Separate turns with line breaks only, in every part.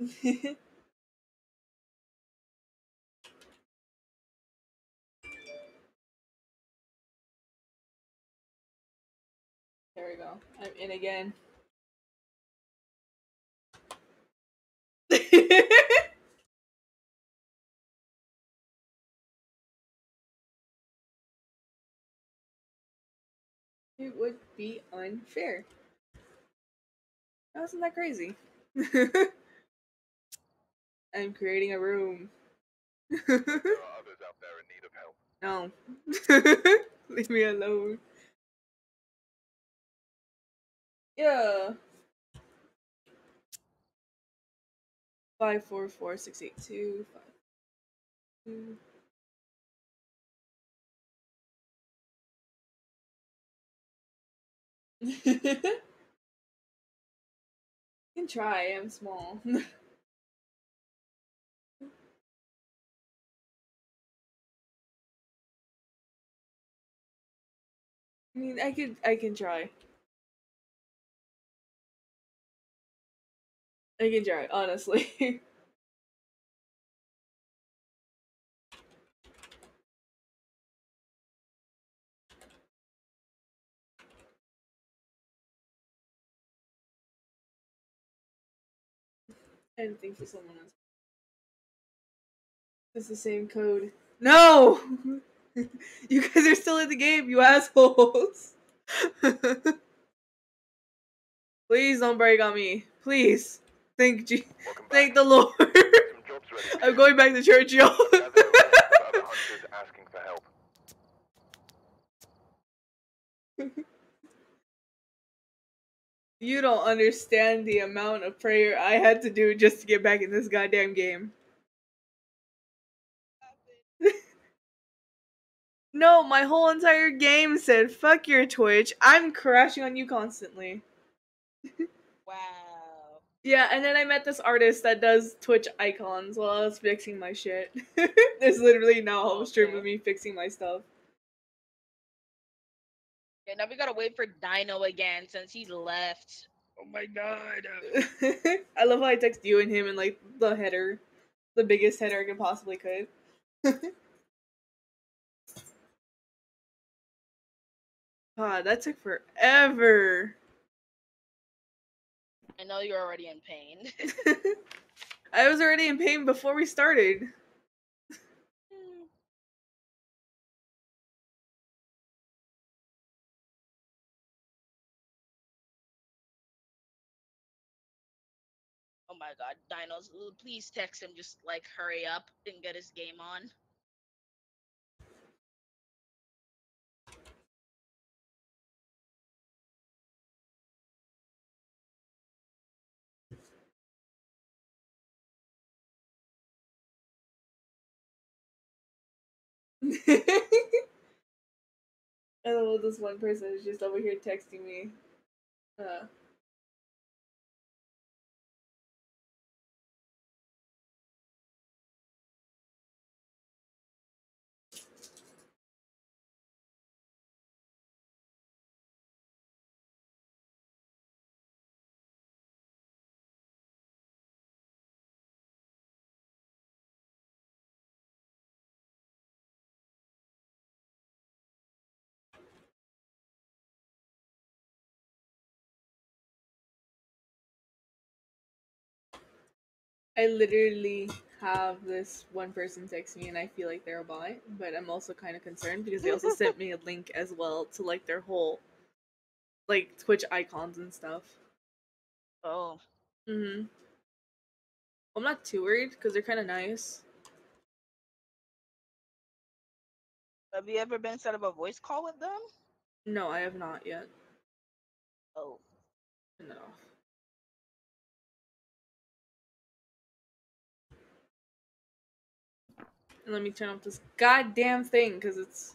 there we go. I'm in again. it would be unfair. Wasn't that crazy? I'm creating a room. no. Leave me alone. Yeah. Five four four six eight two five two. can try, I'm small. I mean, I could, I can try. I can try, honestly. Anything for someone else. It's the same code. No! you guys are still in the game, you assholes! Please don't break on me. Please. Thank G- Thank the Lord. I'm going back to church, y'all. you don't understand the amount of prayer I had to do just to get back in this goddamn game. No, my whole entire game said, fuck your Twitch. I'm crashing on you constantly.
wow.
Yeah, and then I met this artist that does Twitch icons while I was fixing my shit. There's literally now a whole oh, stream of me fixing my stuff.
Yeah, now we gotta wait for Dino again since he's left. Oh my god.
I love how I text you and him in like the header. The biggest header I could possibly could. God, that took forever.
I know you're already in pain.
I was already in pain before we started. Hmm.
oh my god, Dinos, please text him just like hurry up and get his game on.
I love this one person is just over here texting me. Uh, I literally have this one person text me and I feel like they're a bot, but I'm also kind of concerned because they also sent me a link as well to like their whole like Twitch icons and stuff.
Oh.
Mhm. I'm not too worried because they're kind of nice.
Have you ever been set up a voice call with them?
No, I have not yet.
Oh.
No. And let me turn off this goddamn thing because it's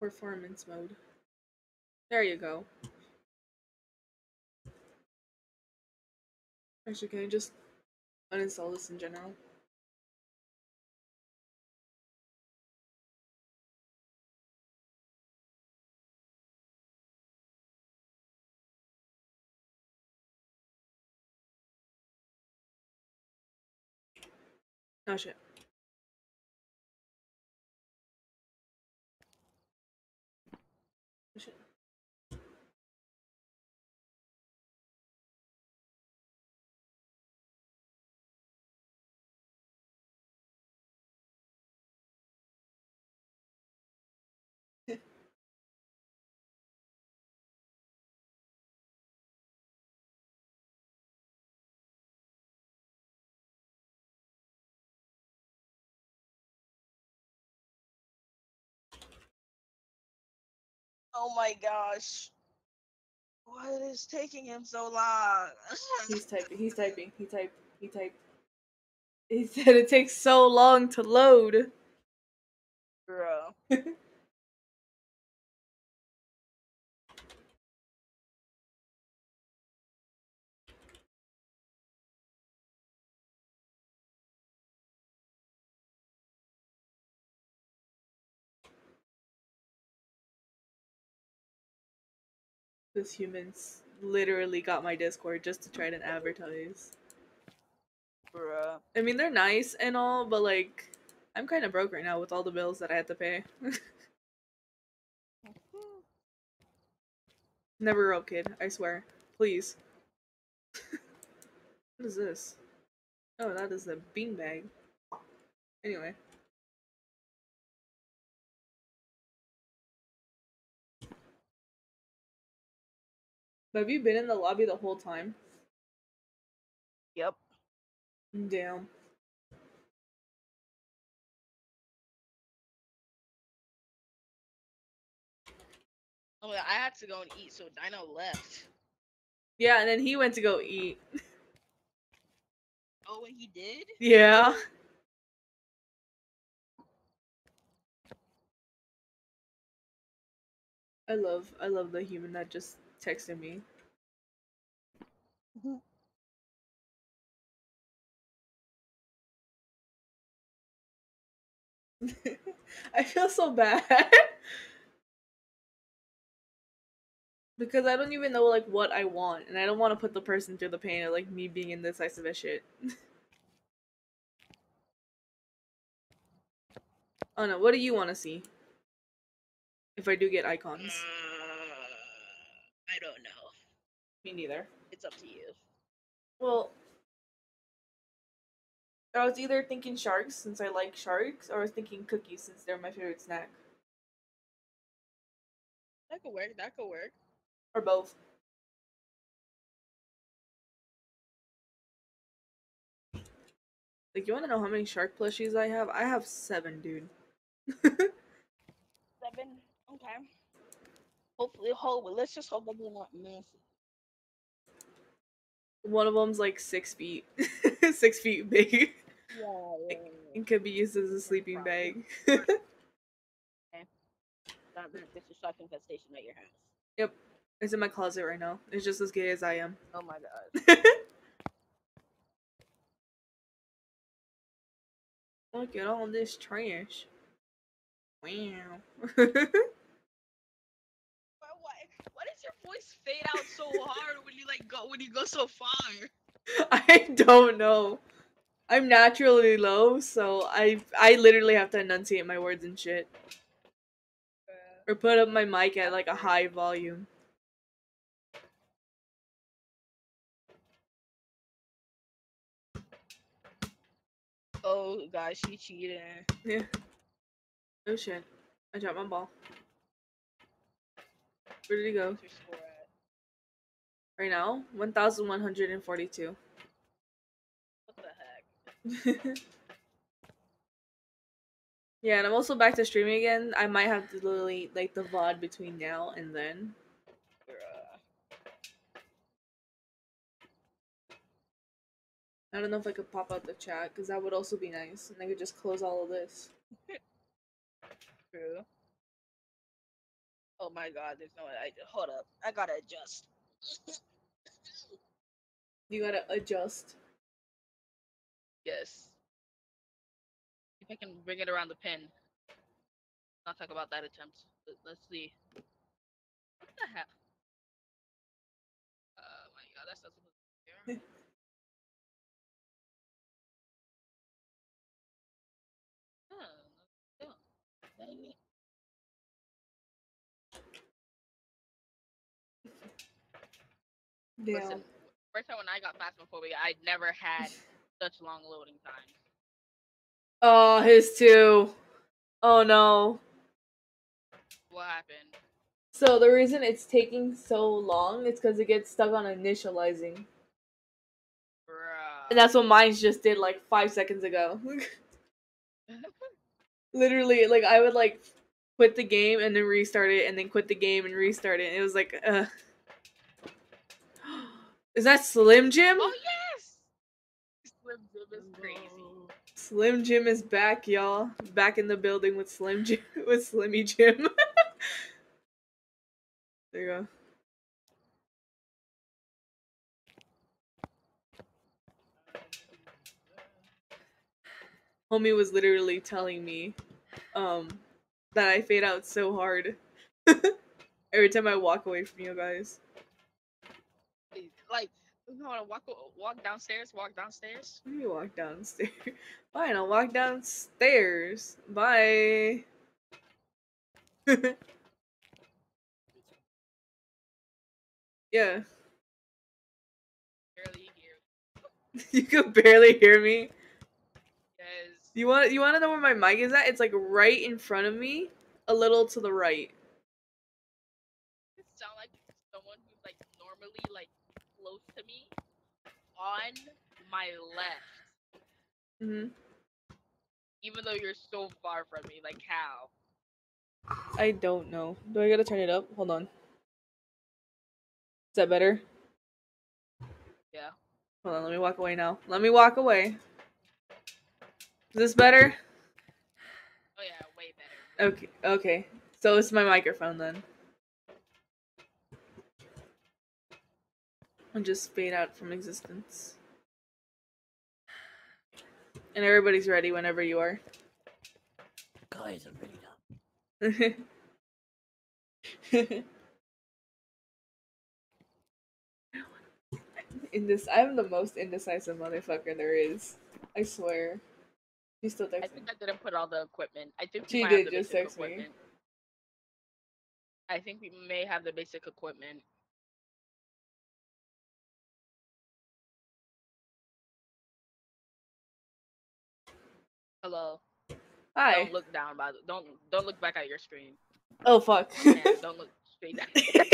performance mode. There you go. Actually, can I just uninstall this in general? Oh shit. Oh
my gosh. What is taking him so long?
He's typing. He's typing. He typed. He typed. He said it takes so long to load.
Bro.
This human's literally got my Discord just to try to advertise.
Bruh.
I mean, they're nice and all, but like, I'm kind of broke right now with all the bills that I had to pay. Never wrote kid, I swear. Please. what is this? Oh, that is a beanbag. Anyway. Have you been in the lobby the whole time?
Yep.
Damn.
Oh, I had to go and eat, so Dino left.
Yeah, and then he went to go eat.
Oh, and he did?
Yeah. I love I love the human that just texted me. Mm-hmm. I feel so bad. because I don't even know like what I want and I don't want to put the person through the pain of like me being in this type of shit. oh no, what do you want to see? If I do get icons.
I don't know.
Me neither.
It's up to you.
Well, I was either thinking sharks since I like sharks, or I was thinking cookies since they're my favorite snack,
That could work. That could work.
or both. Like, you want to know how many shark plushies I have? I have seven, dude.
Seven. Okay. Hopefully, hope. Let's just hope that they're not massive.
One of them's like six feet, six feet big.
Yeah, yeah,
It could be used as a sleeping bag.
Not that this is shark infestation at your house.
Yep, it's in my closet right now. It's just as gay as I am.
Oh my god.
Look at all this trash. Wow.
Why, why, why does your voice fade out so hard when you like go when you go so far?
I don't know. I'm naturally low, so I I literally have to enunciate my words and shit. Or put up my mic at like a high volume.
Oh gosh, she cheating.
Yeah. Oh shit. I dropped my ball. Where did he go?
Your score at?
Right now? 1142.
What the heck?
yeah, and I'm also back to streaming again. I might have to delete like the VOD between now and then. I don't know if I could pop out the chat because that would also be nice, and I could just close all of this.
True. Oh my god, there's no I hold up. I gotta adjust.
You gotta adjust.
yes. If I can bring it around the pin. Not talk about that attempt. Let- Let's see. What the heck? Oh my god, that's not supposed to be there. Listen, first time when I got phasmophobia, I never had such long loading times.
Oh, his too. Oh no.
What happened?
So the reason it's taking so long is because it gets stuck on initializing.
Bruh.
And that's what mine just did like five seconds ago. Literally, like I would like quit the game and then restart it and then quit the game and restart it. It was like, uh Is that Slim Jim?
oh yes! Slim Jim is crazy.
Slim Jim is back, y'all. Back in the building with Slim Jim with Slimmy Jim. there you go. Homie was literally telling me um that I fade out so hard. Every time I walk away from you guys.
Like, you want to walk walk downstairs? Walk downstairs.
Let me walk downstairs. Fine, I'll walk downstairs. Bye. yeah,
Barely
you could barely hear me.
Because
You want you want to know where my mic is at? It's like right in front of me, a little to the right.
it sound like someone who's like normally like close to me on my left,
hmm
even though you're so far from me. Like how?
I don't know. Do I gotta turn it up? Hold on. Is that better?
Yeah.
Hold on, let me walk away now. Let me walk away. Is this better?
Oh yeah, way better.
Okay, okay. So it's my microphone then. I'll just fade out from existence. And everybody's ready whenever you are.
Guys, I'm ready now.
In this, I'm the most indecisive motherfucker there is. I swear. You still
I
text me?
think I didn't put all the equipment. I think
She
we might have
did just
basic
text me.
I think we may have the basic equipment. Hello.
Hi.
Don't look down. By the, don't don't look back at your screen.
Oh fuck.
Yeah, don't look straight down.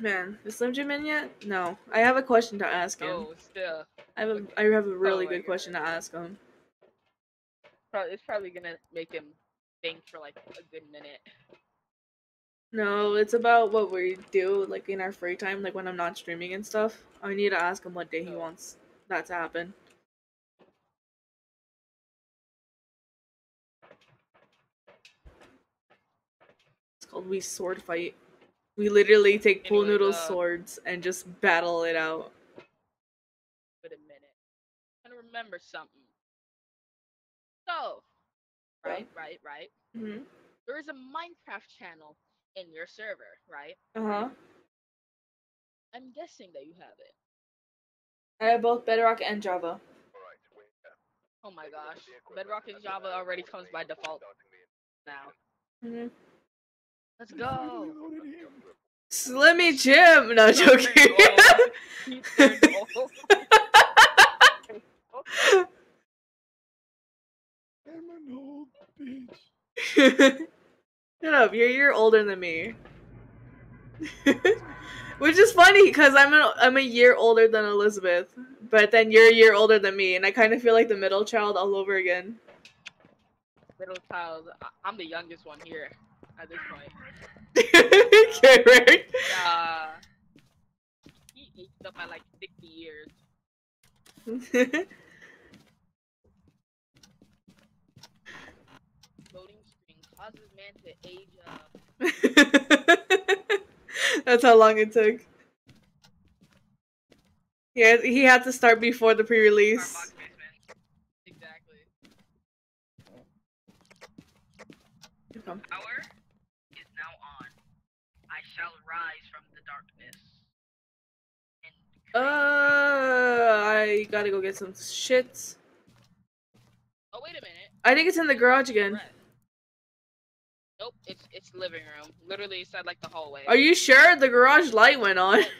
Man, is Slim Jim in yet? No. I have a question to ask him.
no, still.
I have a I have a really
Oh
good question to ask him.
Probably, it's probably gonna make him think for like a good minute.
No, it's about what we do like in our free time, like when I'm not streaming and stuff. I need to ask him what day he
Oh.
wants that to happen. It's called We Sword Fight. We literally take Pool
Anyways,
Noodle's
uh,
swords and just battle it out.
Wait a minute. I'm trying to remember something. So, right, right, right.
hmm
There is a Minecraft channel in your server, right?
Uh huh.
I'm guessing that you have it.
I have both Bedrock and Java.
Oh my gosh. Bedrock and Java already comes by default now.
hmm
Let's go.
Slimmy Jim! No, joking.
He turned old.
I'm an old bitch.
Shut up, you're a year older than me. Which is funny because I'm a, I'm a year older than Elizabeth, but then you're a year older than me, and I kind of feel like the middle child all over again.
Middle child. I- I'm the youngest one here at this point.
okay, right?
Uh, he aged up by like 60 years. Loading causes man to age up.
That's how long it took. Yeah, he had to start before the pre-release.
Exactly. Power is now on. I shall rise from the darkness.
Uh, I gotta go get some shit.
Oh wait a minute.
I think it's in the garage again.
Red. Nope, it's it's living room. Literally inside like the hallway.
Are you sure the garage light went on?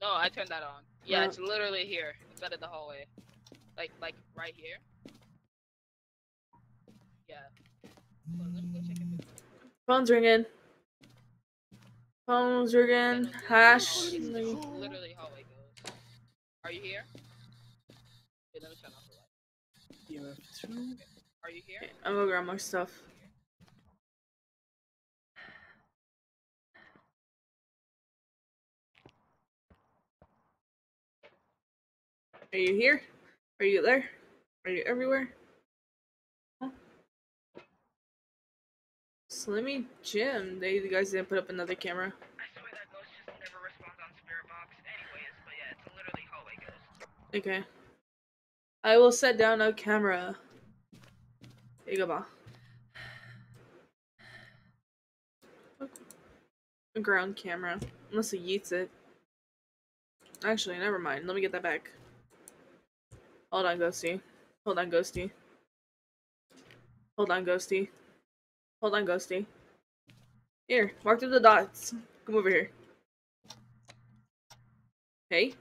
No, I turned that on. Yeah,
Uh.
it's literally here, inside of the hallway. Like like right here. Yeah. Hold on, let me go check if
Phone's ringing. Phone's ringing. Hash.
It's literally hallway goes. Are you here? Okay, let me turn off the light.
EMF two.
Are you here?
I'm gonna grab my stuff. Are you here? Are you there? Are you everywhere? Huh? Slimmy Jim, they you guys didn't put up another camera.
I swear that ghost just never responds on spirit box anyways, yeah, it's literally hallway ghost.
Okay. I will set down a camera. Here you go, ba. A ground camera. Unless it yeets it. Actually, never mind. Let me get that back. Hold on, Ghosty. Hold on, Ghosty. Hold on, Ghosty. Hold on, Ghosty. Here, mark through the dots. Come over here. Hey?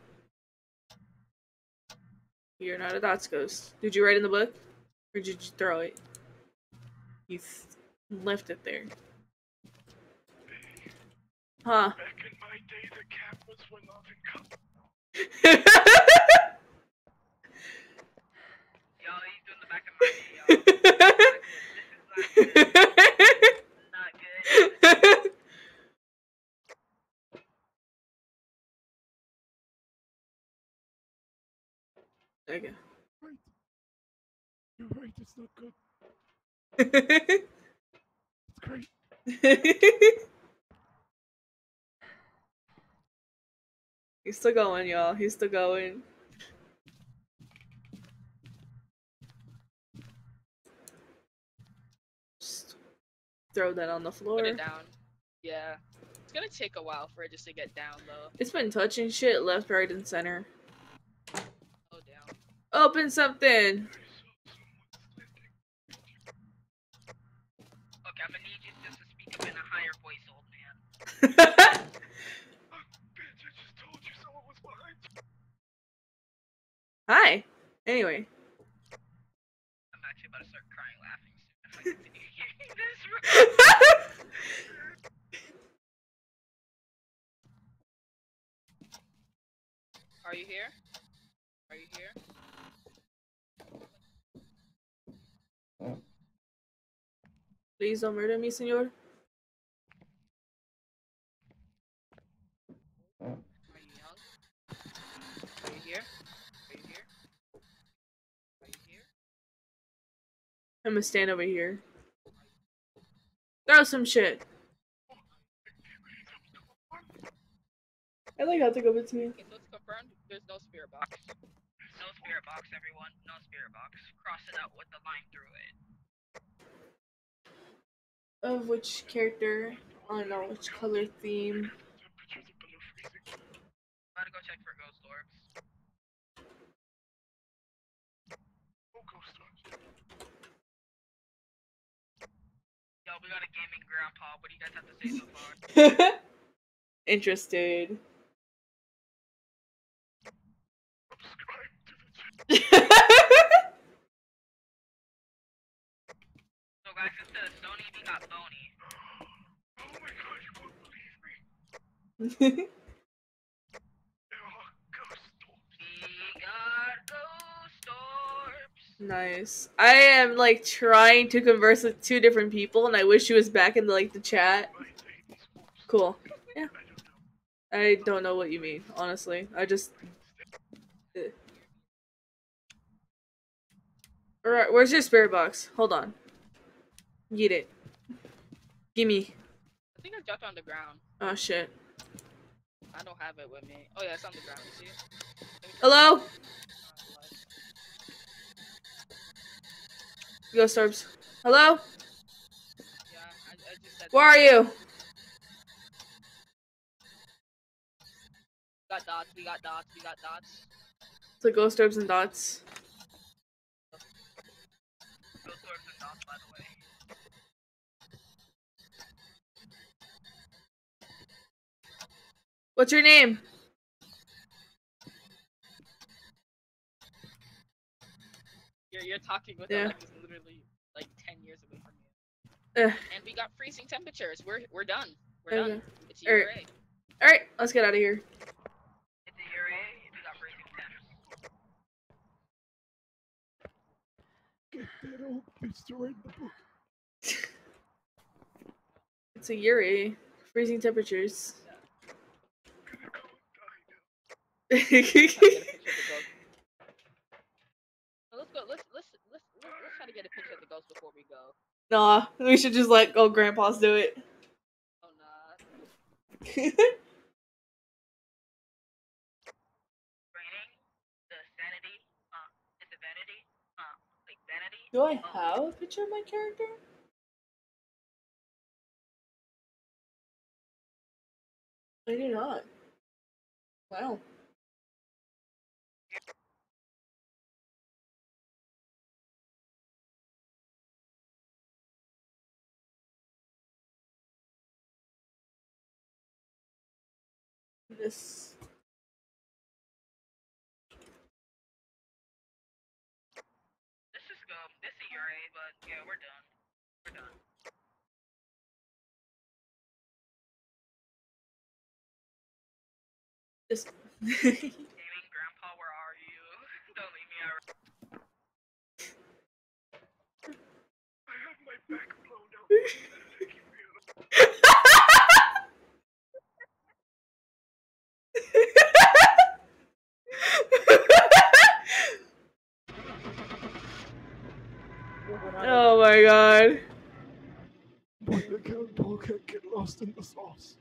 You're not a dots ghost. Did you write in the book? Or did you throw it? You left it there. Huh.
Back in my day, the cameras were not in color.
Yo, he's doing the back of my day, yo. this is not, not good.
Okay.
You're right, it's not good. It's great.
He's still going, y'all. He's still going. Just throw that on the floor.
Put it down. Yeah. It's gonna take a while for it just to get down, though.
It's been touching shit left, right, and center.
Oh, down.
Open something.
Look, I'm gonna need you just to speak up in a higher voice, old man.
Oh, bitch, I just told you someone was behind you.
Hi. Anyway.
I'm actually about to start crying laughing soon if I continue hearing this. Are you here? Are you here?
Please don't murder me, senor.
Are you young? Are you here? Are you here? Are you here?
I'm gonna stand over here. Throw some shit. I like how to go between.
Okay, so it's confirmed. There's no spirit box. No spirit box, everyone. No spirit box. Cross it out with the line through it.
Of which character? I don't know which color theme.
Temperatures are below freezing.
Gotta go check for ghost orbs.
Oh, ghost orbs.
Yo, we got a gaming grandpa. What do you guys have to say so far?
Interested.
The channel.
So guys, instead of Sony, we got Bony.
Oh my god, you won't believe me.
Nice. I am like trying to converse with two different people, and I wish she was back in the, like the chat.
My lady's orbs.
Cool. Yeah.
I don't know.
I don't know what you mean, honestly. I just. Eh. Alright, where's your spirit box? Hold on. Get it. Gimme.
I think I dropped it on the ground.
Oh shit.
I don't have it with me. Oh yeah, it's on the ground. You see it? Let me try-
Hello? Ghost orbs. Hello?
Yeah, I, I.
Where are you?
We got dots. We got dots. We got dots.
It's like ghost orbs and dots.
Those orbs and dots, by the way.
What's your name?
You're you're talking with
Yeah.
yeah. Like literally like ten years away from you.
Ugh.
And we got freezing temperatures. We're we're done. We're
Okay.
done. It's All right.
All right, let's get out of here.
It's a Yurei. We got freezing temps.
Get that old bitch to write the book.
It's a Yurei. Freezing temperatures.
Gonna go die now.
Trying to get a picture of the ghost. Well, let's go. Let's let's let's let's, let's try to get a picture of the ghost before we go.
nah, we should just let old grandpas do it.
Oh nah. Raining. The sanity. It's a vanity. Like vanity.
do I have a picture of my character? I do not. Wow. This
This is go. This is eight, but yeah, we're done. We're done.
this
Gaming grandpa, where are you? Don't leave me out.
I have my back blown out. I keep realizing.
oh my god.
Boy, the cat dog can't get lost in the sauce.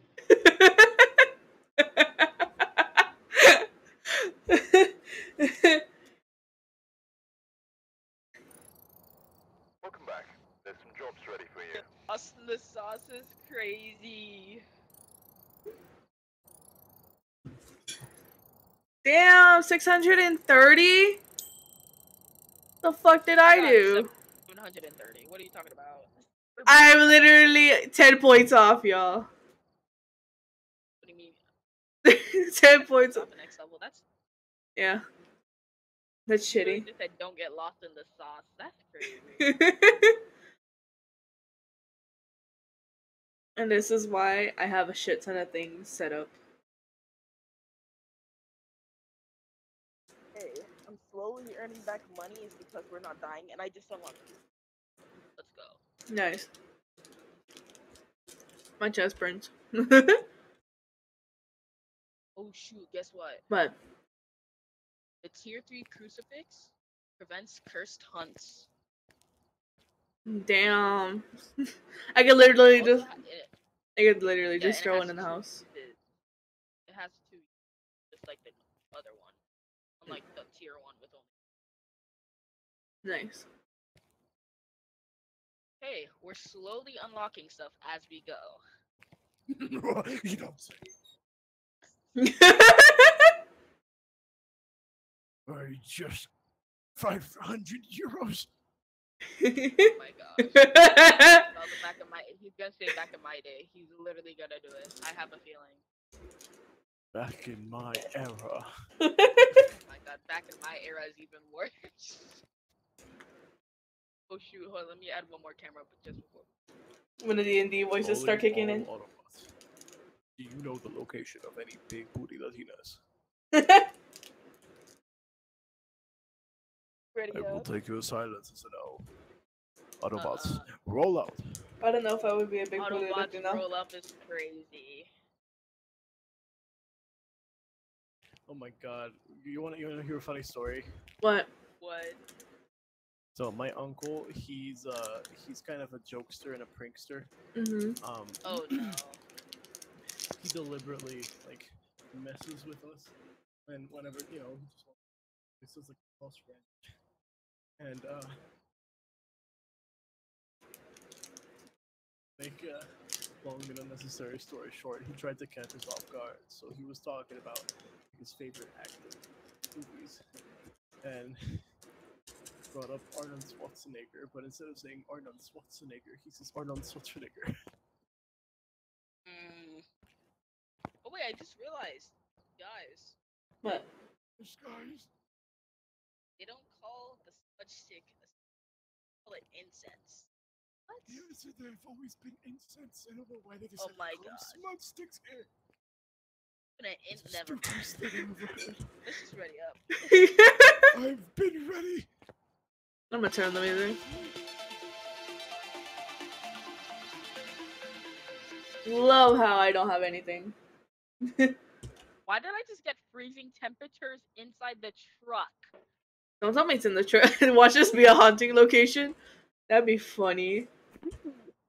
Welcome back. There's some jobs ready for you.
Us in the sauce is crazy.
Damn, 630? The fuck did I do?
730. What are you talking about?
I'm literally 10 points off, y'all.
What do you mean?
10 points off.
Off the next level. That's
Yeah. That's
you really
shitty.
just said don't get lost in the sauce. That's crazy.
and this is why I have a shit ton of things set up.
hey, I'm slowly earning back money is because we're not dying, and I just don't want to. Let's go.
Nice. My chest burns.
Oh shoot! Guess what?
but
The tier three crucifix prevents cursed hunts.
damn. I could literally
Also
just I could literally
yeah,
just throw one in the house.
uses. It has two, just like the other one, unlike the tier one with only.
Nice.
Hey, we're slowly unlocking stuff as we go.
you don't say. I just 500 euros.
Oh my gosh. Back of my, he's gonna say back in my day. He's literally gonna do it. I have a feeling.
Back in my era.
Oh my god, back in my era is even worse. Oh shoot, hold on, let me add one more camera, but just before.
when the D and D voices start
Calling
kicking in.
all Autobots. Do you know the location of any big booty Latinas?
Ready
I will
up?
take your silence as a no. Autobots,
Uh-uh.
roll out.
I don't know if I would be a big bully
Autobots
Latino.
roll up is crazy.
Oh my god. You want to you wanna hear a funny story?
What?
What?
So my uncle, he's uh he's kind of a jokester and a prankster.
Mm-hmm.
Um
Oh no.
he deliberately like messes with us and whenever you know he just this is like a close friend and uh make uh long and unnecessary story short he tried to catch us off guard so he was talking about his favorite actor movies, and brought up Arnold Schwarzenegger, but instead of saying Arnold Schwarzenegger, he says Arnold Schwarzenegger.
Mm. Oh wait, I just realized, guys,
But
Guys,
they don't call the smudge stick. a s- Call it incense. What?
said there have always been incense. I don't know why they
Oh my
call 'em
God.
smudge sticks here.
Gonna in- never. mind.
stupidest thing I've ever heard.
Let's just ready up.
I've been ready.
I'm gonna turn the music. Love how I don't have anything.
Why did I just get freezing temperatures inside the truck?
Don't tell me it's in the truck. Watch this be a haunting location. That'd be funny.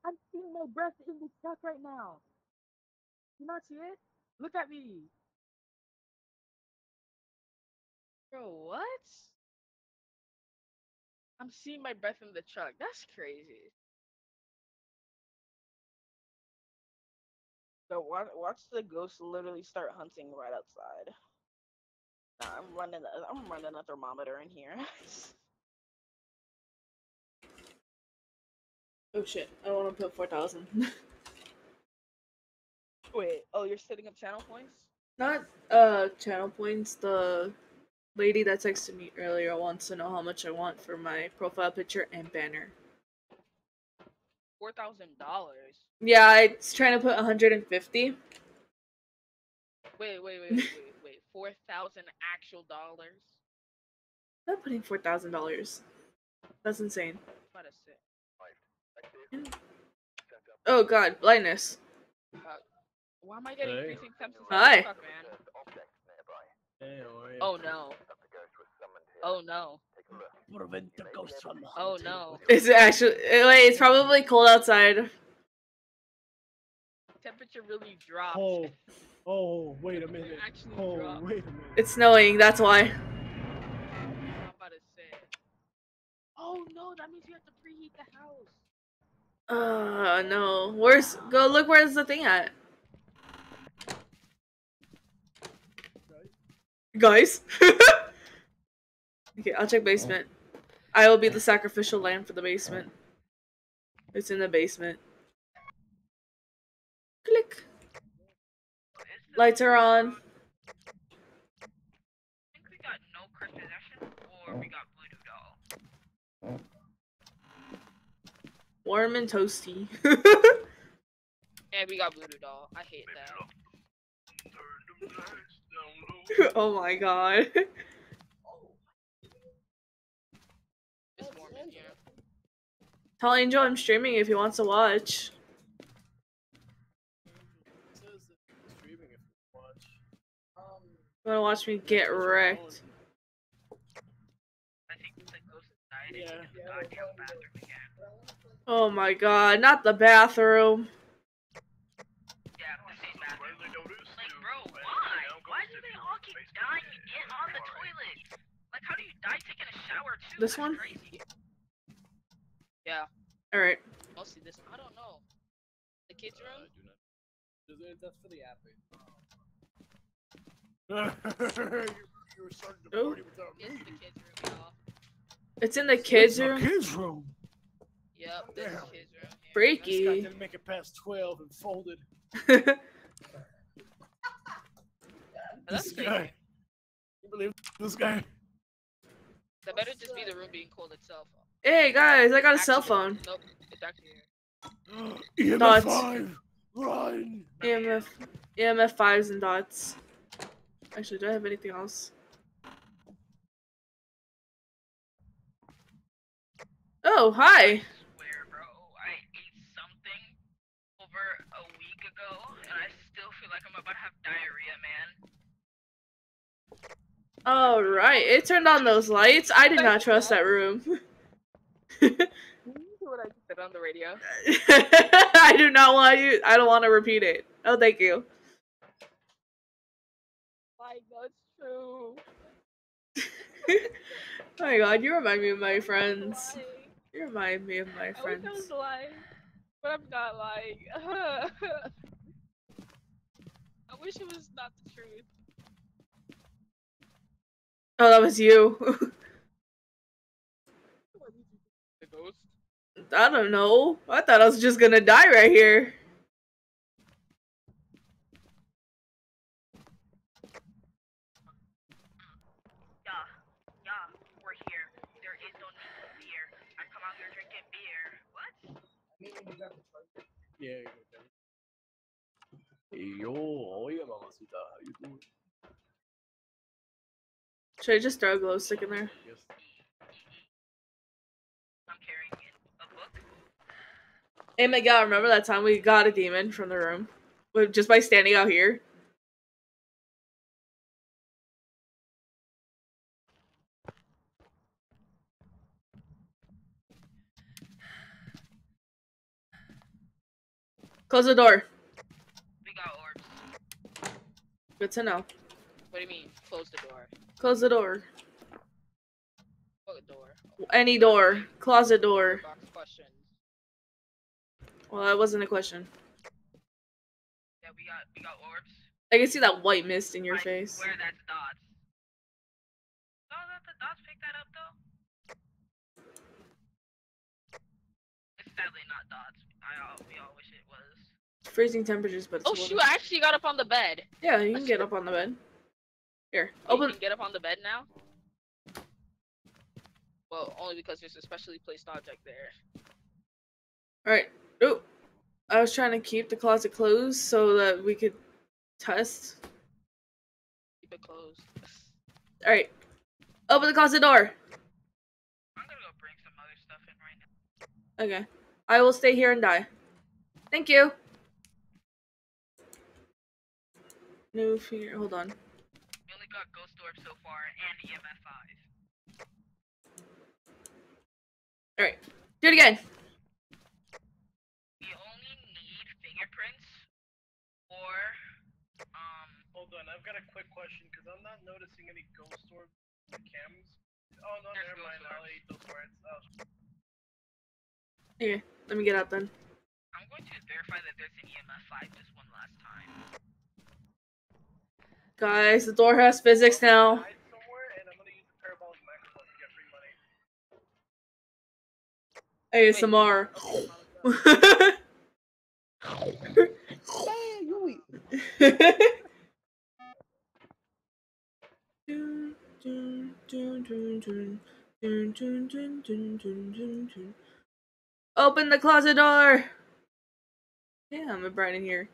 I'm seeing my breath in the truck right now. You not see it? Look at me. Bro, what? I'm seeing my breath in the truck. That's crazy. So watch, watch the ghost literally start hunting right outside. Nah, I'm running. A, I'm running a thermometer in here.
Oh shit! I don't want to put four thousand.
Wait. Oh, you're setting up channel points?
Not uh channel points. The lady that texted me earlier wants to know how much I want for my profile picture and banner.
Four thousand dollars.
Yeah, I was trying to put 150.
Wait, wait, wait, wait, wait, wait. Four thousand actual dollars.
I'm not putting four thousand dollars. That's insane.
What a sick.
Oh god, blindness.
Uh, why am I getting
Hey.
freezing temps
Hi.
the man?
Hey, how are you?
Oh no. Oh no.
Prevent the ghost from
Oh
haunting.
no.
It's actually eh, wait. It's probably cold outside.
Temperature really dropped.
Oh, oh, wait a minute.
actually
Oh,
dropped.
wait a minute.
It's snowing. That's why.
I'm about to say. Oh no, that means you have to preheat the house.
Uh no. Where's go look? Where's the thing at? Guys. okay, I'll check basement. Oh. I will be the sacrificial lamb for the basement. It's in the basement. Click. Lights are on.
I think we got no curse possession or we got voodoo doll.
Warm and toasty.
And we got voodoo doll. I hate that.
oh my god. Tell Angel I'm streaming if he wants to watch.
You watch.
Wanna watch me get wrecked? Oh my god, not the bathroom.
Yeah, the same bathroom. Like, bro, why? Why do they all keep dying in on the toilet? Like, how do you die taking a shower too?
This
That's
one?
Crazy. Yeah,
Alright.
mostly this. I don't know. The kids'
Uh,
room.
I do not. Does That's for the app. you were starting to party without
This is
me.
the kids' room, y'all.
It's in the kids'
That's the
room.
kids' room.
Yep, this is
Damn.
kids' room. here.
This guy didn't make it past twelve and folded.
That's
this
big.
guy. You believe this guy?
That better just be the room being cold itself.
hey guys, I got a cell phone.
Nope, it's actually here.
EMF
Dots.
five. Run.
EMF EMF fives and dots. Actually, do I have anything else? Oh, hi.
swear, bro, I ate something over a week ago, and I still feel like I'm about to have diarrhea, man.
All right, it turned on those lights. I did not trust that room.
what I said on the radio.
I do not want you. I don't want to repeat it. Oh, thank you.
Like, that's true.
Oh my god, you remind me of my friends. You remind me of my
I wish
friends.
I was lying, but I'm not lying. I wish it was not the truth.
Oh, that was you. I don't know. I thought I was just gonna die right here.
Yeah, yeah, we're here. There is no need to fear. I come out here drinking beer. What?
Yeah. Hey, yo, oiga, mamacita, how you doing?
Should I just throw a glow stick in there?
Yes.
I'm carrying it. A book?
Hey Miguel, remember that time we got a demon from the room? Just by standing out here? Close the door.
We got orbs.
Good to know.
What do you mean? Close the door.
Close the door.
What door?
Any door. Closet door. Well, that wasn't a question.
Yeah, we got we got orbs.
I can see that white mist in your
Like,
face.
Where that's dots. Oh, that the dots pick that up though. It's sadly not dots. I we all wish it was.
Freezing temperatures, but it's
Oh shoot! I actually got up on the bed.
Yeah, you can get up on the bed. Here, open.
can get up on the bed now. Well, only because there's a specially placed object there.
All right. Oh, I was trying to keep the closet closed so that we could test.
Keep it closed.
All right. Open the closet door.
I'm gonna go bring some other stuff in right now.
Okay. I will stay here and die. Thank you. No fear. Hold on.
We only got Ghost Orb so far and EMF 5.
All right. Do it again.
We only need fingerprints or um
Hold on, I've got a quick question because I'm not noticing any ghost orbs in the cams. Oh no,
There's
never mind. I'll eat those words. Oh.
Okay. Let me get out then.
I'm going to verify that there's an EMF 5 just one last time.
Guys, the door has physics now.
Hide somewhere, and I'm gonna use the parabolic microphone to get free money.
ASMR. Open the closet door. Damn, it's bright in here.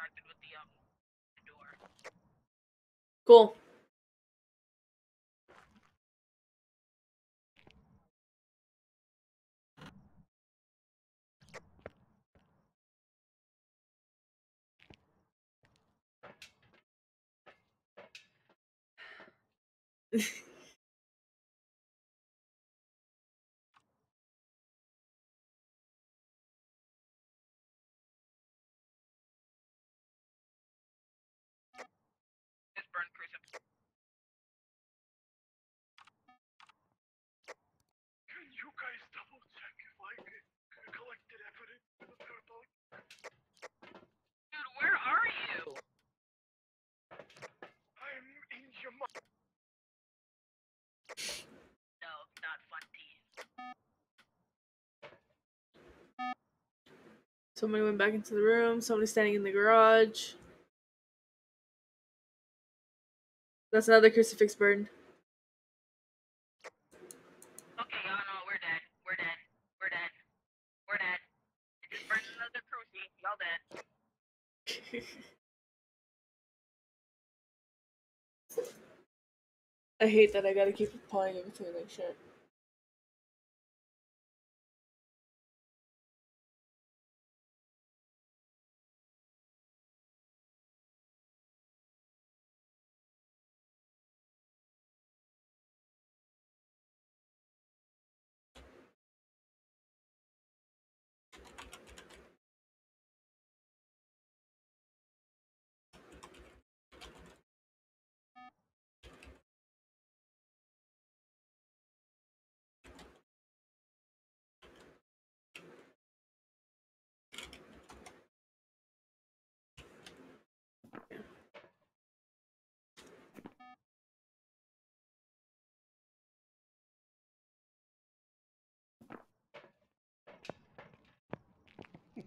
With the um door.
Cool.
This burn crucifix.
Can you guys double check if I c- c- collected evidence for the parabolic?
Dude, where are you?
I'm in your mind.
No, not funty.
Somebody went back into the room. Somebody standing in the garage. That's another crucifix burn.
Okay, y'all know we're dead. We're dead. We're dead. We're dead. It just burned another cruci. Y'all dead.
I hate that I gotta keep applying between like shit.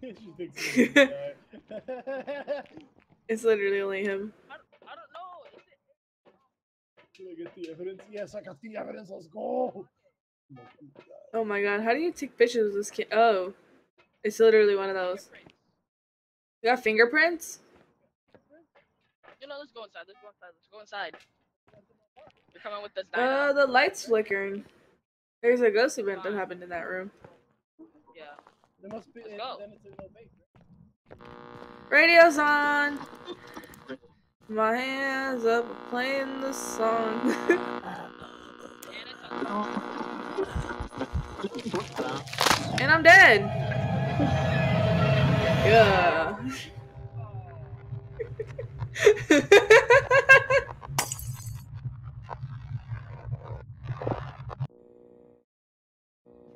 she thinks he's.
It's literally only him.
I don't, I don't know. Is it,
Did I get the evidence? Yes, I got the evidence. Let's go. Oh my God.
Oh my god, how do you take pictures with this kid? Oh, it's literally one of those. You got fingerprints?
You know, let's go inside. Let's go inside. Let's go inside. You're coming with this
Uh, the light's flickering. There's a ghost event that happened in that room.
Yeah.
There must be.
Let's go.
Then it's a no bait.
Radio's on. My hands up, playing the song.
And
and I'm dead. Yeah.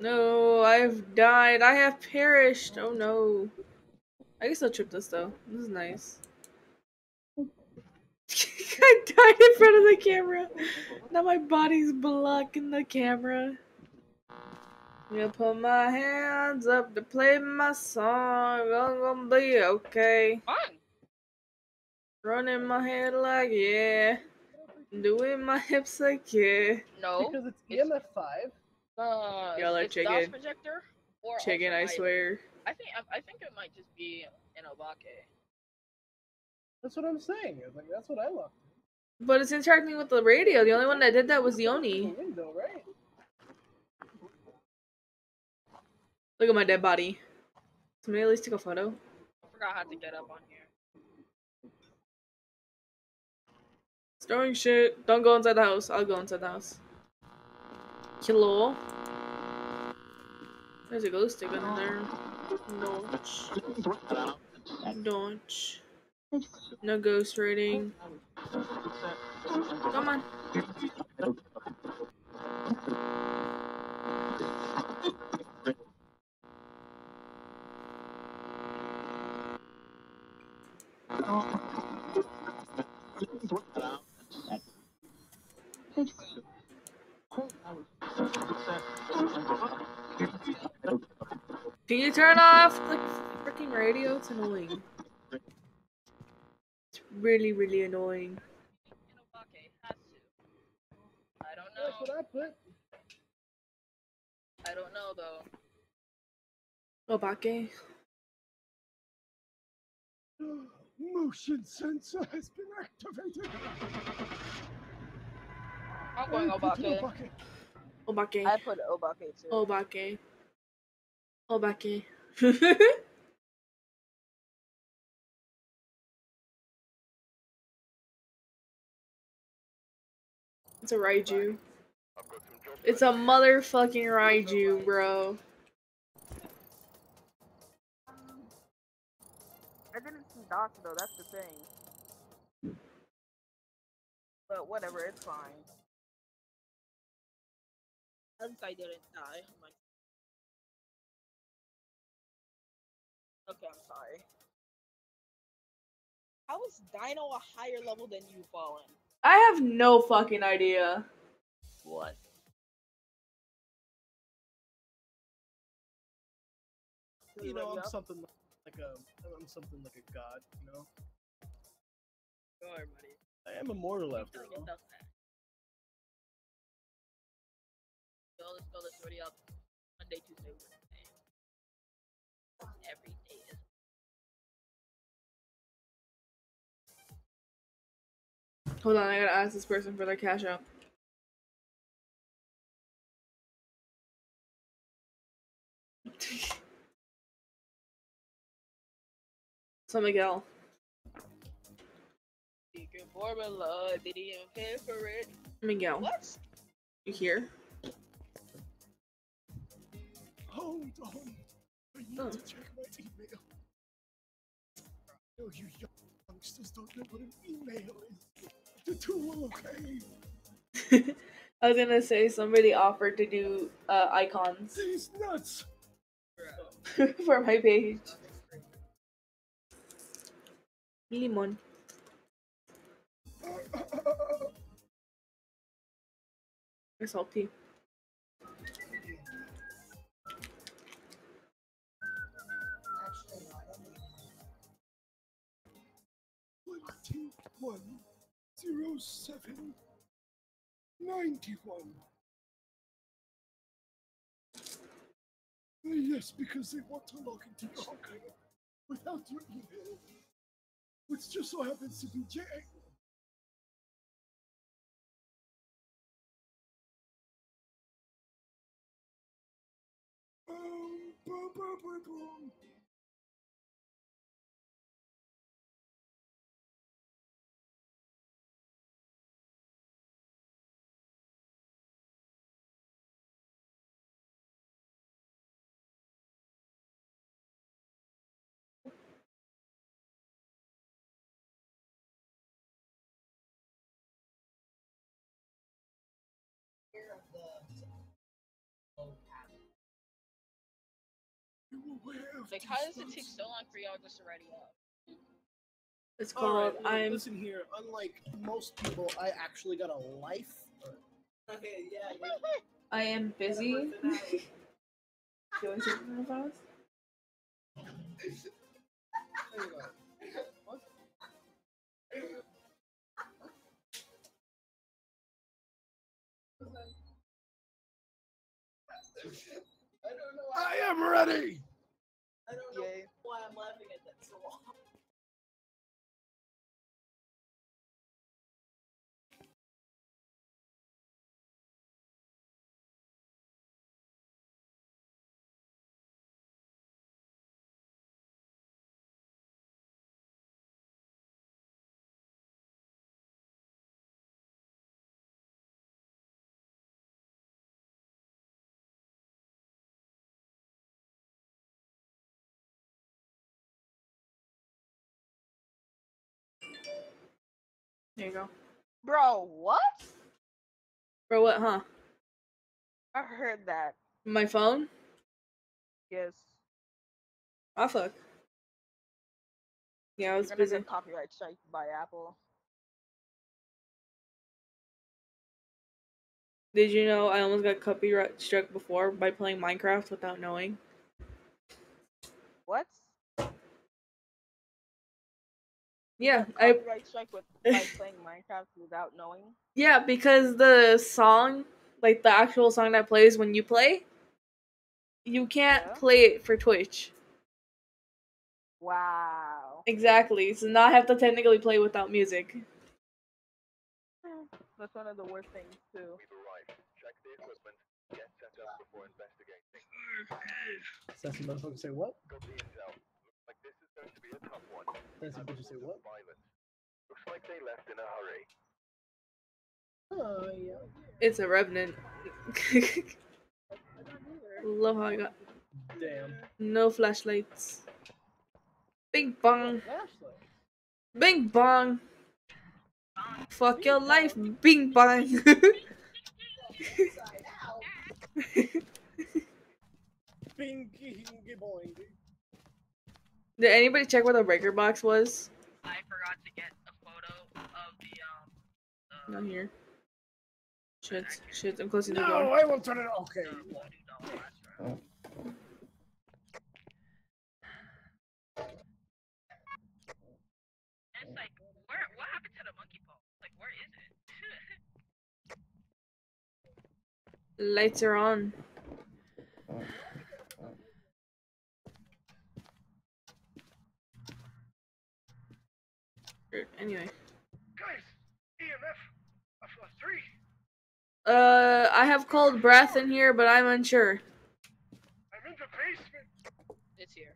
no, I've died. I have perished. Oh no. I guess I'll trip this though. This is nice. I died in front of the camera. Now my body's blocking the camera. I'm gonna put my hands up to play my song. I'm gonna be okay.
fun.
Running my head like yeah. Doing my hips like yeah.
No.
Because it's
it's-
EMF five.
Uh,
Y'all are chicken.
projector or
Chicken, I swear.
I think I, I think it might just be an obake.
That's what I'm saying. Like that's what I love.
But it's interacting with the radio. The only one that did that was the
The
Oni.
window, right?
Look at my dead body. Somebody at least take a photo.
I forgot how to get up on here.
Storing shit. Don't go inside the house. I'll go inside the house. Hello. There's a ghost stick in there. Don't. No ghost rating. Come on. Can you turn off the freaking radio? It's annoying. It's really, really annoying.
An obake. I don't
That's what
know.
I put.
I don't know though.
Oh, obake.
Motion sensor has been activated.
I'm going
I put it
obake.
Obake.
Obake.
I put obake too.
Obake. Oh, Obake. it's a Raiju. It's a motherfucking Raiju, bro.
I didn't see dots though. That's the thing. But whatever, it's fine. At least I didn't die. I'm like- How is Dino a higher level than you, Fallen?
I have no fucking idea.
What?
You know, I'm something like a, I'm something like a god. You know,
Go ahead, buddy.
I am immortal after all.
yourself let's go. Let's ready up. Monday, Tuesday,
Hold on, I gotta ask this person for their cash out. so Miguel,
Secret formula. Did he even pay for it?
Miguel,
What?
you here?
Hold on. I need
Oh.
to check my email. No, you youngsters don't know what an email is the do Willow
I was gonna say somebody offered to do uh, icons.
These nuts
for my page. Limon. Or salty.
One zero seven ninety one. Yes, because they want to log into your account without your email, which just so happens to be J. Boom, boom, boom, boom, boom.
Like, how does it
thoughts?
take so long for y'all just to ready up?
It's called
right, well,
I'm.
Um, listen here. Unlike most people, I actually got a life.
Okay, yeah. yeah.
I am busy.
Personality.
Do you want to say something about us?
Hang on. What?
I don't know
I am ready.
There you go.
Bro, what?
Bro, what, huh?
I heard that.
My phone?
Yes.
Ah, fuck. Yeah, I was
You're
busy.
get copyright strike by Apple.
Did you know I almost got copyright struck before by playing Minecraft without knowing?
What?
Yeah, I
copyright strike with by playing Minecraft without knowing.
yeah because the song, like the actual song that plays when you play, you can't
Yeah.
play it for Twitch.
Wow.
Exactly. So now I have to technically play without music.
That's one of the worst things too.
Sassy motherfucker say what? Sassy bitch say what? Oh yeah.
It's a revenant. Love how I got
Damn.
no flashlights. Bing bong.
Flashlight.
Bing bong. Fuck your life, bing bong.
Inside out.
Bingy boingy.
Did anybody check where the breaker box was?
I forgot to get a photo of the um.
Not here. Shit, shit, I'm closing the door. No.
I will turn it. Off. Okay.
It's like, where? What happened to the monkey paw? Like, where is it?
Lights are on. Er, Anyway.
Guys, EMF of a three.
Uh, I have cold breath in here, but I'm unsure.
I'm in the basement.
It's here.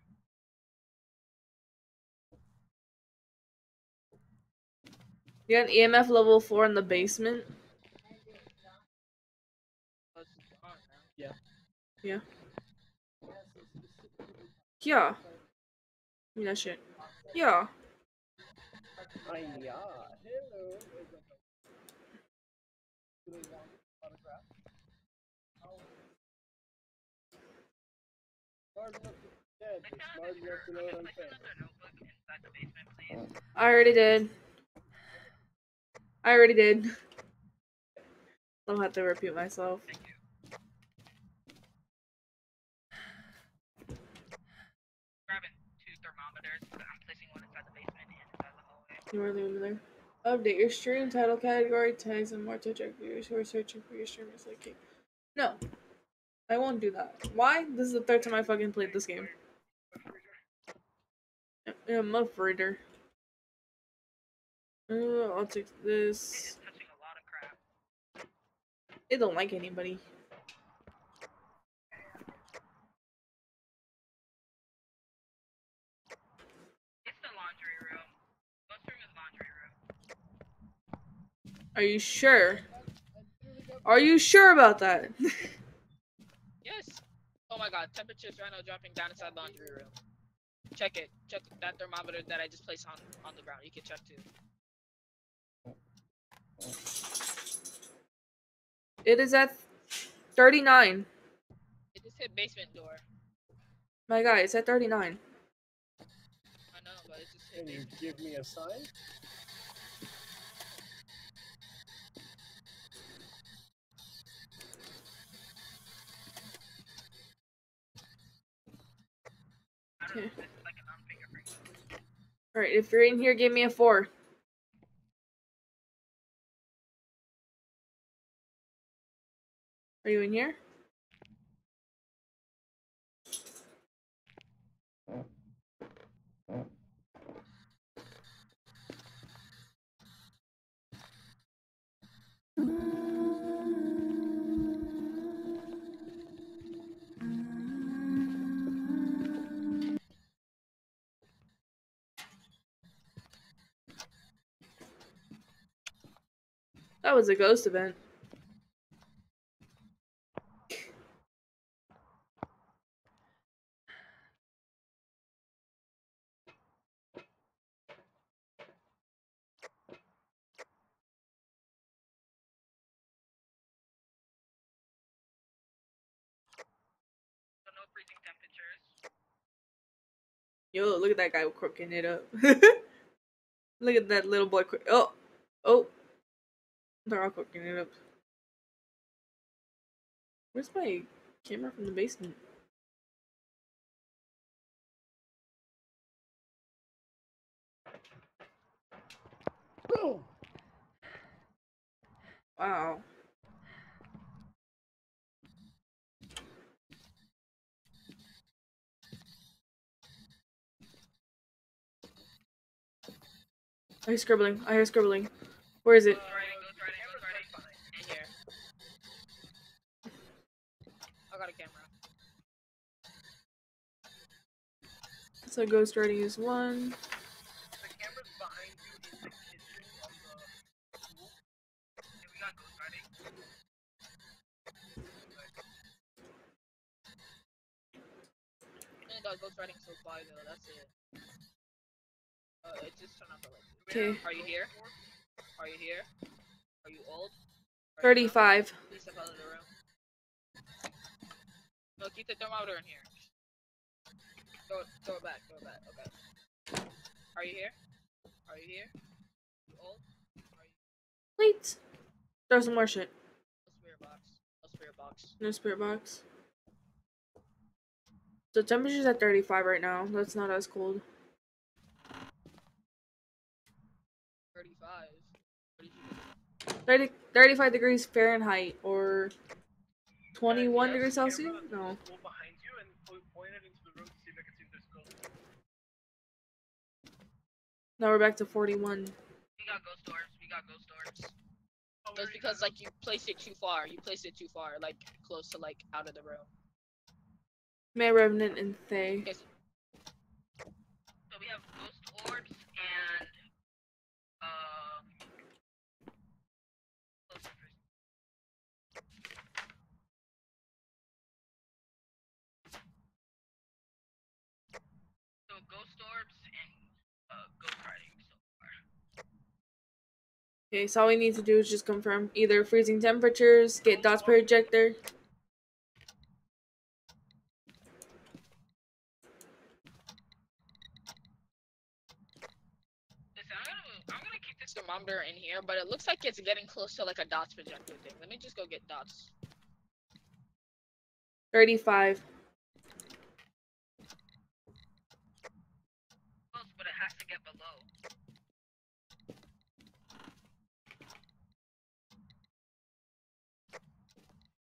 You got an EMF level 4 in the basement?
It's gone now.
Yeah. Yeah. Give me that shit. Yeah.
Hello.
I already did. I already did. I'll have to repeat myself.
Grabbing two thermometers. I'm placing one inside the basement and inside the hallway.
You were over there. Update your stream title category tags and more to check viewers who are searching for your streamers like you. No. I won't do that. Why? This is the third time I fucking played this game. Yeah, muff reader. Uh, I'll take this.
is touching a lot of crap.
They don't like anybody.
It's the laundry room. Ghost room is laundry room.
Are you sure? Are you sure about that?
Yes. Oh my god, temperatures right now dropping down inside laundry room. Check it. Check that thermometer that I just placed on on the ground. You can check too.
it is at 39.
It just hit basement door.
My guy, it's at 39.
I know, but it just hit
Can you
basement.
give me a sign?
Okay. Alright, if you're in here, give me a 4. Are you in here? Mm. That was a ghost event. Yo, look at that guy crooking it up. look at that little boy. Oh, oh, they're all crooking it up. Where's my camera from the basement?
Boom!
Wow. I hear scribbling. I hear scribbling. Where is it?
Ghost writing, ghost writing, ghost writing.
In here. I got a camera.
So ghost writing is one.
The camera's behind you in the kitchen of the pool.
Yeah, we got ghost writing.
And dog ghost writing so far though. That's it. Uh, it just turned off the light.
Okay.
Are you here? Are you here? Are you old? Are you
35.
Please step out of the room. No, keep the thermometer in here. Throw it, throw it back, throw it back. Okay. Are you here? Are you here? You old? Are you?
Wait. There's some more shit.
No spirit box. No spirit box.
No spirit box. The temperature's at 35 right now. That's not as cold.
35. What did you
30, 35 degrees Fahrenheit or 21
Yes,
degrees Celsius? No.
Go behind you and po- point it into the room to see if I can see if there's ghosts.
Now we're back to 41.
We got ghost orbs. We got ghost orbs.
That's because like you placed it too far. You placed it too far, like close to like out of the room.
Mare Revenant and Thaye.
Okay, so
So we have ghost orbs and uh. So ghost orbs and uh ghost writing so far.
Okay, so all we need to do is just confirm either freezing temperatures, get dots projector.
Listen, I'm gonna I'm gonna keep this.
thermometer in here, but it looks like it's getting close to like a dots projector thing. Let me just go get dots.
35.
get below.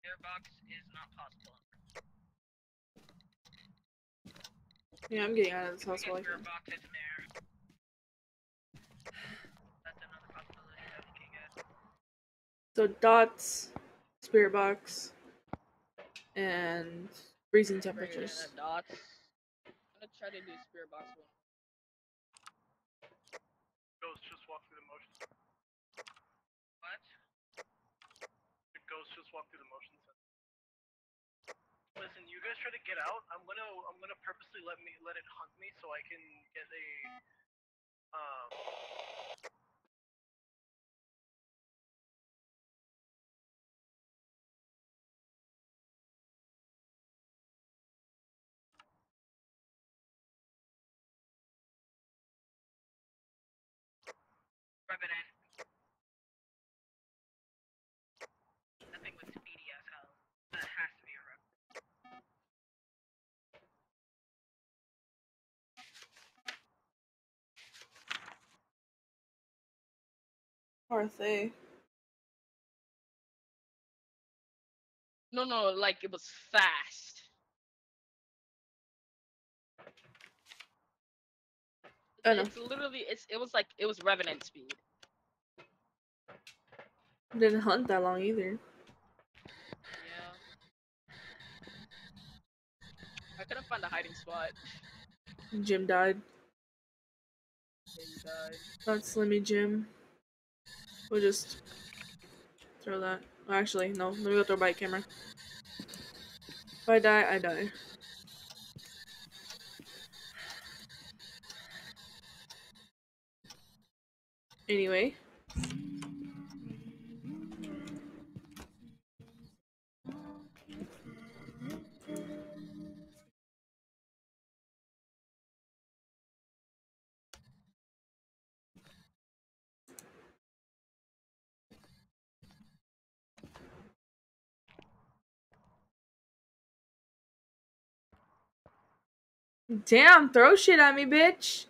Airbox is not possible.
Yeah, I'm getting out of this house while I can. So dots, spirit box, and freezing temperatures.
Dots. I'm gonna try to do spirit box one.
Guys try to get out. I'm gonna I'm gonna purposely let me let it hunt me so I can get a um
Revenant. That thing was speedy as hell. That has to be a rep.
Are?
No, no, like it was fast.
Oh, I know.
It's literally it's it was like it was revenant speed.
Didn't hunt that long either.
Yeah. I couldn't find a hiding spot.
Jim died.
He died.
Not Slimmy Jim. We'll just throw that. oh, Actually, no. Let me go throw a bite camera. If I die, I die. Anyway. Damn, throw shit at me, bitch.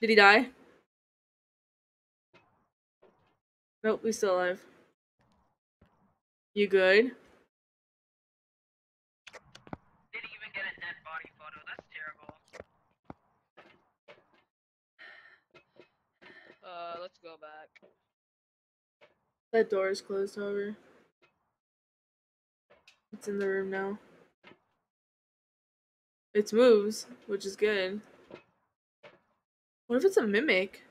Did he die? Nope, he's still alive. You good?
Didn't even get a dead body photo. That's terrible.
Uh let's go back.
That door is closed, however. It's in the room now. It moves, which is good. What if it's a mimic?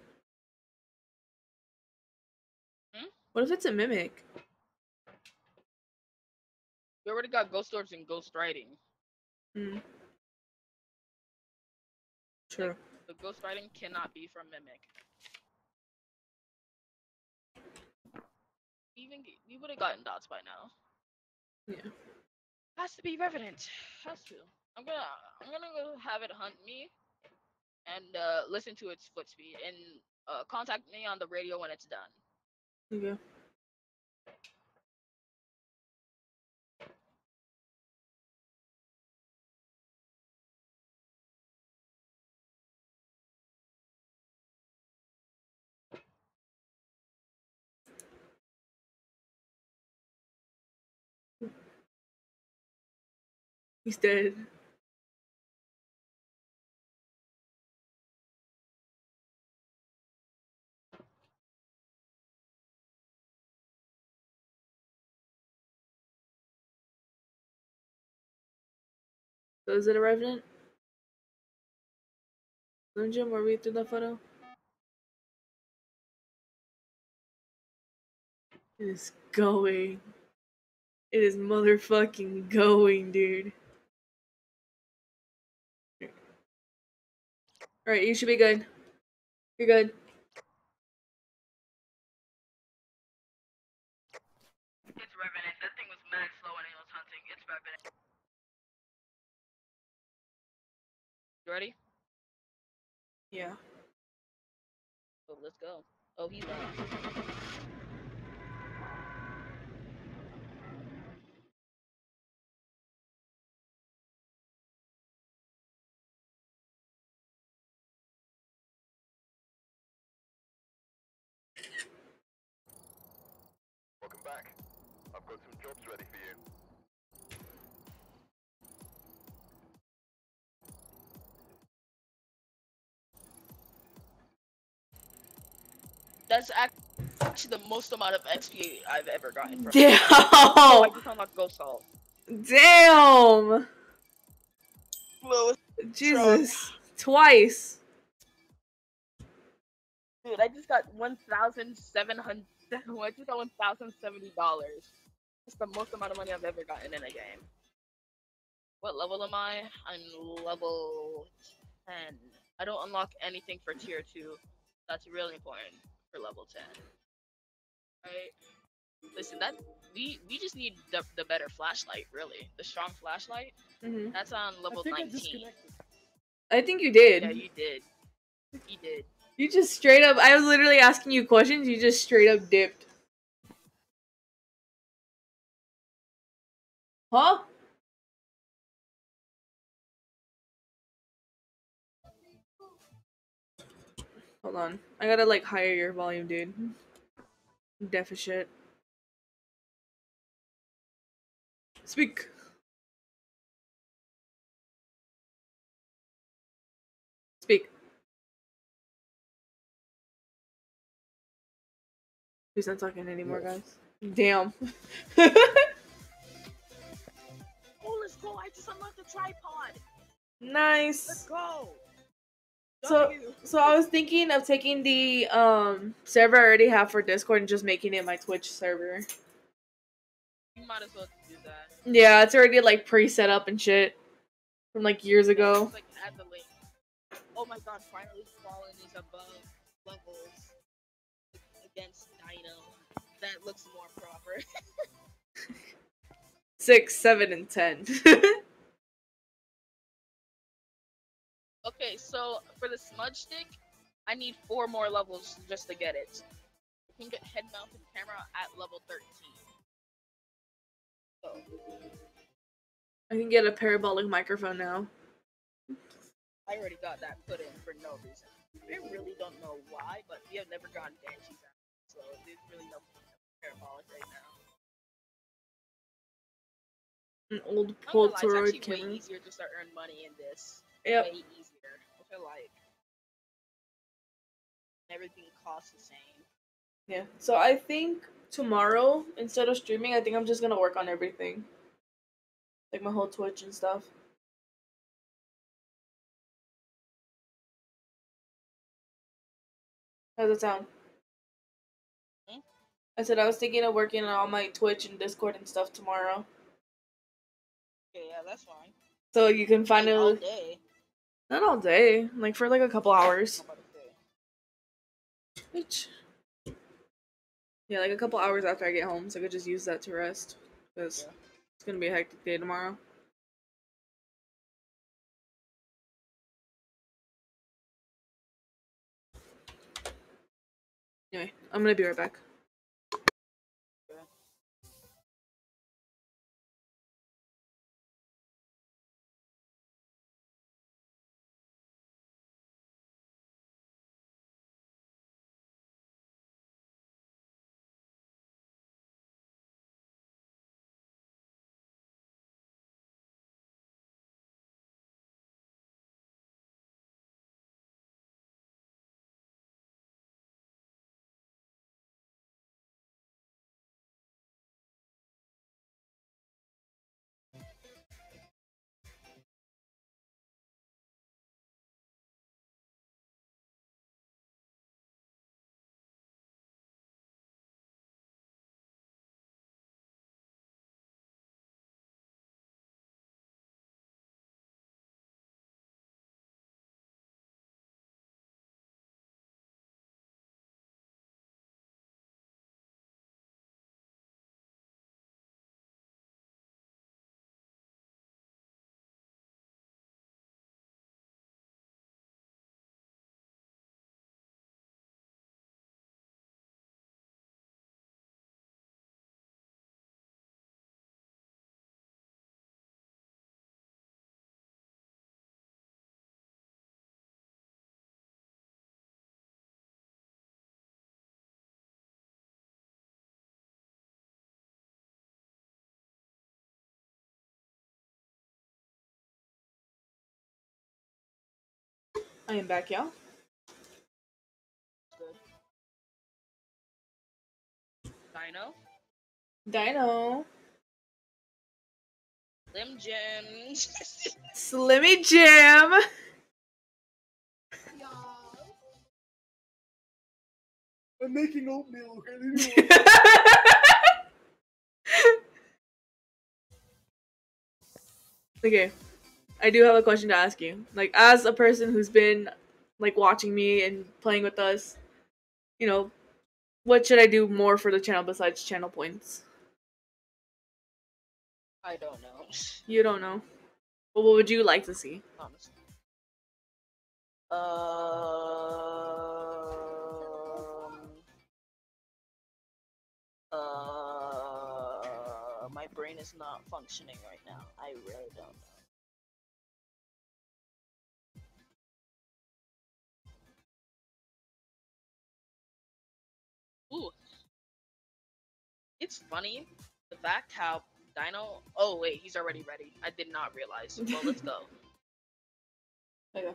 Hmm?
What if it's a mimic?
We already got ghost orbs and ghost writing.
Hmm. True.
The ghost writing cannot be from mimic. We Even we would have gotten dots by now.
Yeah.
Has to be revenant. Has to. I'm gonna I'm gonna go have it hunt me and uh, listen to its foot speed and uh, contact me on the radio when it's done.
Go. He's dead. So is it a revenant? Slim Jim, were we through that photo? It is going. It is motherfucking going, dude. Alright, you should be good. You're good.
It's Revenant. That thing was mad slow when it was hunting. It's Revenant.
You ready?
Yeah.
Oh, let's go. Oh, he's up.
Welcome back. I've got some jobs ready for you.
That's actually the most amount of XP I've ever gotten from. it. Oh, I
Damn!
just unlocked Ghost Salt.
Damn!
Well,
Jesus. Twice.
dude, I just got one thousand seven hundred. I just got one thousand seventy dollars. It's the most amount of money I've ever gotten in a game. What level am I? I'm level ten. I don't unlock anything for tier two. That's really important for level ten. Right? Listen, that we we just need the the better flashlight. Really, the strong flashlight.
hmm
That's on
I
level
I
nineteen.
disconnected.
I think you did.
Yeah, you did. You did.
You just straight up. I was literally asking you questions. You just straight up dipped. Huh? Hold on. I gotta like higher your volume, dude. Deaf as shit. Speak. Speak. He's not talking anymore, guys. Damn.
Oh, let's go! I just unlocked the tripod.
Nice.
Let's go.
So- So I was thinking of taking the um server I already have for Discord and just making it my Twitch server.
you might as well do that.
Yeah, it's already like pre-set up and shit from like years ago.
Just, like add the link. Oh my god! Finally, Fallen is above levels against Dino. That looks more proper.
Six, seven, and ten.
okay, so for the smudge stick, I need four more levels just to get it. I can get head-mounted camera at level thirteen. So
I can get a parabolic microphone now.
I already got that put in for no reason. I really don't know why, but we have never gotten banshees out, so there's really no parabolic right now.
An old
Not gonna it's
Polaroid
actually
camera.
way easier to start earning money in this.
Yep.
Way easier. Feel like everything costs the same.
Yeah. So I think tomorrow, instead of streaming, I think I'm just gonna work on everything. Like my whole Twitch and stuff. How's it sound?
Hmm?
I said I was thinking of working on all my Twitch and Discord and stuff tomorrow.
Okay, yeah, that's fine.
So you can
Like, all
finally
day.
Not all day, like for like a couple hours.
I'm about to say.
Which yeah, like a couple hours after I get home, so I could just use that to rest. Because
Yeah.
it's gonna be a hectic day tomorrow. Anyway, I'm gonna be right back. I am back, y'all.
Good. Dino.
Dino.
Slim Jims.
Slimmy Jim.
I'm making oatmeal. Okay,
I do have a question to ask you. Like as a person who's been like watching me and playing with us, you know, what should I do more for the channel besides channel points?
I don't know.
You don't know. Well, what would you like to see?
Honestly. Um. Uh. My brain is not functioning right now. I really don't know. It's funny the fact how Dino. Oh wait, he's already ready. I did not realize. Well, let's go.
Okay.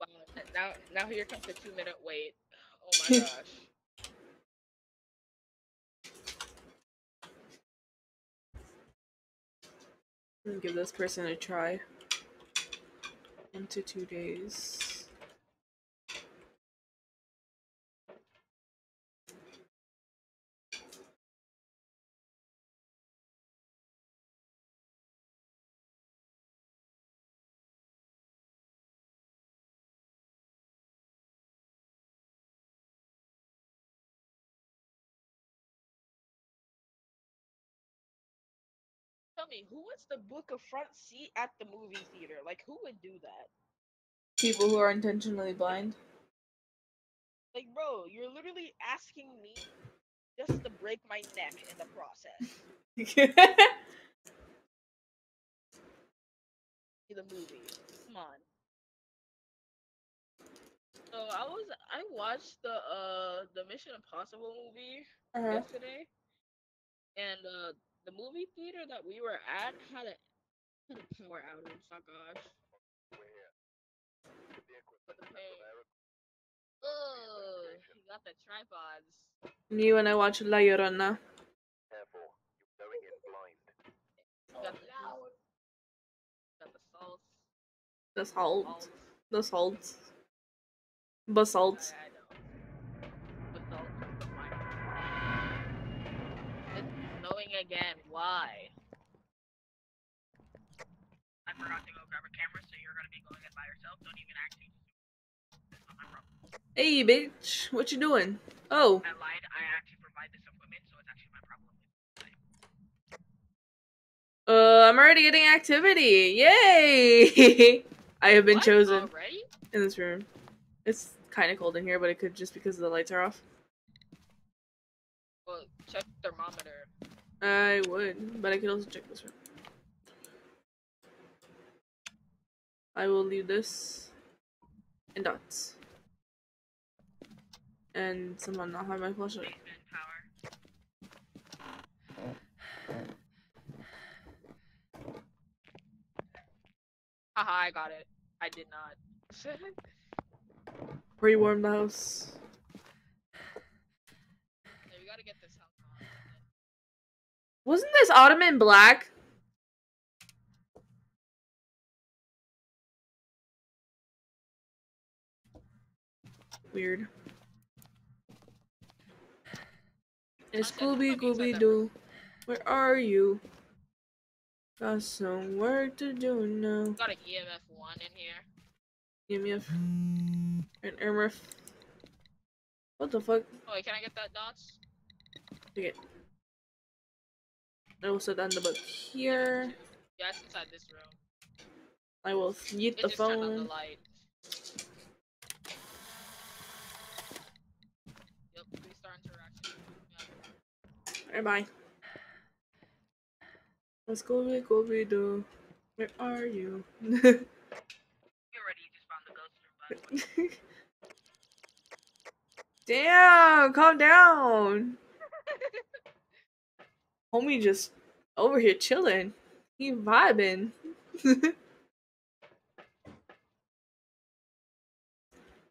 Wow, now, now here comes the two minute wait. Oh my gosh.
Give this person a try. One to two days.
Me, who wants to book a front seat at the movie theater? Like, who would do that?
People who are intentionally blind.
Like, bro, you're literally asking me just to break my neck in the process. See the movie. Come on. So I was I watched the uh the Mission Impossible movie
uh-huh.
yesterday, and uh the movie theater that we were at had a had a power outage. Oh gosh. But the power- Ugh, you got the tripods.
Me when I watch La Llorona.
Careful, you're going in blind.
Got the, got the salt.
The salt.
salt.
The salt. Basalt.
It's snowing again. Why?
I forgot to go grab a camera, so you're gonna be going in by yourself. Don't even act too. It's not my problem.
Hey, bitch. What you doing? Oh.
I lied. I actually provide this equipment, so it's actually my problem.
Uh, I'm already getting activity. Yay! I have been
What?
chosen
Already?
in this room. It's kind of cold in here, but it could just because the lights are off.
Well, check thermometer.
I would, but I could also check this room. I will leave this in dots. And somehow not have my flashlight.
Haha, I got it. I did not.
Rewarm the house.
Yeah, we gotta get this house on.
Wasn't this ottoman black? Weird. It's
I said the
Scooby Gooby Doo. Where are you? Got some work to do now.
Got an EMF one in here.
Give me a f- an MRF. What the fuck?
Oh, wait, can I get that dots?
Okay. I that in the book here.
Yeah, it's inside this room.
I will
It
the
just turned on the
phone.
light. Yep. Yeah.
Bye bye. Let's go, we go, we do. Where are you?
Already just found the ghost room, by the way.
Damn, calm down. Homie just over here chilling. He vibing.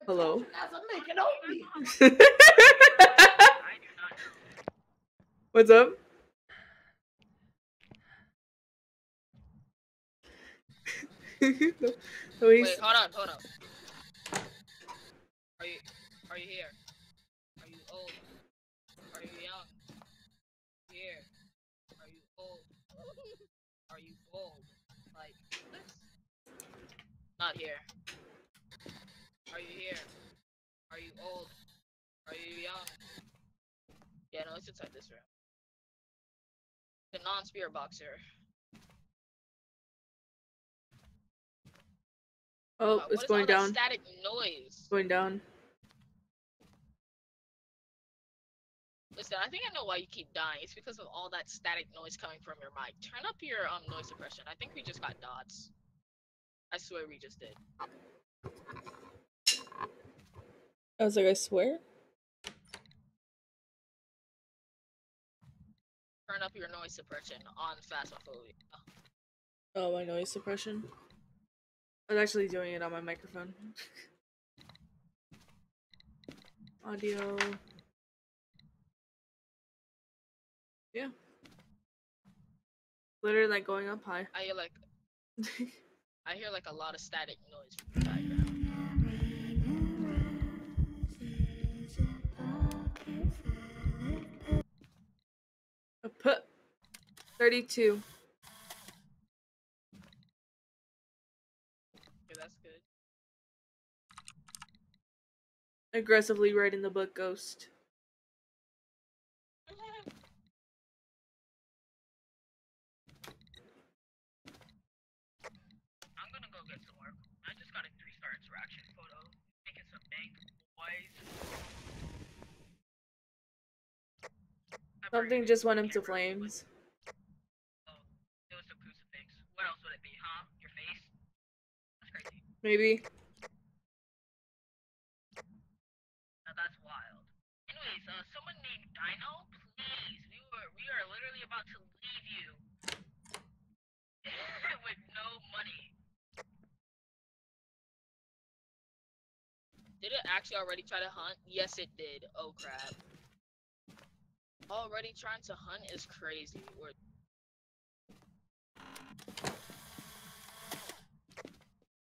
Hello.
As I'm making oatmeal.
I do not know.
What's up? no, no,
Wait, hold on, hold on. Are you are you here? Are you old? Are you young? Here. Are you old? Are you old? Like this? Not here. Are you here? Are you old? Are you young? Yeah, no, it's inside this room. The non-spirit boxer.
oh,
Uh,
it's going down.
Static noise.
Going down.
Listen, I think I know why you keep dying. It's because of all that static noise coming from your mic. Turn up your um noise suppression. I think we just got dots. I swear we just did.
I was like, I swear.
Turn up your noise suppression on Phasmophobia.
Oh, my noise suppression. I was actually doing it on my microphone. Audio. Yeah. Literally like going up high.
I hear like I hear like a lot of static noise from the background.
Put 32.
Okay, that's good.
Aggressively writing the book Ghost.
I'm gonna go get some work. I just got a three star interaction photo. Making some bank, boys. I
Something just went into flames.
It was a crucifix. What else would it be, huh? Your face? That's crazy.
Maybe.
Now that's wild. Anyways, uh, someone named Dino, please. We were we are literally about to leave you with no money.
Did it actually already try to hunt? Yes, it did. Oh crap. Already trying to hunt is crazy. We're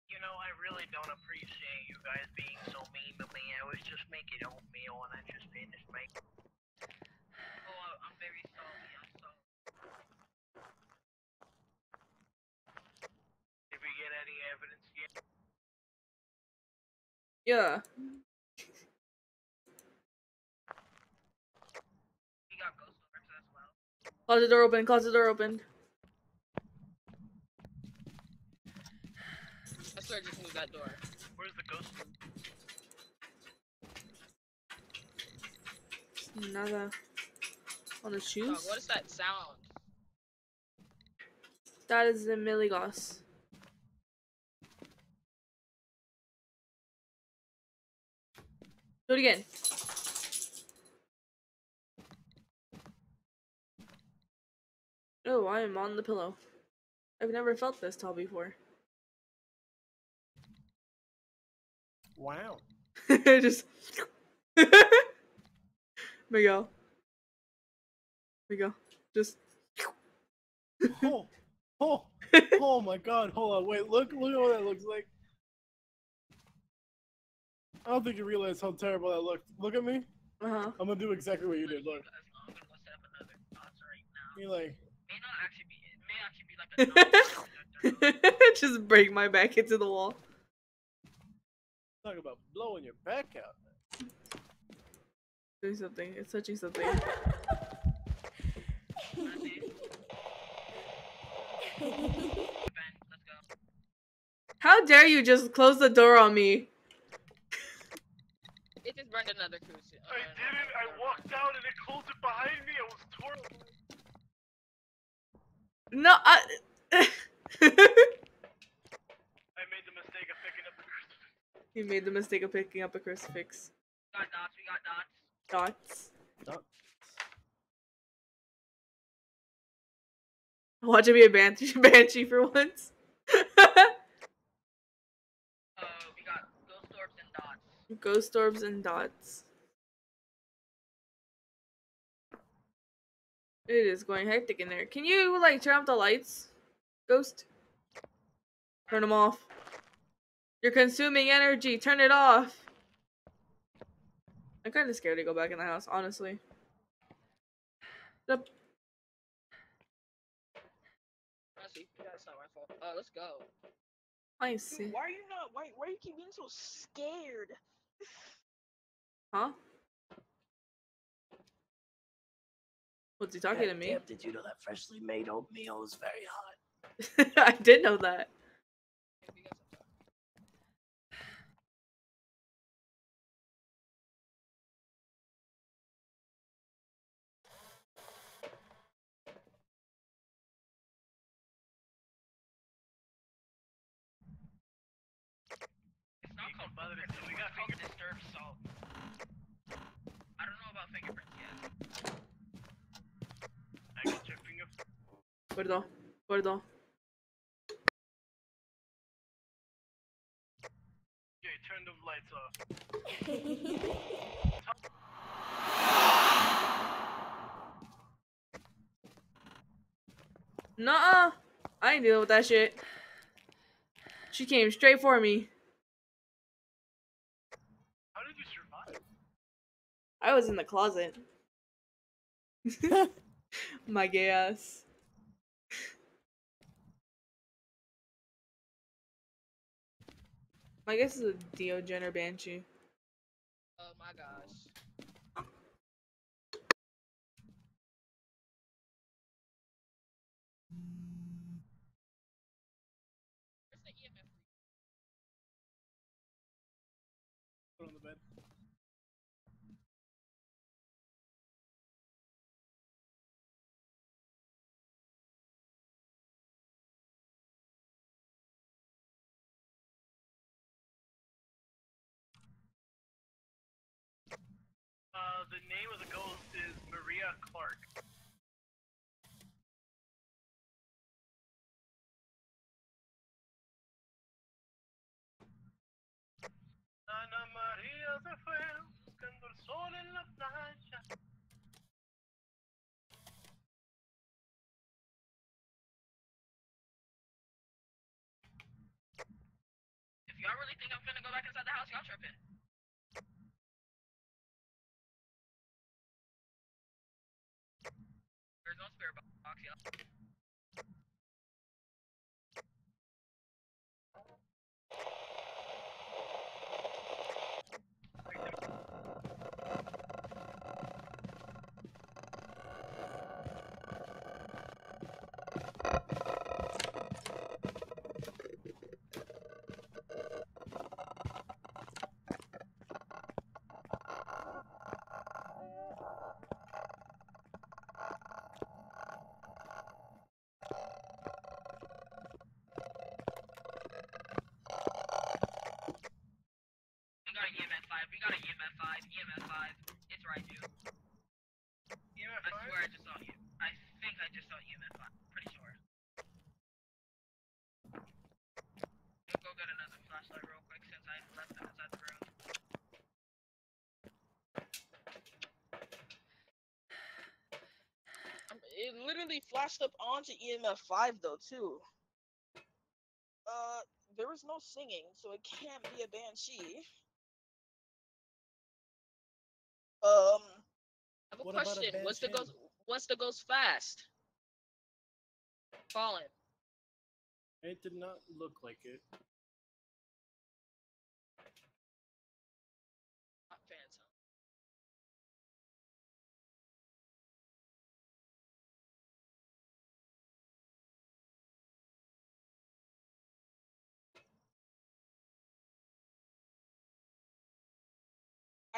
You know, I really don't appreciate you guys being so mean to me. I was just making oatmeal and I just finished making. Oh, I'm very sorry. I'm sorry. Did we get any evidence yet?
Yeah.
We got ghost orbs as well.
Closet door open. Closet door open.
I swear just move that door.
Where's the ghost?
Nada. On the
Dog,
shoes?
what is that sound?
That is the Millie Do it again. Oh, I am on the pillow. I've never felt this tall before.
Wow.
Just. Miguel. Miguel. Just.
Oh, oh, oh my God! Hold on, wait. Look, look at what that looks like. I don't think you realize how terrible that looked. Look at me.
Uh huh.
I'm gonna do exactly what you did. Look.
I'm gonna go set up another thoughts right now.
You're like,
May not be. It may actually be like
Just break my back into the wall.
talk about blowing your back out.
Doing something. It's touching something.
Let's.
How dare you just close the door on me?
It just burned another cruise.
I didn't. I walked out and it closed it behind me. I was torn.
No, I.
I made the mistake of picking up the crucifix.
you made the mistake of picking up a crucifix.
We got dots. We got dots.
Dots.
Not
Watch it be a banshee, banshee for once.
Uh, we got ghost orbs and dots.
Ghost orbs and dots. It is going hectic in there. Can you like turn off the lights, Ghost? Turn them off. You're consuming energy. Turn it off. I'm kind of scared to go back in the house, honestly. Yep.
Honestly, that's not my fault. Uh, let's go.
I
Dude,
see.
why are you not? Why? Why are you keep being so scared?
Huh? What's he talking to me?
Damn, did you know that freshly made oatmeal is very hot?
I did know that.
It's not
we got
It's called disturbed salt. I don't know about fingerprints yet.
I can check finger.
Gordo. Gordo.
Okay, turn the lights off.
Nuh-uh. I ain't dealing with that shit. She came straight for me.
How did you survive?
I was in the closet. My gay ass. My guess is a Deogen or Banshee.
Oh my gosh. The
name of the ghost is Maria Clark. Ana María se fue buscando el sol en la playa.
If y'all really think I'm finna go back inside the house, y'all tripping. Bo- box, y'all. We got a EMF 5. We got a EMF 5. EMF 5. It's right, dude.
EMF
I
five?
swear I just saw you. I think I just saw EMF 5. Pretty sure. Let's go get another flashlight real quick since I left it inside the room.
Um, It literally flashed up onto EMF five though too. Uh, there was no singing, so it can't be a banshee. Um,
I have a
What about a
question. What's the ghost? What's the ghost fast? Fallen.
It did not look like it.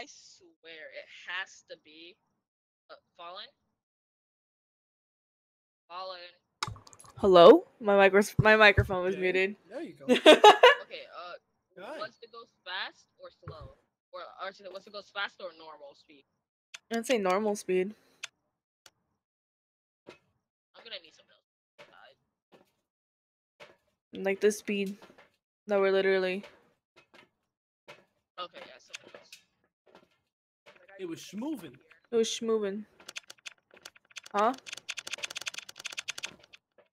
I swear it has to be uh, fallen. Fallen.
Hello? My micro my microphone was
Okay,
muted.
There you go.
Okay, uh,
Nice.
what's the ghost fast or slow? Or, or should- what's the ghost fast or normal speed?
I'd say normal speed.
I'm gonna need some help.
Like the speed that we're literally.
Okay, yeah, someone else. Like, I
It was schmoving.
It was moving. Huh?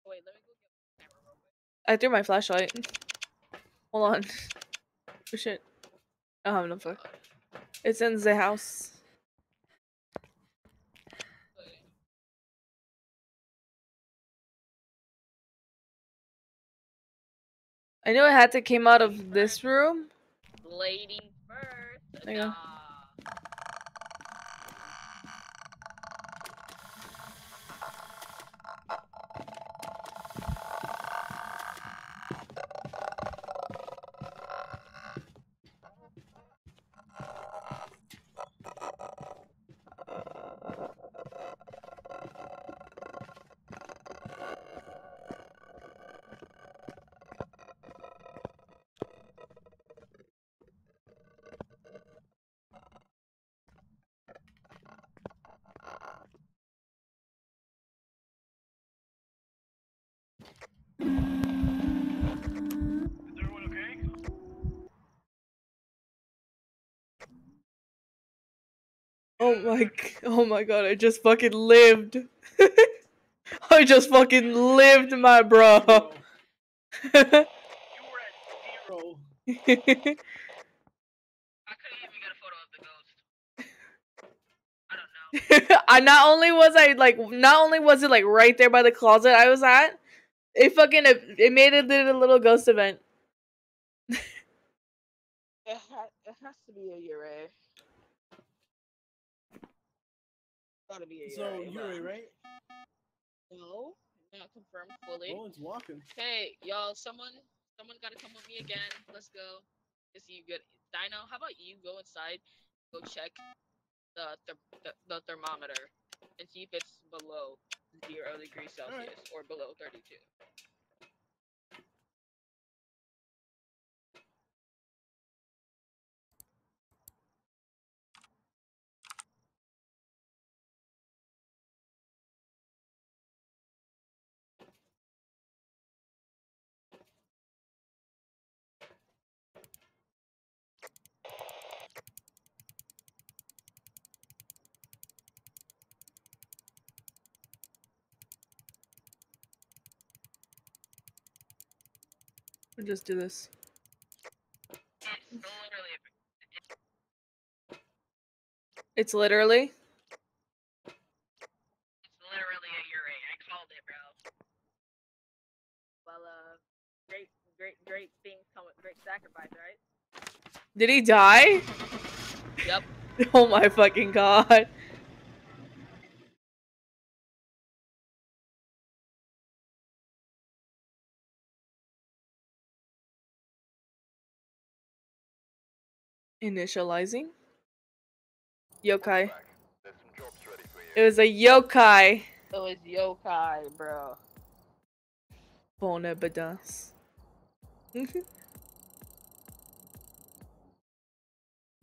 Wait, let me go get my camera real quick.
I threw my flashlight. Hold on. Oh shit. I don't have enough. flash- It's in the house. I knew it had to came out of this room.
Lady first.
There you go. G- oh my god! I just fucking lived. I just fucking lived, my bro.
You were at zero.
I couldn't even get a photo of the ghost. I don't know.
I not only was I like, not only was it like right there by the closet I was at, it fucking it, made it a little ghost event.
It, ha- it has to be a year Yurei. Gotta be a
So
Yurei.
Yurei, right?
No, not confirmed fully.
Roland's walking.
Hey, y'all, someone, someone gotta come with me again. Let's go. Is you good? Dino, how about you go inside, go check the the, the, the thermometer, and see if it's below zero degrees Celsius
Alright.
or below thirty-two.
We'll just do this. It's literally
It's literally. a Yurei. I called it, bro.
Well, uh, great, great, great things come with great sacrifice, right?
Did he die?
Yep.
Oh my fucking god. Initializing. Yokai.
Back. There's some jobs ready for
It was a yokai.
It was yokai, bro.
Bonabadas. Two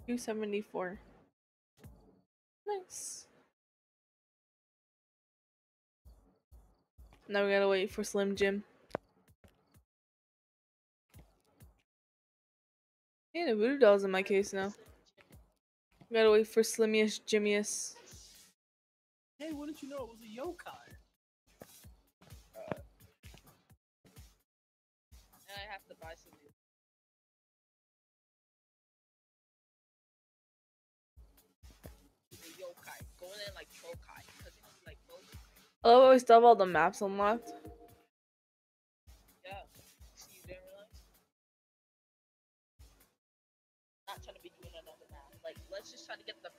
mm-hmm. seventy four. Nice. Now we gotta wait for Slim Jim. Yeah, the voodoo doll's in my case now. We gotta wait for Slimius Jimmius.
Hey, wouldn't you know it was a yokai?
And I have to buy some. new- yokai, going in like trokai, because you know, like both.
I love how we still have all the maps unlocked.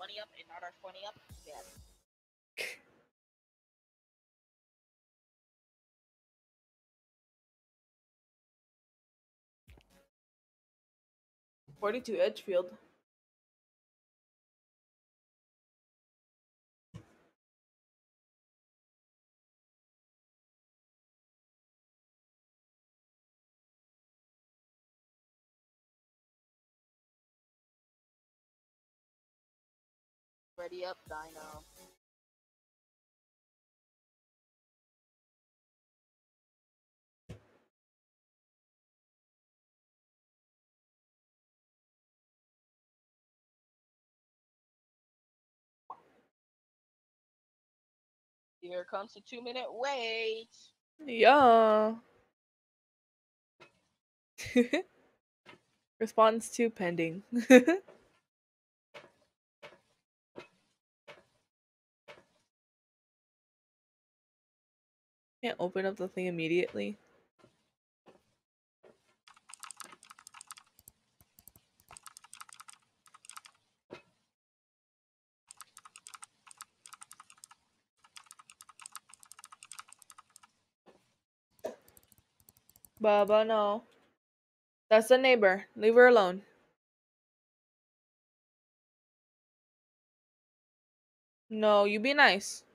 20 up and not our 20 up.
Forty-two Edgefield.
already up, Dino. Here comes the two minute wait.
Yeah. Response to pending. Can't open up the thing immediately. Baba, no. That's the neighbor. Leave her alone. No, you be nice.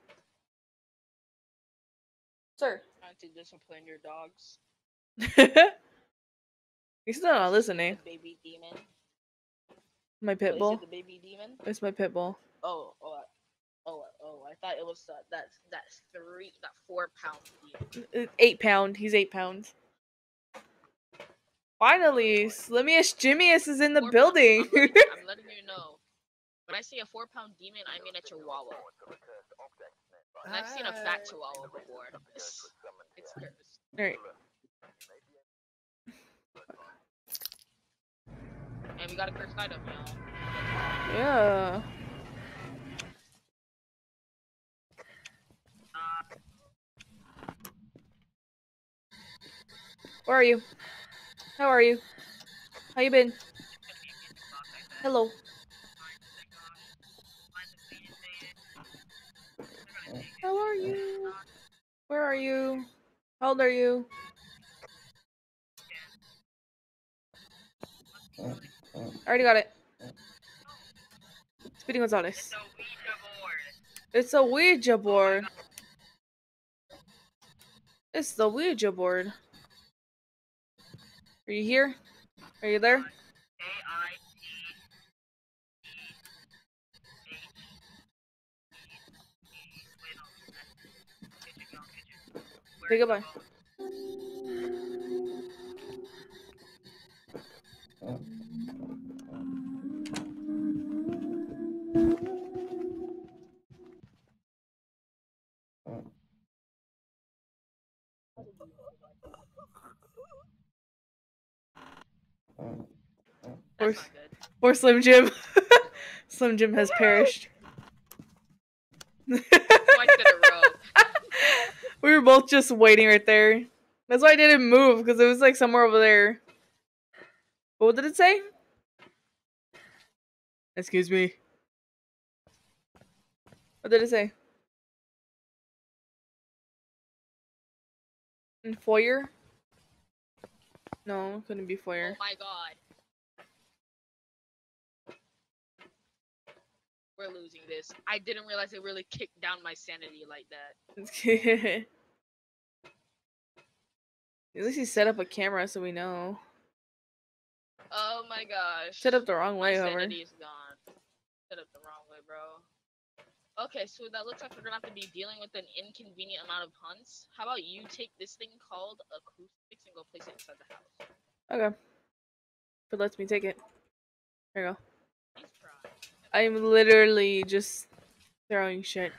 Sir.
Trying to discipline your dogs.
He's still not listening.
The baby demon.
My pit bull.
the baby demon?
It's my pit bull.
Oh, oh, oh, I- oh! I thought it was uh, that that three that four pound demon.
Eight pound. He's eight pounds. Finally, Slimius Jimmius is in the
Four pound-
building.
I'm letting, I'm letting you know. When I say a four pound demon, I mean a chihuahua. And I've seen a fat chihuahua before. It's, it's cursed.
Alright.
And we got a cursed item, y'all.
Yeah. Where are you? How are you? How you been? Hello. How are you? Where are you? How old are you? I already got it. Speedy Gonzalez.
It's a Ouija board.
It's a Ouija board. It's the Ouija board. Are you here? Are you there?
A I T E H E. Wait, no. that's- Kitchen, y'all,
Say goodbye. Or, or Slim Jim. Slim Jim has perished.
Twice in a row.
We were both just waiting right there. That's why I didn't move because it was like somewhere over there. But what did it say? Excuse me. What did it say? In foyer? No, couldn't be foyer.
Oh my god. We're losing this. I didn't realize it really kicked down my sanity like that.
At least he set up a camera so we know.
Oh my gosh.
Set up the wrong way, however.
sanity is gone. Set up the wrong way, bro. Okay, so that looks like we're gonna have to be dealing with an inconvenient amount of hunts. How about you take this thing called a crucifix and go place it inside the house?
Okay. But lets me take it. There you go. I'm literally just throwing shit.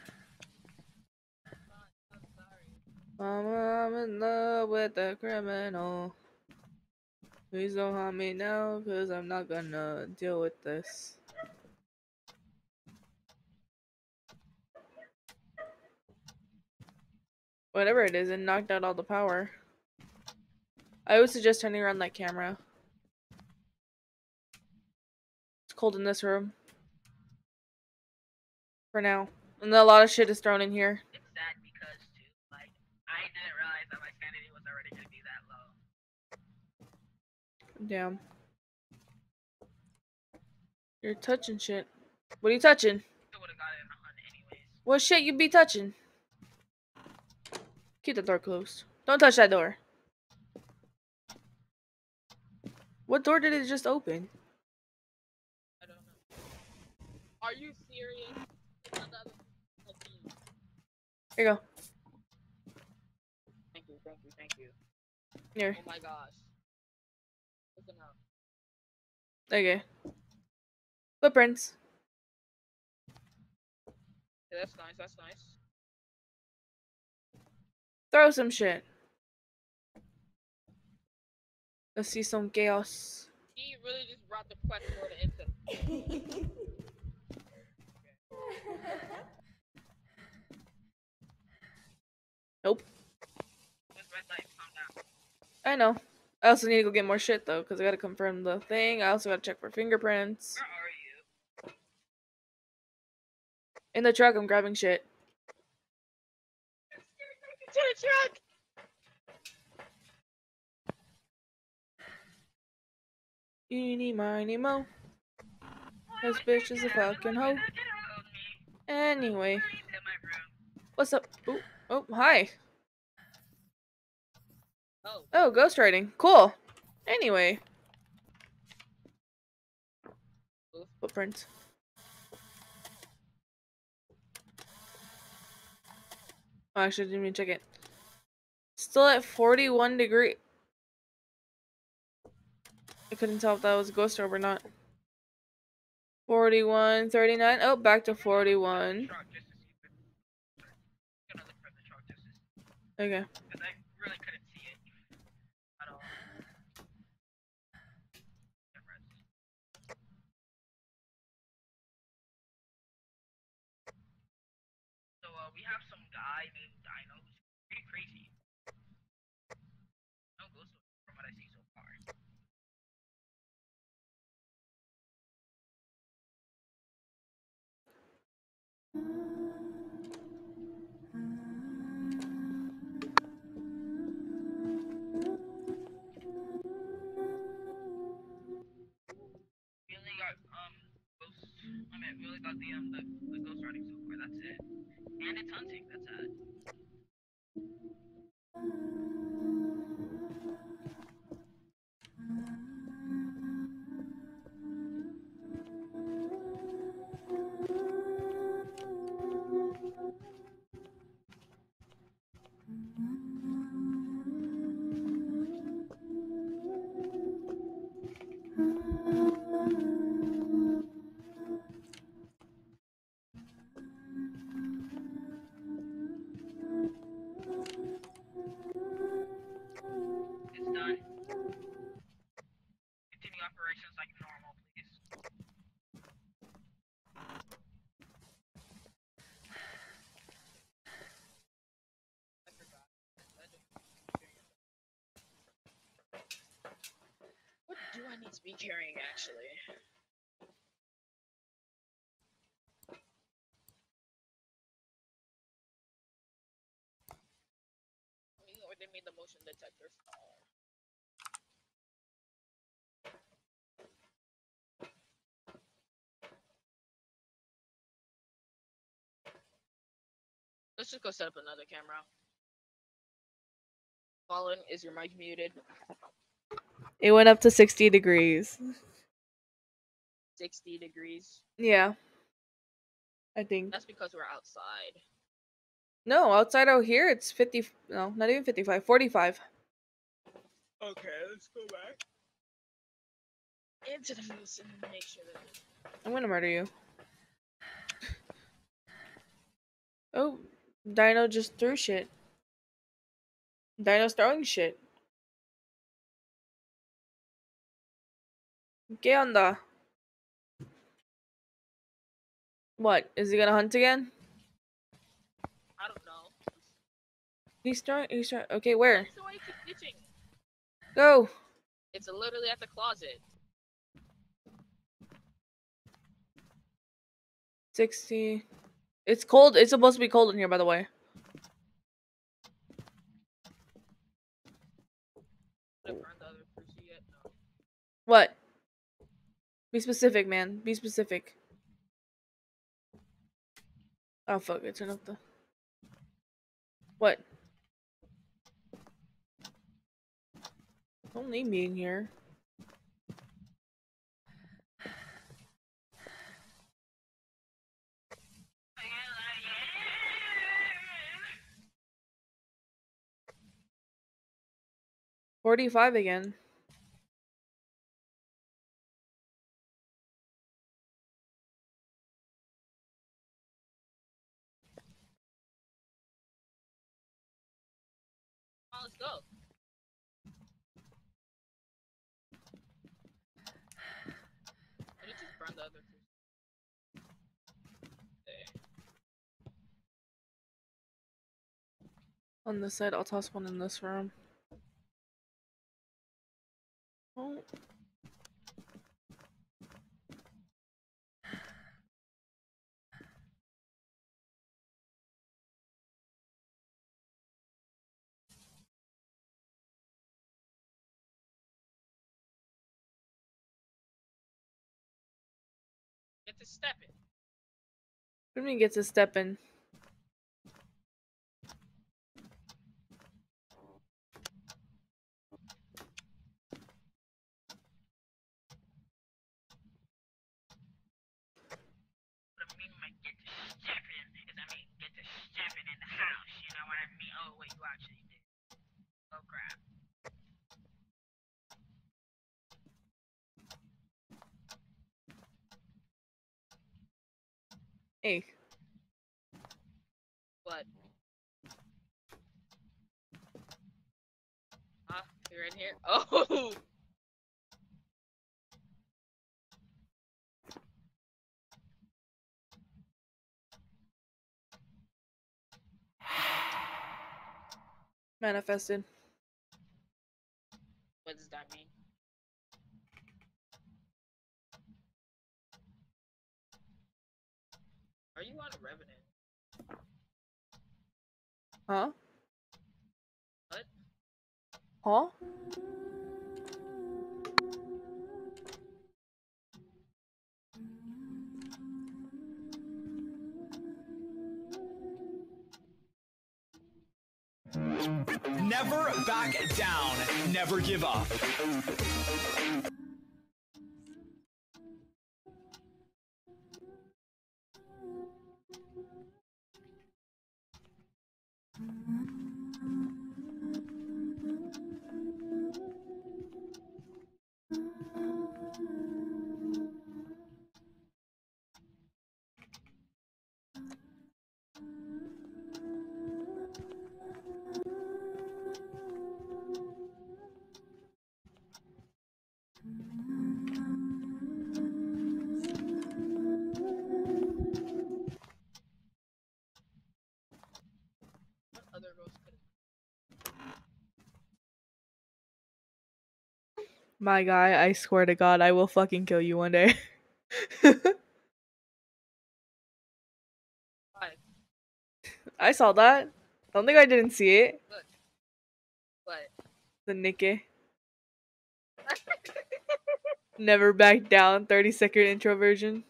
Mama, I'm in love with the criminal. Please don't haunt me now, cause I'm not gonna deal with this. Whatever it is, it knocked out all the power. I would suggest turning around that camera. It's cold in this room. For now. And a lot of shit is thrown in here.
It's sad because too, like, I didn't realize that my sanity was already gonna be that low.
Damn. You're touching shit. What are you touching?
Still would've got it in a hunt anyways.
What shit you be touching? Keep the door closed. Don't touch that door. What door did it just open?
I don't know. Are you serious? It's.
Here you go.
Thank you, thank you, thank you.
Here.
Oh my gosh. Listen up.
Okay. Footprints.
Okay, that's nice, that's nice.
Throw some shit. Let's see some chaos.
He really just brought the quest order into.
Nope.
Just right there, calm down.
I know. I also need to go get more shit though, because I gotta confirm the thing. I also gotta check for fingerprints.
Where are you?
In the truck, I'm grabbing shit.
To the truck.
Eeny, miny, mo. This bitch is a fucking hoe. Anyway, what's up? Oh, oh, hi.
Oh,
Oh, ghostwriting. Cool. Anyway. Footprints. Oh, actually, I didn't even check it. Still at 41 degree. I couldn't tell if that was a ghost orb or not. 41, 39. Oh, back to 41.
Truck just to see if it- Gonna look for the truck just to see,
Okay.
because I really couldn't see it at all. So uh, we have some guy named Dino who's pretty crazy. No ghost from what I see so far. We got the um the, the ghost writing so far. That's it. And it's hunting. That's it.
Carrying actually? Or they made the motion detector small. Let's just go set up another camera. Fallen, is your mic muted?
It went up to 60 degrees.
60 degrees.
Yeah. I think.
That's because we're outside.
No, outside out here it's 50. No, not even 55. 45.
Okay, let's go back. Into the house and make sure that
I'm gonna murder you. Oh, Dino just threw shit. Dino's throwing shit. ¿Qué onda? What? Is he gonna hunt again?
I don't know.
He's throwing. He's throwing. Okay, where?
So why you keep ditching?
Go.
It's literally at the closet.
60. It's cold. It's supposed to be cold in here, by the way.
Did I burn the other cruci yet? No.
What? Be specific, man. Be specific. Oh, fuck. I turned up the. What? Don't leave me in here. Forty-five again.
let's go. I need to burn the other two. There.
On this side, I'll toss one in this room. Oh.
Get to stepping.
What do you mean gets a step in?
What I mean by get to stepping is I mean get to stepping in the house. You know what I mean? Oh wait, you actually did. Oh crap.
Hey,
What? Huh? You're in here? Oh!
Manifested.
What does that mean? Are you on a Revenant?
Huh?
What?
Huh?
Never back down. Never give up.
My guy, I swear to God, I will fucking kill you one day. I saw that. I don't think I didn't see it.
What?
The Nicky. Never back down. 30 second intro version.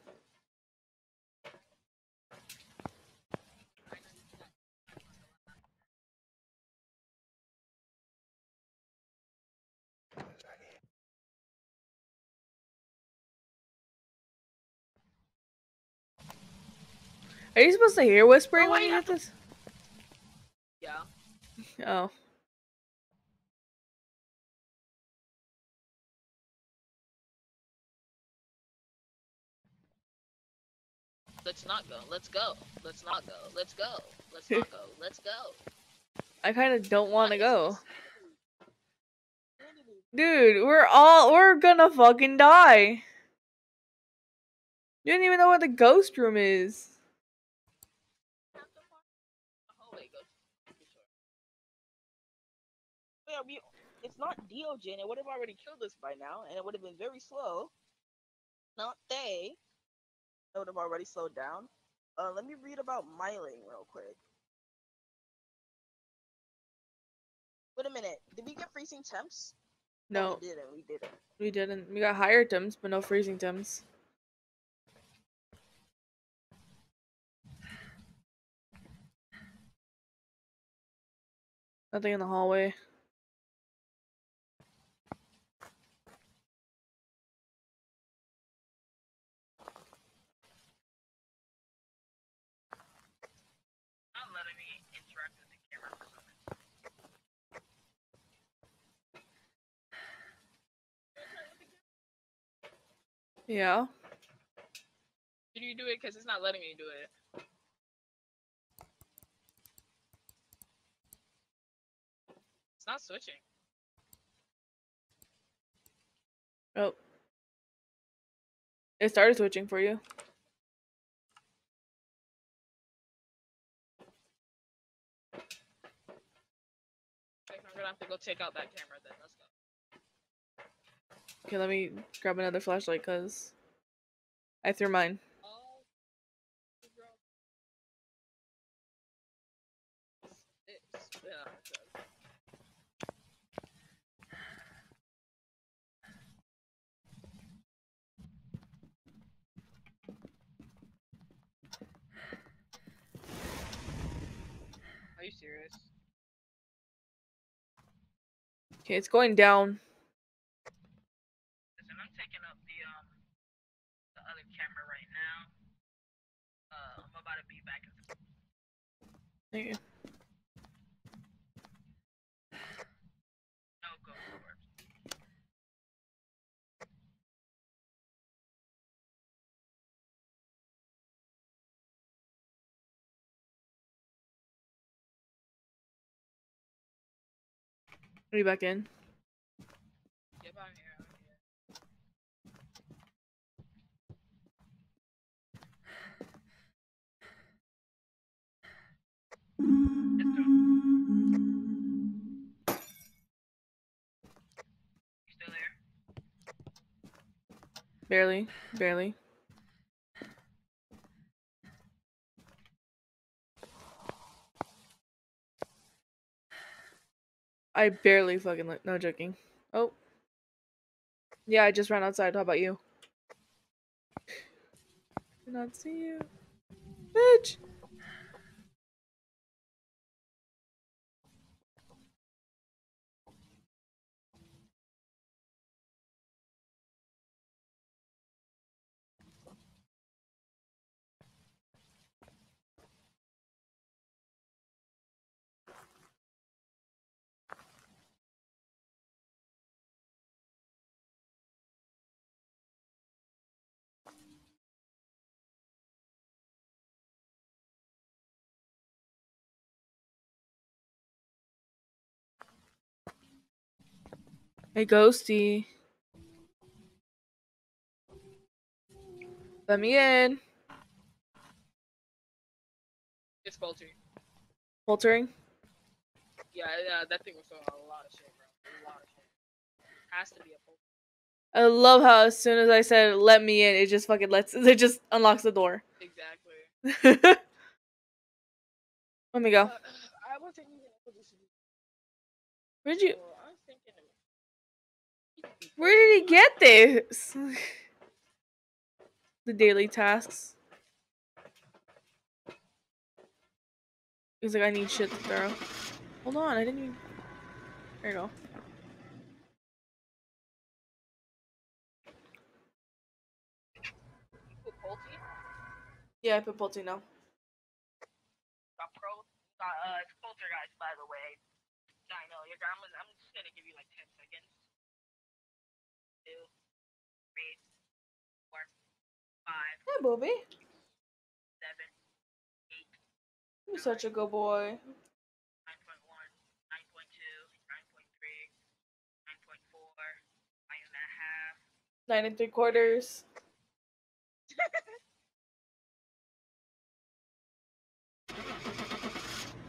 Are you supposed to hear whispering
Oh,
when you hit this?
Yeah.
Oh.
Let's not go. Let's go. Let's not go. Let's go. Let's not go. Let's go.
I kind of don't want to go. Dude, we're all we're gonna fucking die. You didn't even know what the ghost room is.
hallway goes.
We, it's not Deogen. It would have already killed us by now, and it would have been very slow. Not Thaye. It would have already slowed down. Uh, let me read about Myling real quick. Wait a minute. Did we get freezing temps?
No,
we didn't. We didn't.
we didn't. We got higher temps, but no freezing temps. Nothing in the hallway.
Not letting me interact with the camera for some reason.
Yeah.
Did you do it? Because it's not letting me do it. It's not switching.
Oh. It started switching for you.
I'm gonna have to go take out that camera then. Go.
Okay, let me grab another flashlight because I threw mine.
Bro. It's, yeah, it does. Are you serious?
Okay, it's going down.
Listen, I'm taking up the um the other camera right now. Uh, I'm about to be back. It.
Are you back in?
Get back here. I'm here.
Let's go. You still there?
Barely. Barely. I barely fucking look. No joking. Oh. Yeah, I just ran outside. How about you? Did not see you. Bitch! Hey, Ghosty. Let me in.
It's faltering.
Faltering?
Yeah, yeah, that thing was throwing a lot of shit, bro. A lot of shit. Has to be a poultry.
I love how as soon as I said "let me in," it just fucking lets it just unlocks the door.
Exactly.
Let me go.
Uh, I was thinking of.
Where'd you?
Well, I was thinking of-
Where did he get this? the daily tasks. He's like, I need shit to throw. Hold on, I didn't even. There you go. Yeah, I put Pulte now.
Got pro. Got uh, poltergeist, by the way. I know your grandma's. I'm five,
Hey, Bobby.
seven, eight,
You're such a good boy.
9.1, 9.2, 9.3, 9.4, nine and a half.
Nine and three quarters.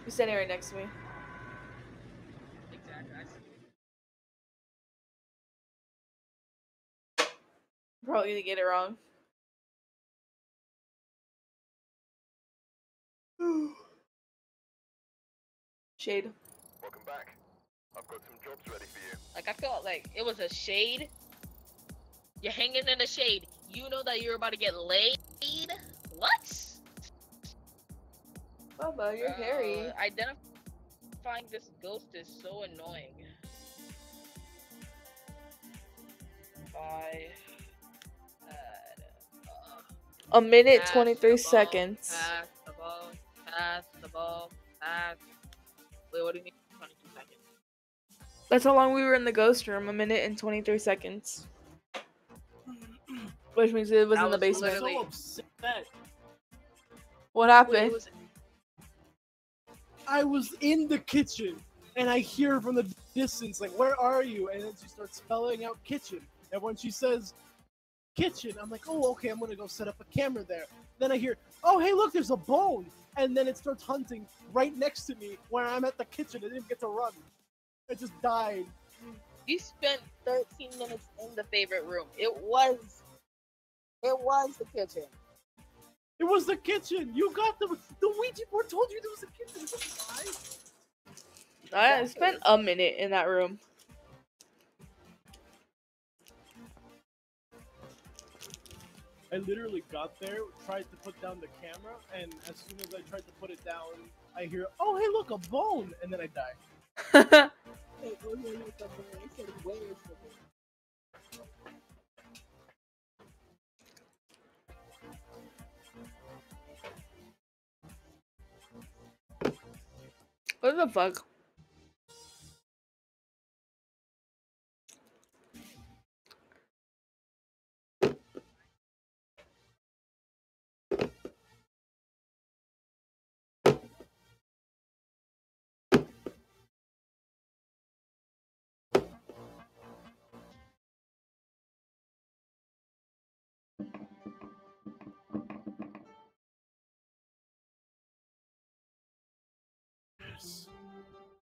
You're standing right next to me.
Exactly.
Probably gonna get it wrong. Shade.
Welcome back. I've got some jobs ready for you.
Like I felt like it was a shade. You're hanging in the shade. You know that you're about to get laid. What?
Bubba, you're hairy.
Uh, identifying this ghost is so annoying. By uh,
A minute,
pass
23 seconds.
Pass the ball. Pass the ball. Pass. Wait, what do you mean? 22 seconds.
That's how long we were in the ghost room. A minute and 23 seconds. Which means it was
That
in the
was
basement.
so upset.
What happened?
it was
I was in the kitchen and I hear from the distance, like, "Where are you?" And then she starts spelling out kitchen. And when she says kitchen, I'm like, "Oh, okay, I'm gonna go set up a camera there." Then I hear, "Oh, hey, look, there's a bone," and then it starts hunting right next to me where I'm at the kitchen. I didn't get to run. It just died.
You spent 13 minutes in the favorite room. It was, it was the kitchen.
It was the kitchen. You got the the Ouija board told you there was a kitchen. It doesn't lie.
I spent a minute in that room.
I literally got there, tried to put down the camera, and as soon as I tried to put it down, I hear, "Oh, hey, look, a bone!" and then I die.
what the yeah,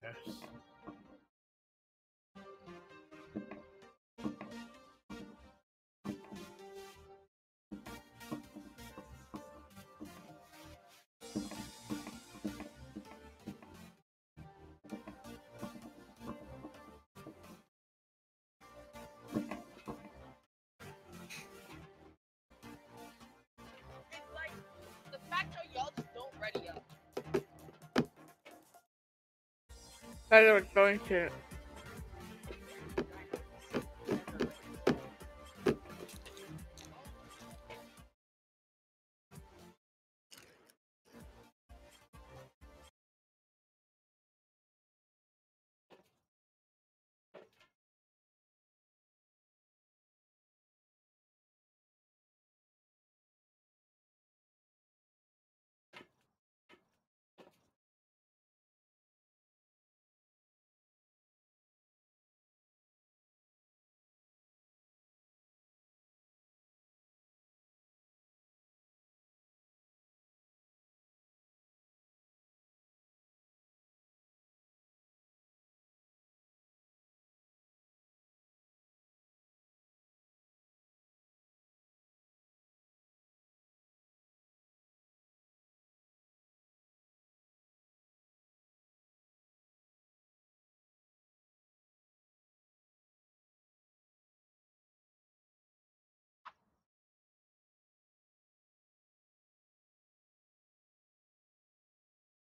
Yes.
I don't going to.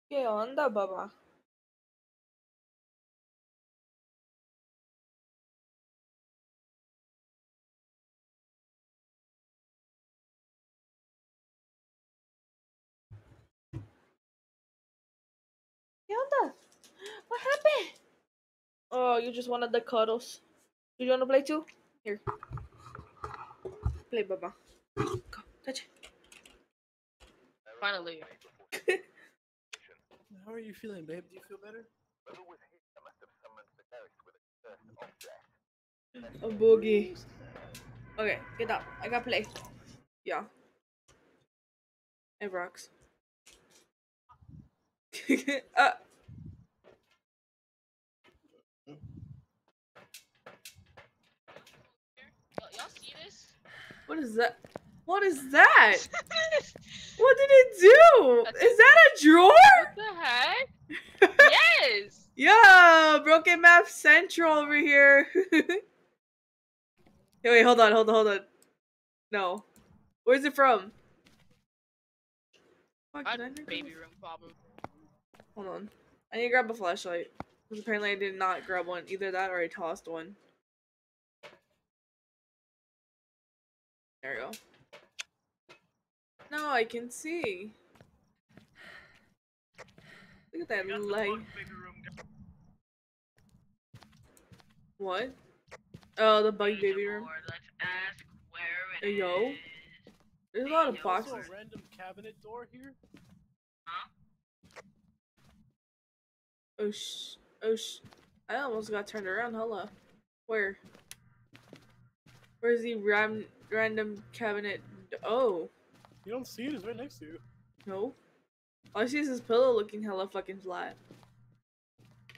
¿Qué onda, papá? ¿Qué onda? What happened? Oh, you just wanted the cuddles. Do you want to play too? Here. Play, Baba. Go, touch it.
Finally.
How are you feeling, babe? Do you feel better?
A boogie. Okay, get up. I got play. Yeah. It rocks. uh,
Y'all, y'all see this?
what is that? What is that? What did it do?
That's
Is that a drawer?
what the heck? yes!
Yo, Broken Map Central over here. hey, wait, hold on, hold on, hold on. No. Where's it from? Fuck,
I
did I not
baby room problem.
Hold on. I need to grab a flashlight. Because apparently I did not grab one. Either that or I tossed one. There we go. No, I can see. Look at that
We got the
light.
bug baby room guy.
What? Oh, the bug baby room.
Let's ask where
Hey, yo. There's a lot of
Yo,
Also,
boxes.
a random cabinet door here.
Huh?
Oh sh. Oh sh! I almost got turned around. Hello. Where? Where's the ram random cabinet? Oh,
You don't see it. It's right next to you.
no. All I see is his pillow looking hella fucking flat.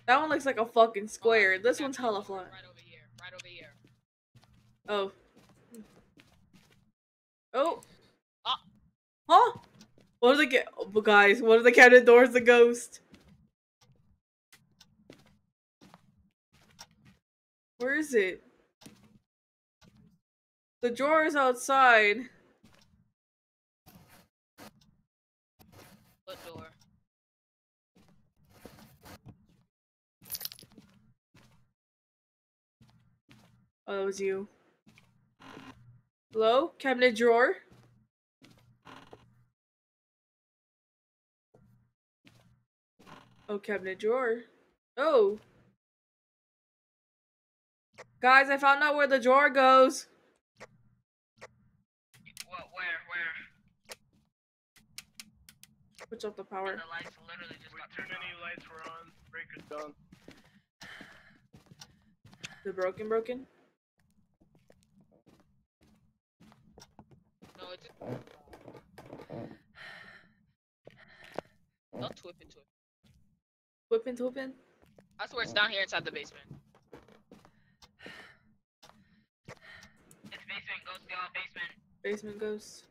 That one looks like a fucking square.
Uh,
This one's hella flat.
Right over here. Right over here.
Oh. Oh.
Ah.
Huh? What are the ga- oh, guys? What are the cabinet doors? The ghost. Where is it? The drawer is outside.
What door?
Oh, that was you. Hello? Cabinet drawer? Oh, cabinet drawer. Oh. Guys, I found out where the drawer goes.
What? Where? Where?
Switch off the power.
The lights literally just
Wait,
got
too
turned
many
on.
lights were on. Breaker's done.
The broken broken?
No, it just. Don't twip into it.
Whipping whipping?
I swear it's down here inside the basement.
It's basement. Go to y'all basement.
Basement ghost.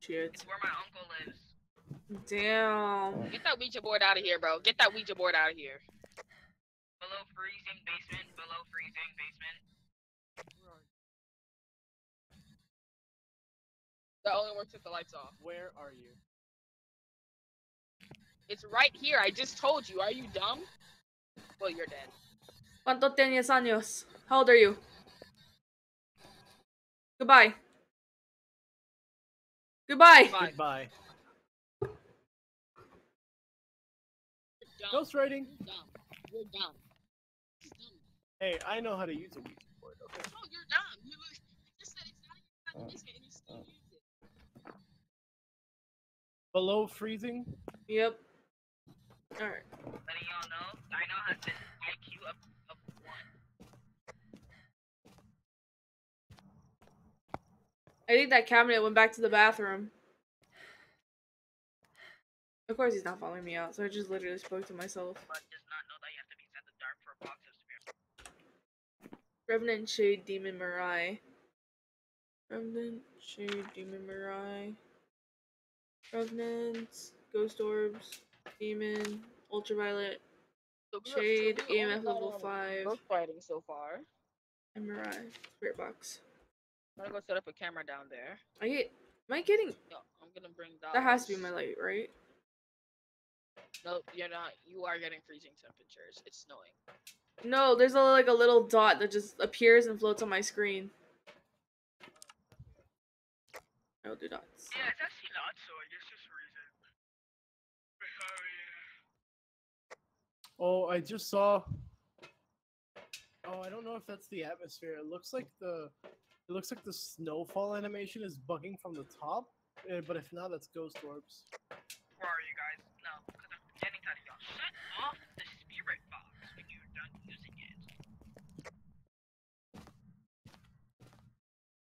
Shit.
It's where my uncle lives.
Damn.
Get that Ouija board out of here, bro. Get that Ouija board out of here.
Below freezing basement. Below freezing basement.
That only works if the lights off.
Where are you?
It's right here. I just told you. Are you dumb? Well, you're dead.
¿Cuánto tienes años? How old are you? Goodbye. Goodbye.
Bye.
Goodbye.
You're.
Ghost writing.
You're dumb. You're dumb.
Hey, I know how to use a Ouija board. Okay.
No, you're dumb. You, you just said it's not even in the basement and you still use it.
Below freezing.
Yep. Alright.
Letting y'all know. Dino has an IQ of, of one.
I think that cabinet went back to the bathroom. Of course he's not following me out, so I just literally spoke to myself.
But does not know that you have to be inside the dark for a box of spirits.
Revenant, Shade, Demon, Moroi. Revenant, Shade, Demon, Moroi. Revenant, Ghost Orbs, Demon, Ultraviolet,
So
Shade,
we
EMF level
um,
5,
Ghost writing so far.
and Moroi. Spirit Box.
I'm gonna go set up a camera down there.
I get. Am I getting.
No, I'm gonna bring that.
That has to be my light, right?
No, you're not. You are getting freezing temperatures. It's snowing.
No, there's a, like a little dot that just appears and floats on my screen. I will do dots.
Yeah, it's actually not so. I guess just reason.
Oh, I just saw. Oh, I don't know if that's the atmosphere. It looks like the. It looks like the snowfall animation is bugging from the top, eh, but if not, that's ghost orbs.
Where are you guys? No, because I'm getting tired of y'all. Shut off the spirit box when you're done using it.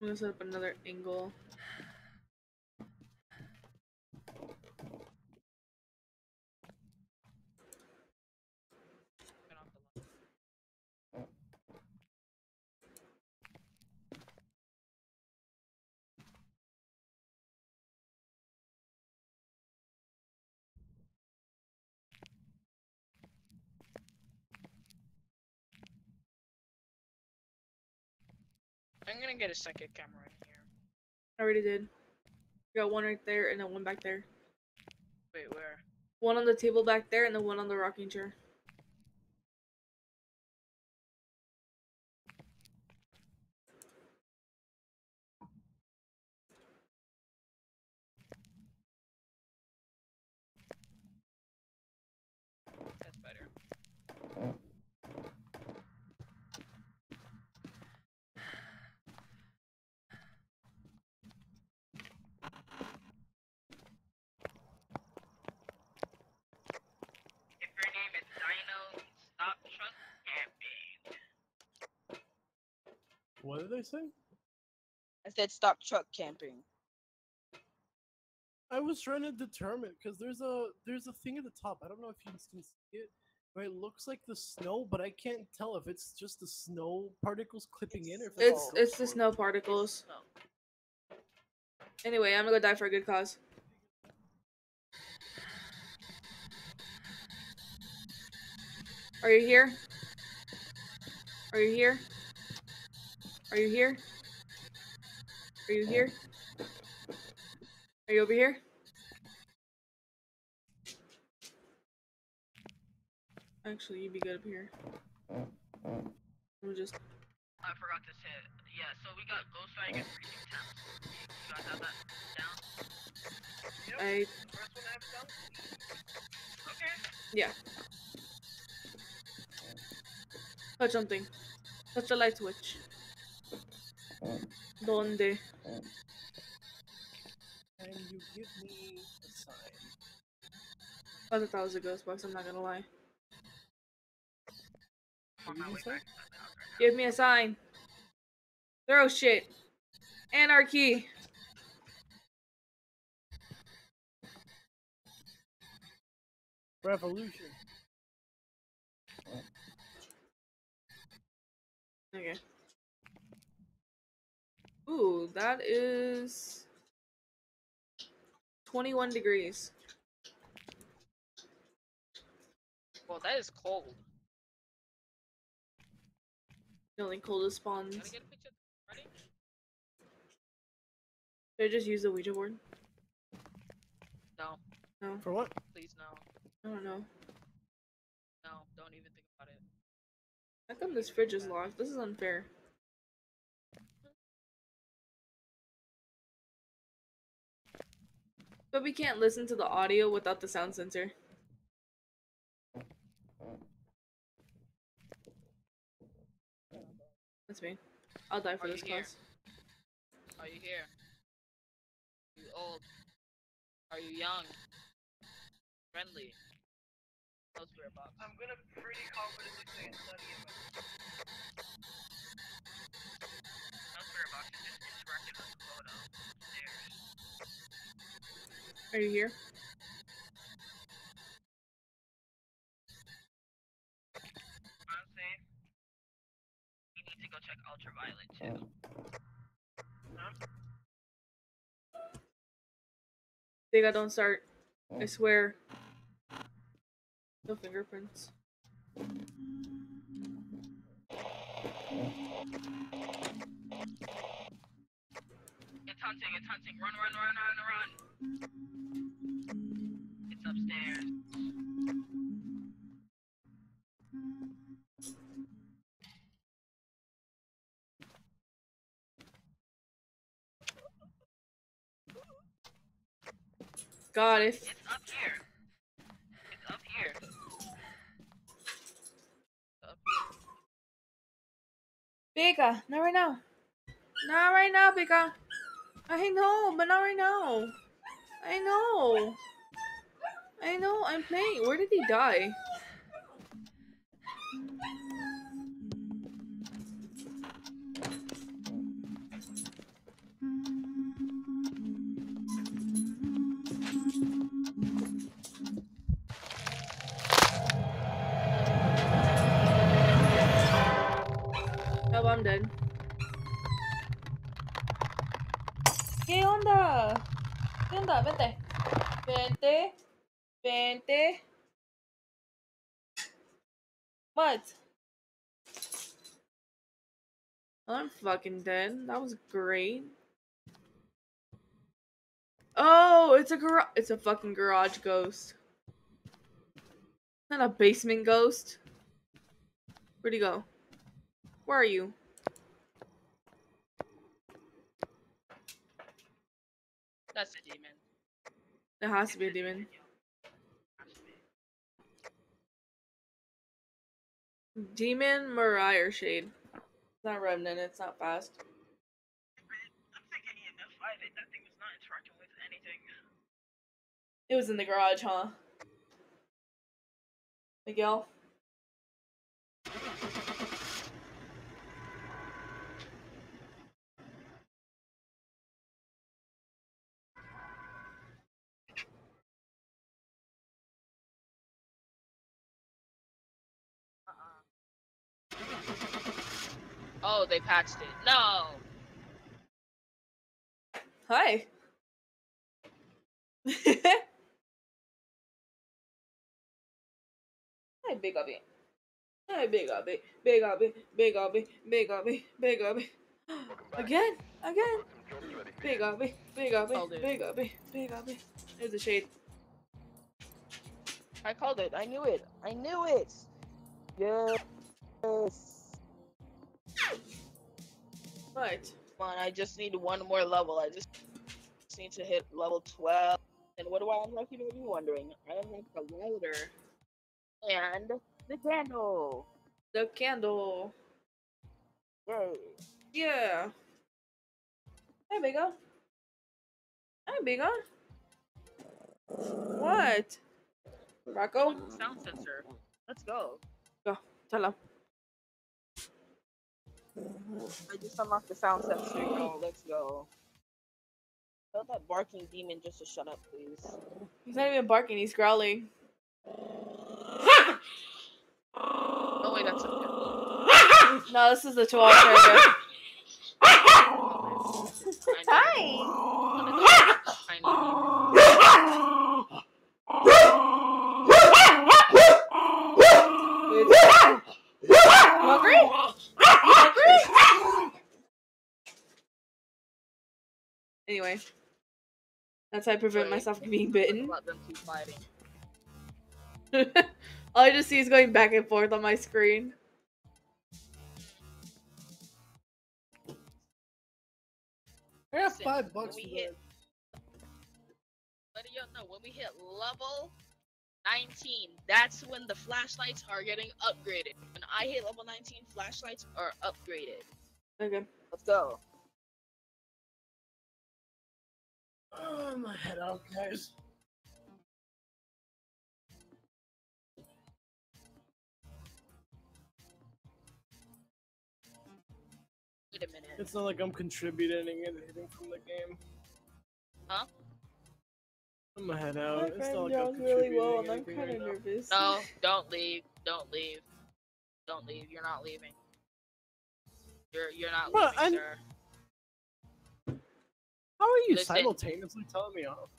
I'm gonna set up another angle.
I'm gonna get a second camera in here.
I already did. You Got one right there and then one back there.
Wait, where?
One on the table back there and then one on the rocking chair.
That's better.
If your name is
did I say?
I said stop truck camping.
I was trying to determine because there's a there's a thing at the top. I don't know if you can see it, but it looks like the snow, but I can't tell if it's just the snow particles clipping in or if
It's
all-
it's the snow particles. Anyway, I'm gonna go die for a good cause. Are you here? Are you here? Are you here? Are you here? Are you over here? Actually, you'd be good up here. We'll just
I forgot to say. Yeah, so we got Ghost Writing and Freezing. You guys have that down?
I
First one I have done.
Okay.
yeah. Touch something. Touch the light switch. Donde?
and you give me a sign.
I thought that was a ghost box, I'm not gonna lie.
What did you say?
Give me a sign. Throw shit. Anarchy.
Revolution.
Okay. Ooh, that is 21 degrees.
Well, that is cold.
The only coldest spawns.
Can I get a picture? Ready?
Should I just use the Ouija board?
No,
No,
For what?
please no.
I don't know.
No, don't even think about it.
How come this fridge is locked? This is unfair. But we can't listen to the audio without the sound sensor. That's me. I'll die for
Are
this
you here?
cause.
Are you here? Are you old? Are you young? Friendly? No spirit box.
I'm gonna pretty confidently say it's not even.
No spirit box is just interacting with the photo. Stairs.
Are you here?
Honestly, you need to go check ultraviolet too.
Big don't start. I oh. swear. No fingerprints.
It's hunting, it's hunting. Run, run, run, run, run. It's upstairs.
God, if
It's up here. It's up here.
Up here.
Bika, not right now. Not right now, Bika. I know, but not right now. I know. I know, I'm playing. Where did he die? ¿Qué onda? Vente. Vente. Vente. What? I'm fucking dead. That was great. Oh, it's a garage. It's a fucking garage ghost. Not a basement ghost. Where'd he go? Where are you?
That's a demon.
It has to be a demon. Demon Moroi Shade. It's not Revenant, it's not fast.
I'm thinking EMF 5 that thing was not interacting with anything.
It was in the garage, huh? Miguel?
Oh, they patched it. No.
Hi. Hi, big Abby. Hi, big Abby. Big Abby. Big Abby. Big Abby. Big Abby. Again. Again.
Got some jobs ready
Big. Abby. Big Abby. Big Abby. Big Abby. There's a shade.
I called it. I knew it. I knew it. Yes.
Right.
Come on, I just need one more level. I just just need to hit level 12. And what do I unlock? You may be wondering. I unlock the lighter and the candle.
The candle.
Yay.
Yeah. Hey, big O. Hey, big O. What? Rocco?
Sound sensor. Let's go. go.
Tell him.
I just unlocked the sound sensor, yo. Let's go. Tell that barking demon just to shut up, please.
He's not even barking, he's growling.
Oh wait, that's okay.
No, this is the 12 character. Hi! Hungry? Hungry? Anyway. That's how I prevent myself from being bitten.
About them two fighting.
All I just see is going back and forth on my screen.
I have
Listen,
five
when
bucks
we
for
hit-
that.
But you know, when we hit level 19, that's when the flashlights are getting upgraded. When I hit level 19, flashlights are upgraded.
Okay.
Let's go.
Oh, my head out, guys.
Wait a minute.
It's not like I'm contributing anything from the game.
Huh?
I'm gonna head
My
out. It's
friend
not like
draws
I'm
really well, and I'm kind of
right
nervous.
No, don't leave. Don't leave. Don't leave. You're not leaving. You're you're not
Bruh,
leaving,
I'm-
sir.
How are you
Listen.
simultaneously telling me off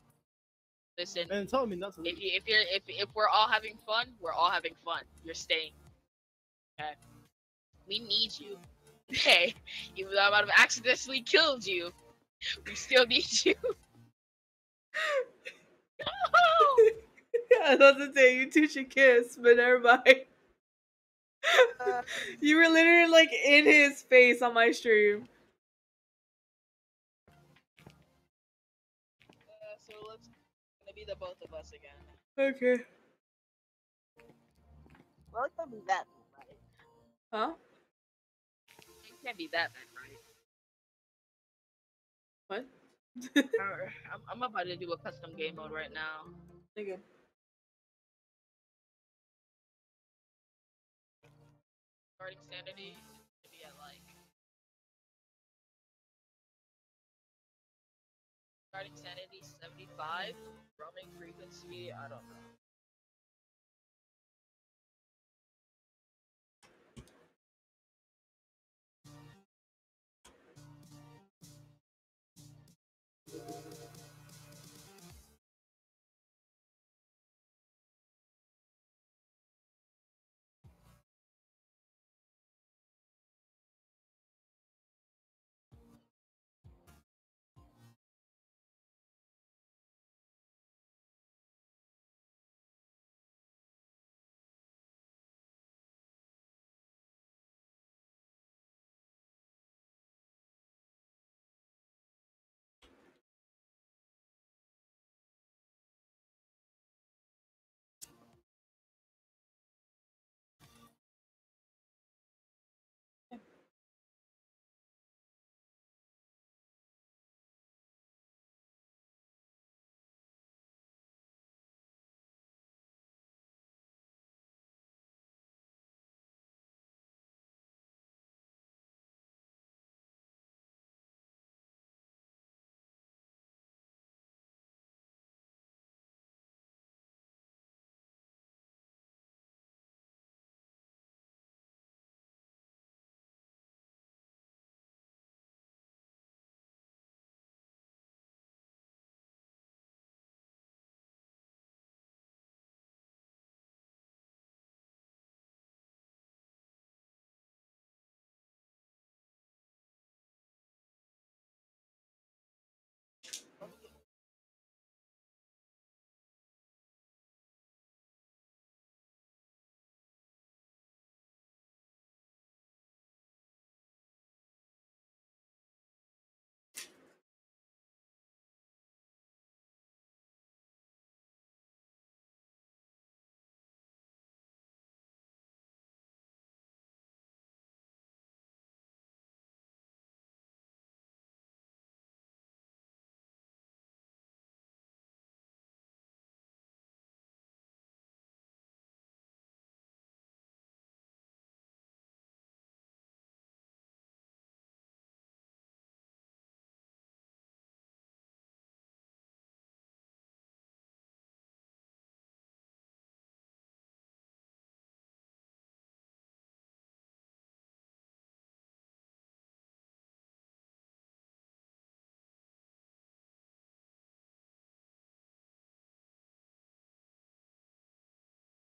Listen,
and telling me nothing.
if you if you're if if we're all having fun, we're all having fun. You're staying. Okay. We need you. Hey, even though I might have accidentally killed you, we still need you.
I was about to say you two should kiss, but never mind.
Uh,
you were literally like in his face on my stream.
Be the both of us again.
Okay.
well, it can't be that, right?
Huh?
It can't be that bad, right?
What?
Alright, I'm, I'm about to do a custom game mode right now.
Okay.
Starting sanity Starting sanity 75. Roaming frequency, I don't know.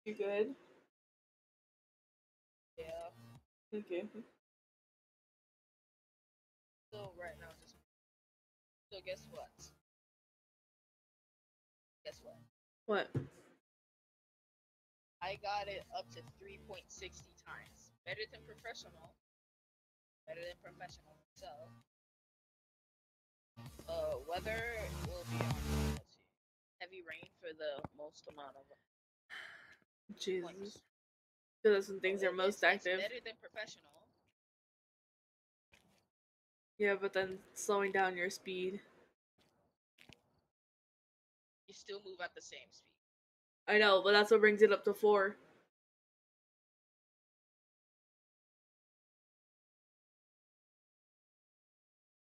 You good?
Yeah.
Okay.
So right now, just so guess what? Guess what?
What?
I got it up to 3.60 times. Better than professional. Better than professional. So, uh, weather will be on heavy rain for the most amount of
Jesus.
points.
Because some things are most active.
better than professional.
Yeah, but then slowing down your speed.
You still move at the same speed.
I know, but that's what brings it up to four.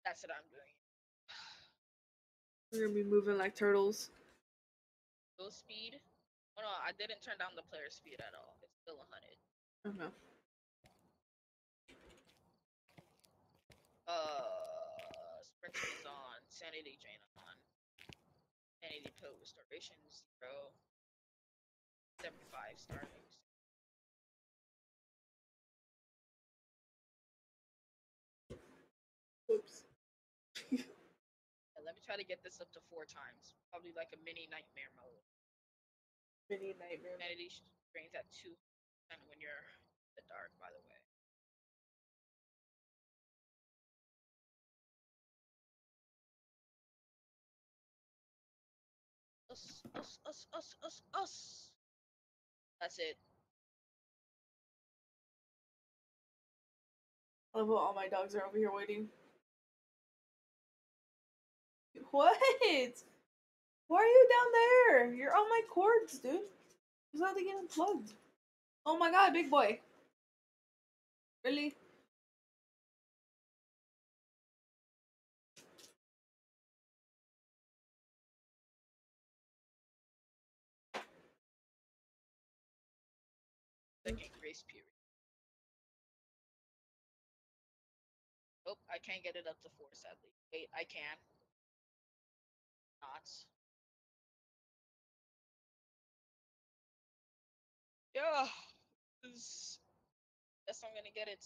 That's what I'm doing.
We're gonna be moving like turtles.
Full speed. Oh no, I didn't turn down the player speed at all. It's still 100.
Okay.
Uh, sprinting is on. Sanity drain on. Sanity pill restoration zero. 75 starting. Yeah, let me try to get this up to four times. Probably like a mini nightmare mode.
Mini nightmare.
Sanity sh- drains at two and when you're in the dark, by the way. Us, us, us, us, us, us. That's it.
I love how all my dogs are over here waiting. What? Why are you down there? You're on my cords, dude. Just have to get unplugged. Oh my god, big boy. Really?
Second grace period. Nope, I can't get it up to four, sadly. Wait, I can. Not. Yeah. Guess I'm gonna get it.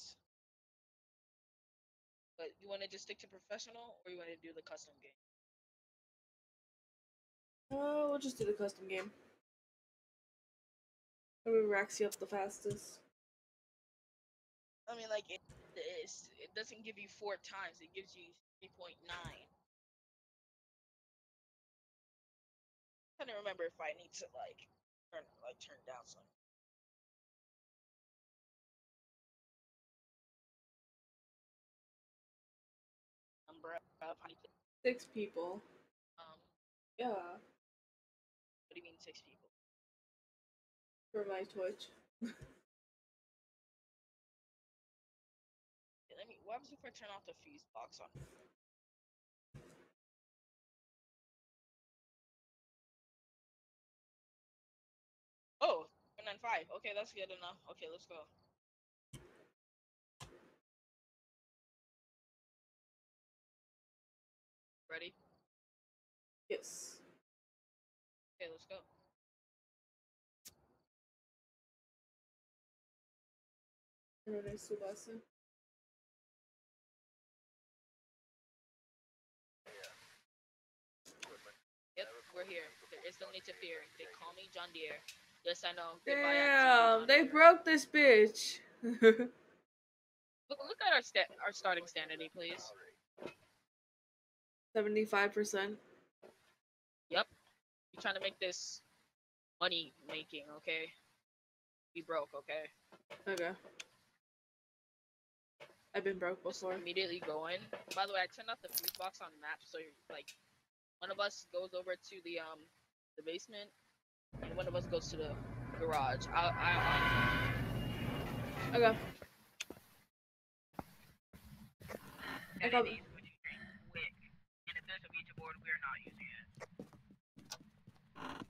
But you wanna just stick to professional or you wanna do the custom game?
Oh, we'll just do the custom game. Whoever racks you up the fastest.
I mean like it it's, it doesn't give you four times, it gives you three point nine. I trying to remember if I need to like turn like turn down some. Umbrella, I need
Six people.
um,
Yeah,
what do you mean six people?
for my Twitch.
Let me. What happens if I turn off the fuse box on? Oh, and. Okay, that's good enough. Okay, let's go. Ready?
Yes.
Okay, let's go.
Subasa.
Yep, we're here. There is no need to fear. They call me John Deere. Yes, I know. Goodbye,
Damn, they broke this bitch.
Look, look at our sta- our starting sanity, please.
Seventy-five percent.
Yep. You're trying to make this money making, okay? Be broke, okay?
Okay. I've been broke
Just
before.
immediately go in. By the way, I turned off the fuse box on map, so you're, like one of us goes over to the um the basement, and one of us goes to the garage. I I,
Okay. I got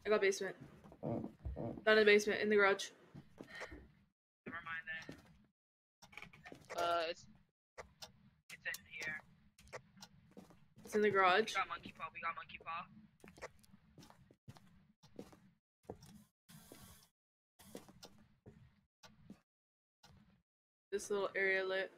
I got basement. Not in the basement, in the garage.
Never mind
that. Uh, it's
it's in here.
It's in the garage.
We got monkey paw. We got monkey paw.
This little area lit.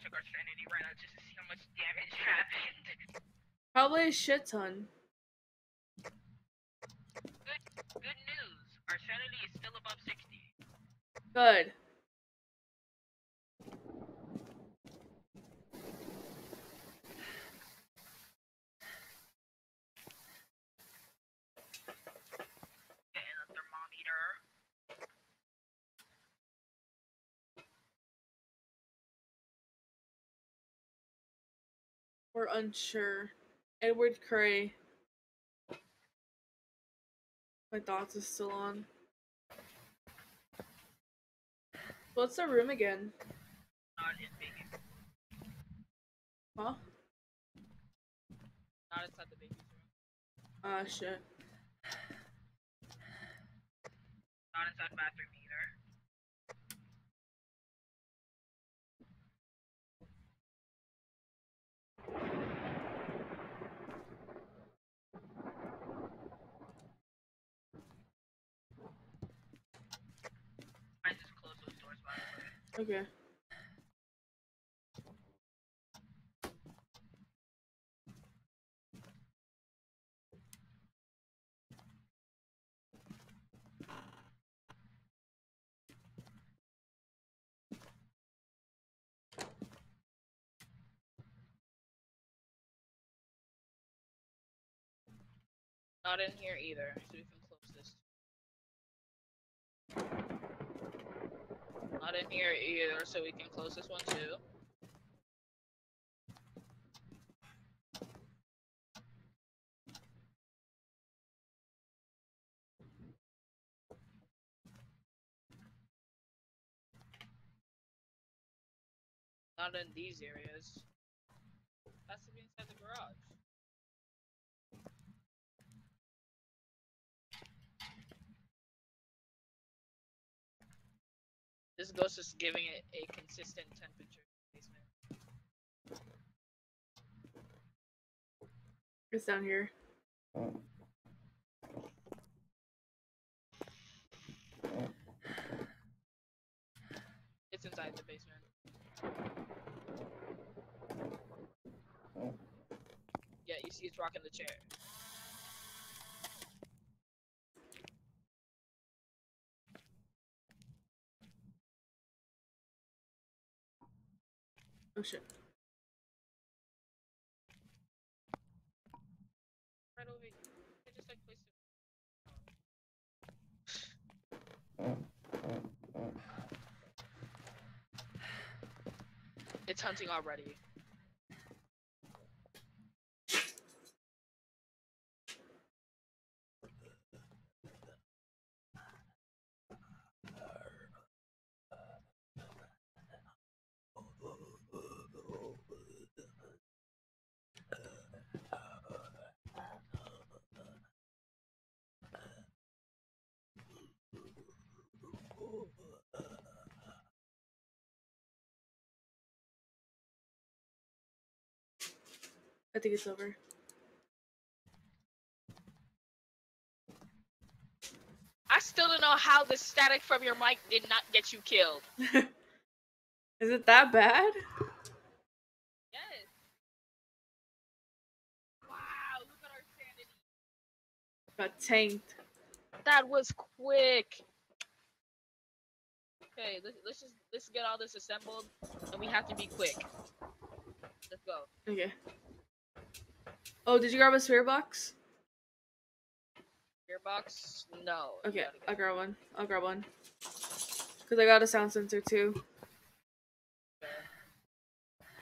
Check our sanity right now just to see how much damage happened.
Probably a shit ton.
Good, good news. Our sanity is still above 60.
Good.
Getting a thermometer.
We're unsure. Edward Cray. My thoughts is still on. What's the room again?
Not in baby.
Huh?
Not inside the baby's room.
Ah, shit.
Not inside bathroom either. I just closed those doors by the way.
Okay.
Not in here either, so we can close this. Not in here either, so we can close this one too. Not in these areas. Has to be inside the garage. This ghost is giving it a consistent temperature basement.
It's down here.
It's inside the basement. Yeah, you see it's rocking the chair.
Oh shit.
It's hunting already.
I think it's over.
I still don't know how the static from your mic did not get you killed.
Is it that bad?
Yes. Wow, look at our sanity.
Got tanked.
That was quick. Okay, let's, let's just let's get all this assembled, and we have to be quick. Let's go.
Okay. Oh, did you grab a spirit box?
Gearbox? No.
Okay, I'll grab one. I'll grab one. Cause I got a sound sensor too.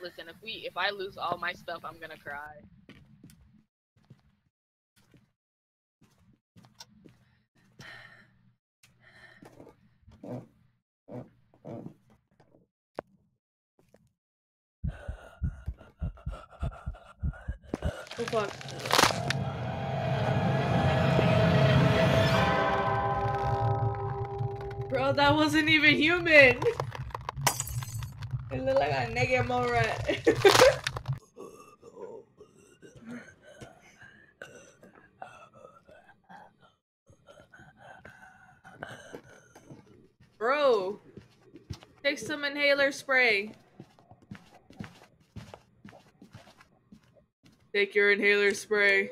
Listen, if we if I lose all my stuff, I'm gonna cry.
Oh, oh, oh. Hold on. Bro, that wasn't even human. It looked like a naked mole rat. Bro, take some inhaler spray. Take your inhaler spray.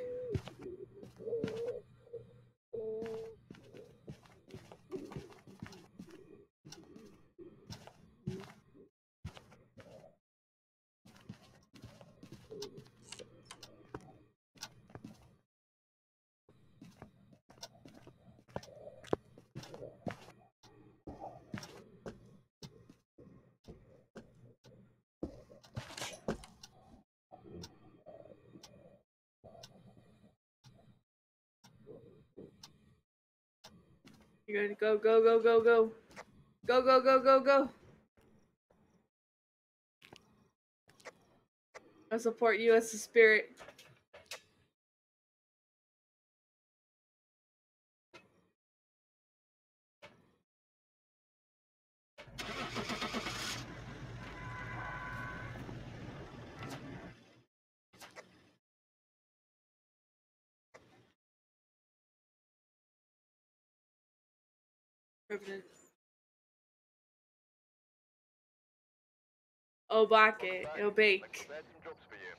You're go, go, go, go, go. Go, go, go, go, go. I support you as a spirit. Revenant. Oh, back it. It'll bake.
prepared some jobs for you.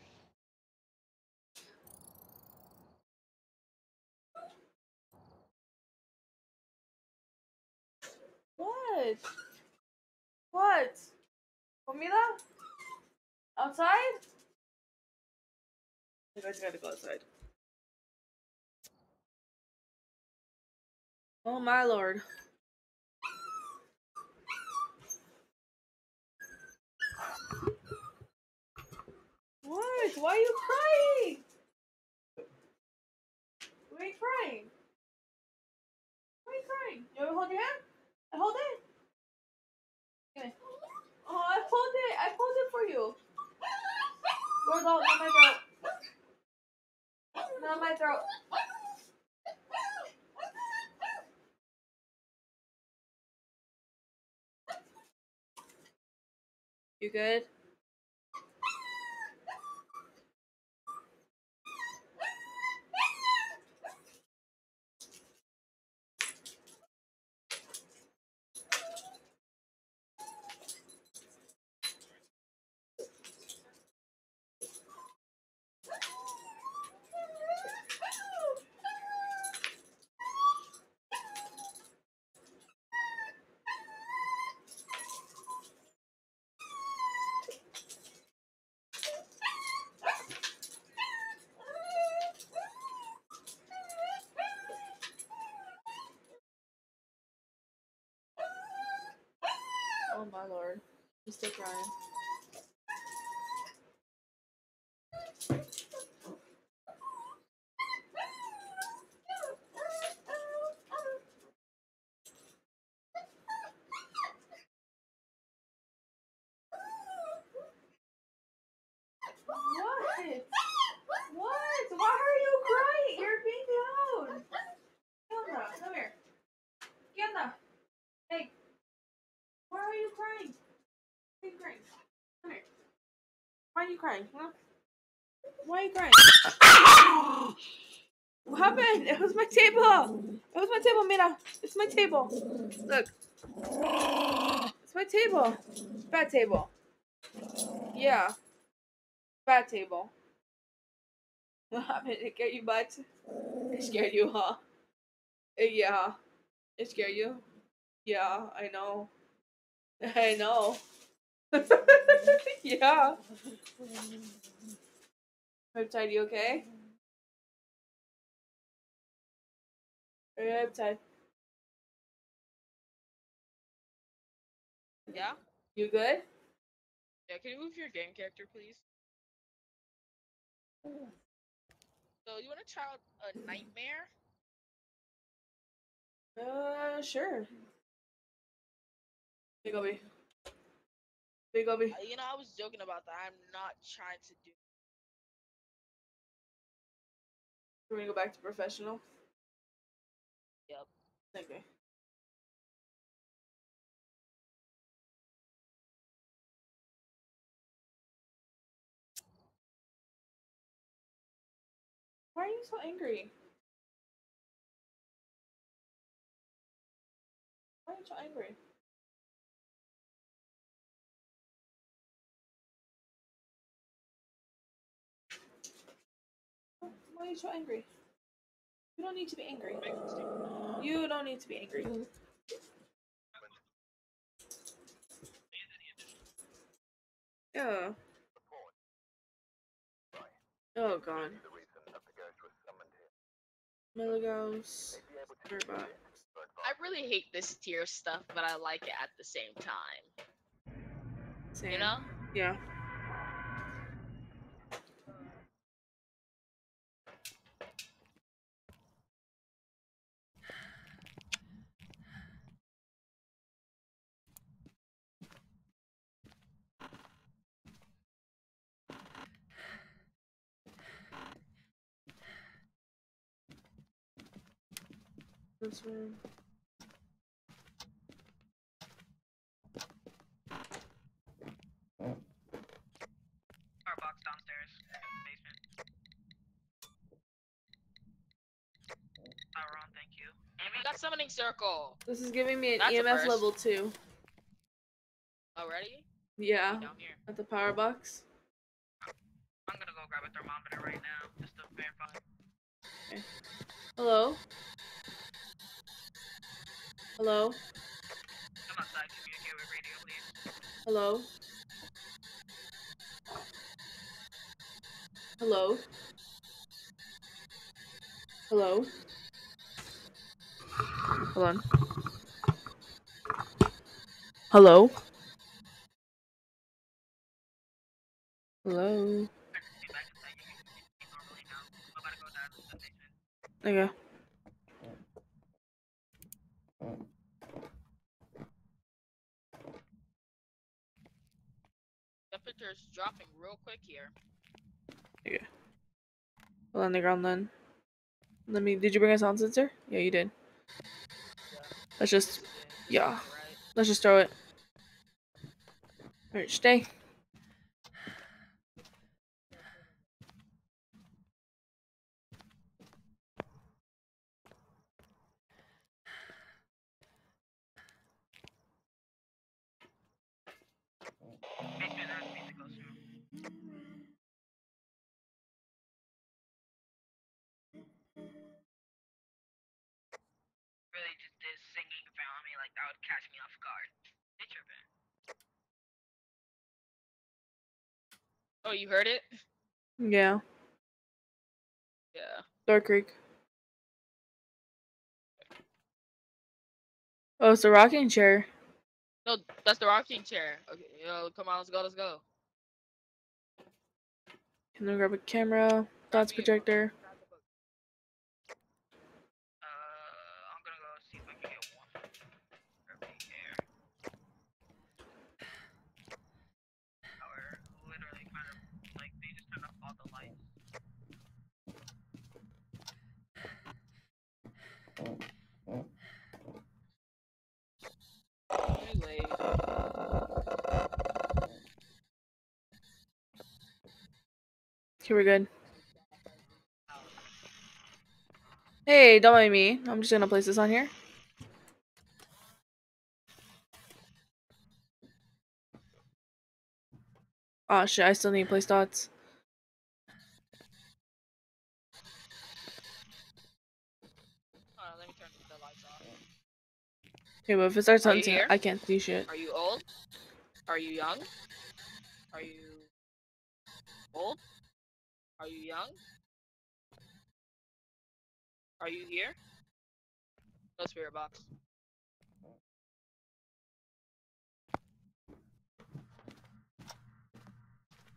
What? What? Comida? Outside? You guys gotta go outside. Oh my lord. What? Why are you crying? Why are you crying? Why are you crying? You want me to hold your hand? I hold it. Oh, I hold it. I hold it for you. Where's all not my throat? Not my throat. You good? Oh my lord. He's still crying. What? What? Why are you crying? You're being loud. Kiana, come here. Kiana. Hey. Why are you crying? Why are you crying? Come here. Why are you crying? Huh? Why are you crying? what happened? It was my table. It was my table, Mina. It's my table. Look. It's my table. Bad table. Yeah. Bad table. What happened? It scared you, but it scared you, huh? Uh, Yeah. It scared you? Yeah, I know. I know. yeah. Riptide, you okay? Riptide,
Yeah?
you good?
Yeah, can you move your game character, please? So, you want to try out a nightmare?
Uh, sure. Big Obi. Big Obi.
Uh, you know, I was joking about that. I'm not trying to do.
We're gonna go back to professional.
Yep.
Okay. Why are you so angry? Why are you so angry? Why are you so angry? You don't need to be angry. You don't need to be angry. Mm-hmm. Yeah. Oh god.
The reason that the ghost was summoned here.
Milligos. Starbucks.
I really hate this tier stuff, but I like it at the same time.
Same.
You know?
Yeah. This one.
Starbucks downstairs, basement. Tyrone, thank you.
And we got summoning circle
This is giving me an
That's
EMF level 2.
already.
Yeah.
Down here.
At the power box.
I'm gonna go grab a thermometer right now, just to verify.
Hello? Hello?
Come outside, communicate with radio, please.
Hello? Hello? Hello? Hold on. Hello? Hello?
Be back inside, you can speak normally now. I'm about to go down to the basement.
Okay.
Temperature's dropping real quick here.
Well, on the ground then. Let me. Did you bring a sound sensor? Yeah, you did. Let's just. Yeah.
Right.
Let's just throw it. Alright, stay.
Basement has music goes through. Really just this singing around me like that would catch me off guard. It's your bad.
Oh, you heard it?
Yeah.
Yeah.
Dark Creek. Oh, it's a rocking chair.
No, that's the rocking chair. Okay, yo, come on, let's go, let's go.
Can I grab a camera? Dots projector.
Uh, I'm gonna go see if I can get one. Right here. Power literally kind of like they just turned off all the lights.
Too late.
Okay, we're good. Hey, don't mind me. I'm just gonna place this on here. Oh shit, I still need to place dots.
Hold on, let me turn the lights off.
Okay, but if it starts hunting. I can't see shit.
Are you old? Are you young? Are you old? Are you young? Are you here? No spirit box.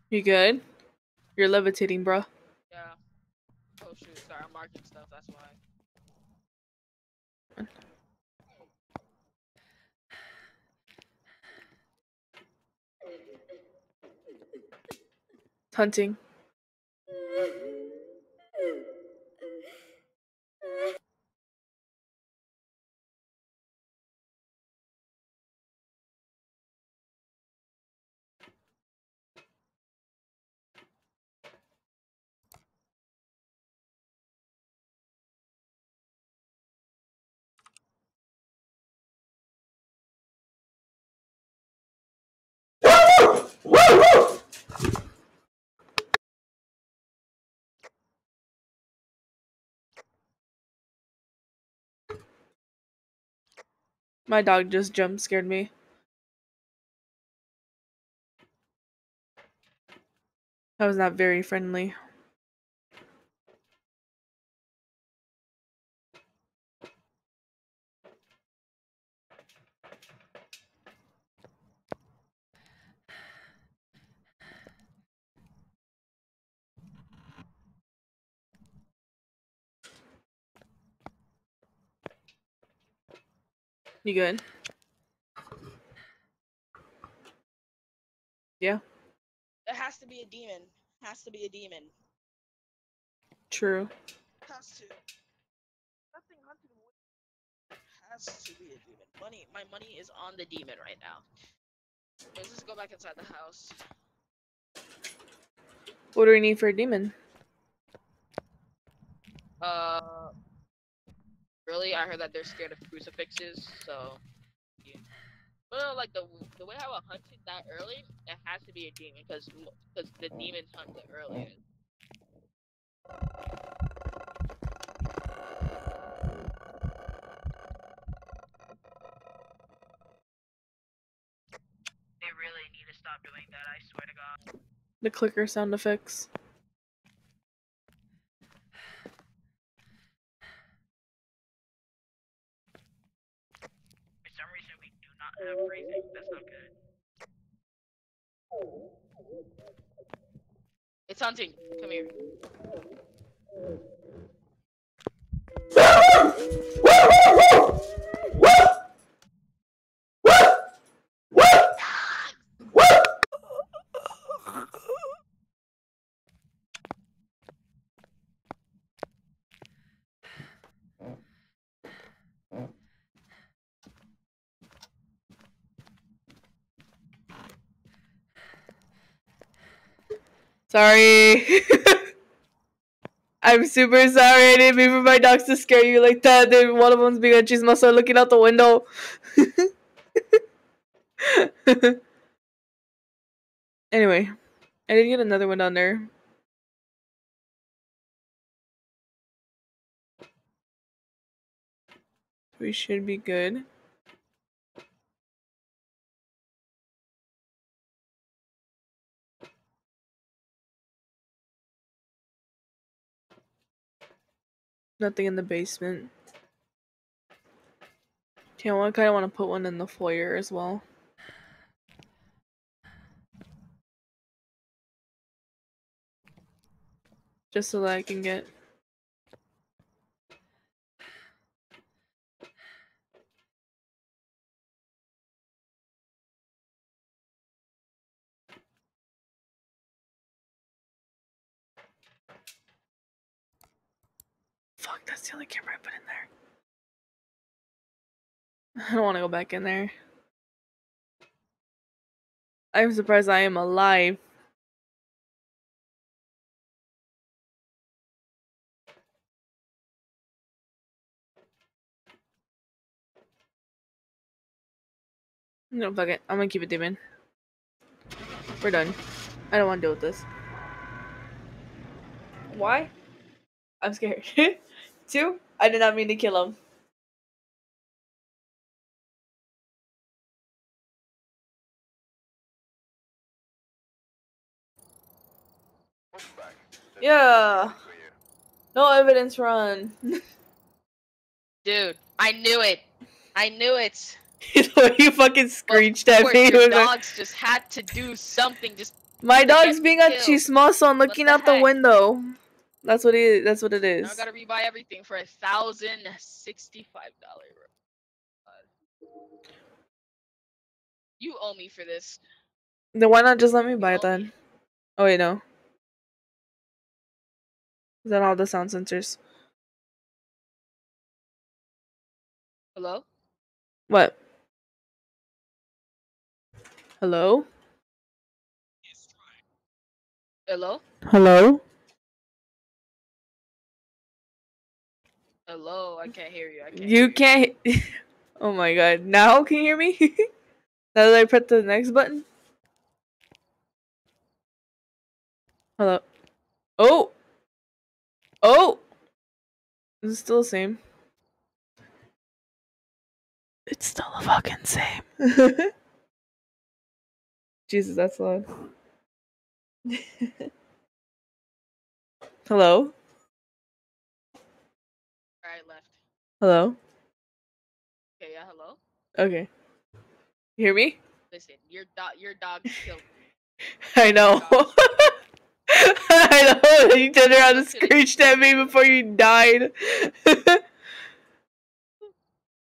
You good? You're levitating, bro.
Yeah. Oh shoot, sorry, I'm marking stuff, that's why.
Hunting. My dog just jump scared me. That was not very friendly. You good? Yeah,
It has to be a demon. It Has to be a demon.
true.
Has to. Nothing hunted Has to be a demon.
Money, my money is on the demon right now. Let's just go back inside the house.
What do we need for a demon?
Uh, really? I heard that they're scared of crucifixes, so. Yeah. Well, like the the way how I hunted that early, it has to be a demon because because the oh. demons hunt the earliest.
They really need to stop doing that, I swear to God.
The clicker sound effects.
For some reason, we do not That's not good.
It's hunting. Come here.
Sorry. I'm super sorry. I didn't mean for my dogs to scare you like that. Then one of them's being a chismoso looking out the window. anyway, I did get another one down there. We should be good. Nothing in the basement. Okay, I kind of want to put one in the foyer as well. Just so that I can get. That's the only camera I put in there. I don't want to go back in there. I'm surprised I am alive. No, fuck it. I'm gonna keep it demon. We're done. I don't want to deal with this. Why? I'm scared. Two, I did not mean to kill him.
Welcome back. There's
Yeah.
something for you.
No evidence run.
Dude, I knew it. I knew it.
you fucking screeched
Of
at me.
your dogs just had to do something. Just
My dog's being a
killed.
chismoso and looking
the
out the window. That's what it. That's what it is.
now I gotta rebuy everything for a thousand sixty-five dollar. Uh, you owe me for this.
Then why not just let me buy it
owe me.
then? Oh wait, no. Is that all the sound sensors?
Hello?
What? Hello?
Hello?
Hello?
Hello? I can't hear you. I can't.
You
hear
can't. oh my god! Now can you hear me? now that I press the next button. Hello. Oh. Oh. Is it still the same? It's still the fucking same. Jesus, that's loud. Hello? Hello?
Okay, yeah, hello?
Okay. You hear me?
Listen, your dog your dog killed me.
I know. I know. You turned around and screeched at me before you died.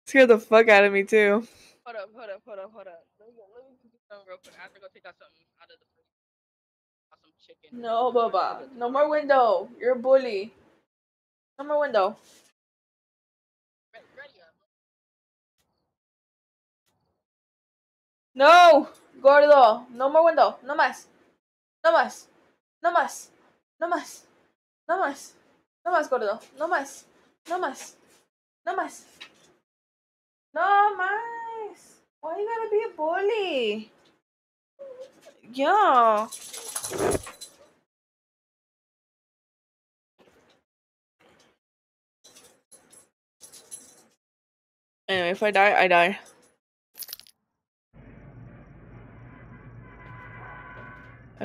Scared the fuck out of me too.
Hold up, hold up, hold up, hold up. Let me, let me do something real quick. I have to go take out something out of the fridge. Got some chicken.
No, Baba. No more window. You're a bully. No more window. No, gordo. No more window. No más. No más. No más. No más. No más. No más, gordo. No más. No más. No más. No más. Why you gotta be a bully? Yeah. Anyway, if I die, I die.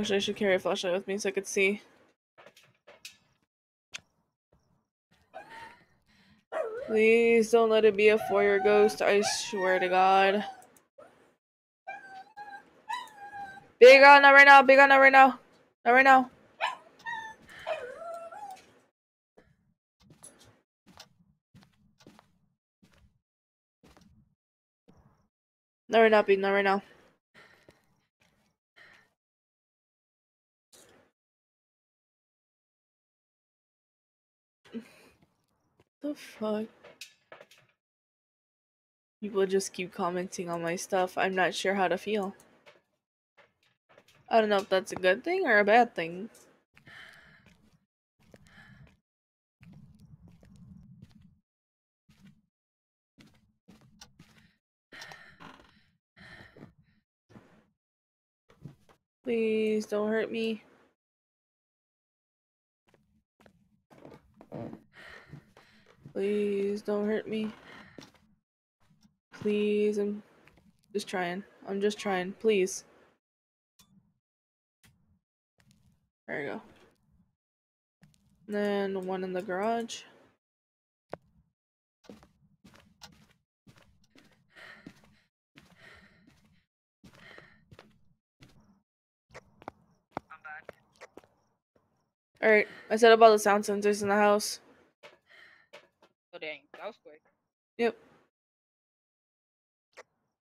Actually, I should carry a flashlight with me so I could see. Please don't let it be a four-year ghost. I swear to God. Big on, not right now. Big on, not right now. Not right now. Not right now, big. Not right now. The fuck? People just keep commenting on my stuff. I'm not sure how to feel. I don't know if that's a good thing or a bad thing. Please don't hurt me. Please don't hurt me. Please, I'm just trying. I'm just trying. Please. There you go. Then one in the garage.
I'm back.
Alright, I set up all the sound sensors in the house.
Oh dang, that was quick.
Yep.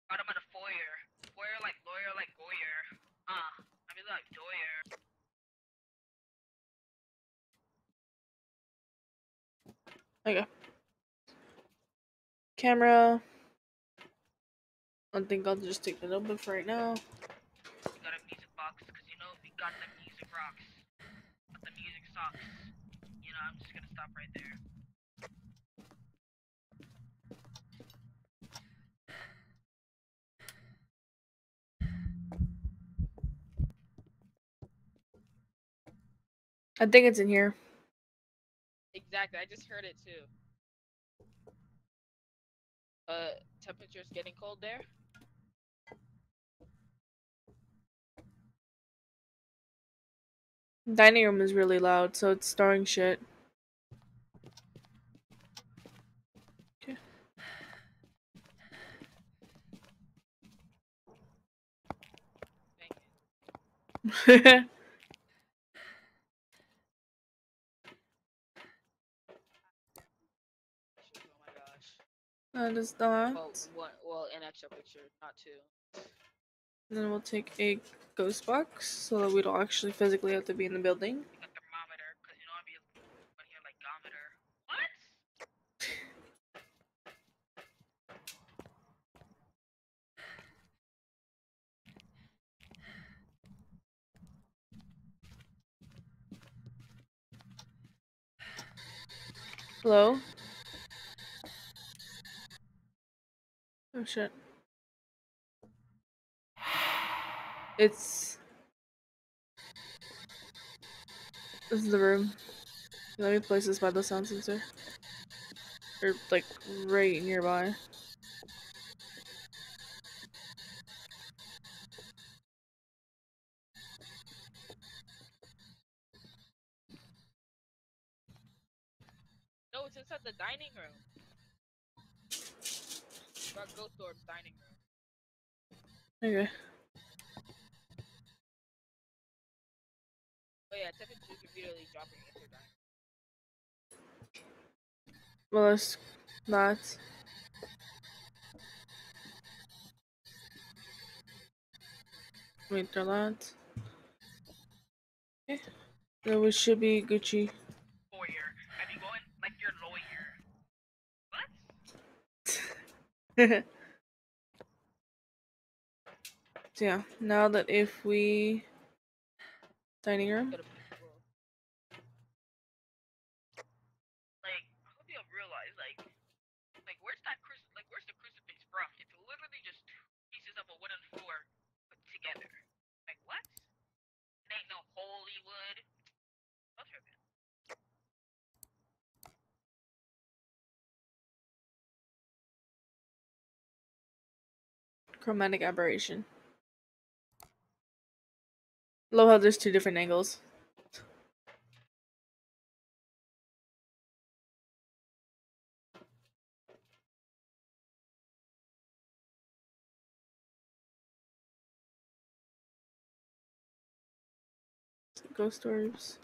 Got him at a foyer. Foyer like lawyer like Goyer. Uh, I mean like Doyer.
Okay. Camera. I think I'll just take it open for right now.
Got a music box, cause you know we got the music rocks. But the music sucks. You know, I'm just gonna stop right there.
I think it's in here.
Exactly, I just heard it too. Uh, temperature's getting cold there.
Dining room is really loud, so it's starring shit. Okay.
Thank you. Oh my gosh.
That is not.
Well, one, well, an extra picture, not two.
Then we'll take a ghost box so that we don't actually physically have to be in the building.
Got thermometer, cause you be here like gometer. What?
Hello? Oh shit. It's. This is the room. Let me place this by the sound sensor. Or, like, right nearby.
No, it's inside the dining room. Got ghost orb dining room.
Okay.
Oh yeah, technically you can repeatedly dropping into dining.
Well, let's not. Wait, they're not. Okay. So we should be Gucci.
Lawyer. I be going like your lawyer. What?
So yeah, now that if we dining room,
Gotta be cool.
Like, I hope you realize, like, like where's that cruci- like where's the crucifix from? It's literally just two pieces of a wooden floor put together. Like what? It ain't no holy wood. Don't trip it.
Chromatic aberration. Love how there's two different angles. Ghost orbs.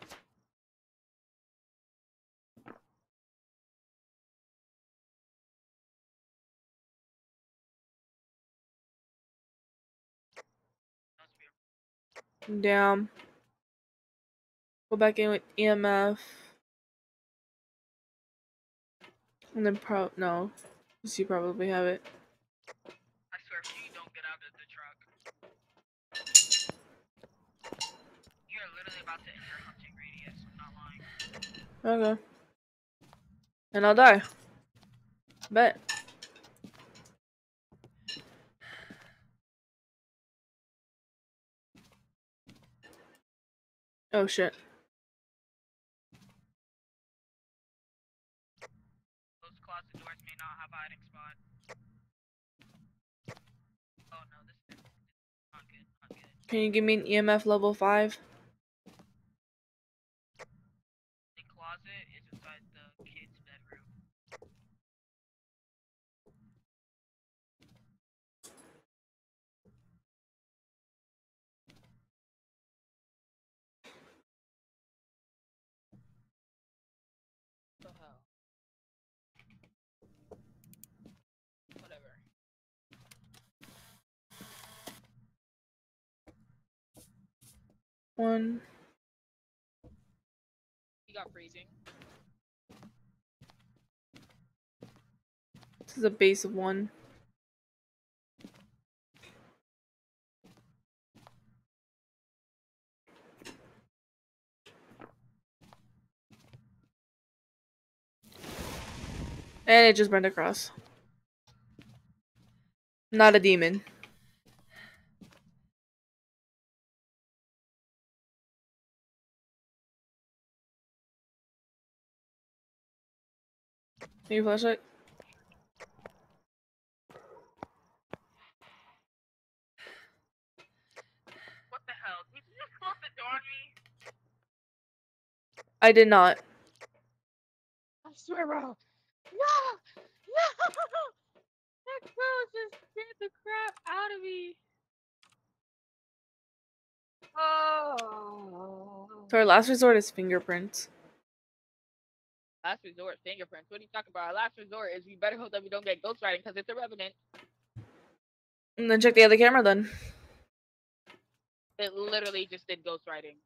Damn. Go back in with EMF. And then pro no. You probably have it.
I swear, if you don't get out of the truck, you're literally about to enter hunting radius. I'm not lying.
Okay. And I'll die. Bet. Oh shit.
Those closet doors may not have hiding spot. Oh no, this is not good. Not good.
Can you give me an EMF level 5? One.
He got freezing.
This is a base of 1. And it just burned across. Not a demon. Can you flashlight?
What the hell? Did you just close the door on me?
I did not.
I swear, bro. No! No! That girl just scared the crap out of me. Oh.
So our last resort is fingerprints.
Last resort, fingerprints. What are you talking about? Our last resort is we better hope that we don't get ghost writing because it's a revenant.
And then check the other camera then.
It literally just did ghost writing.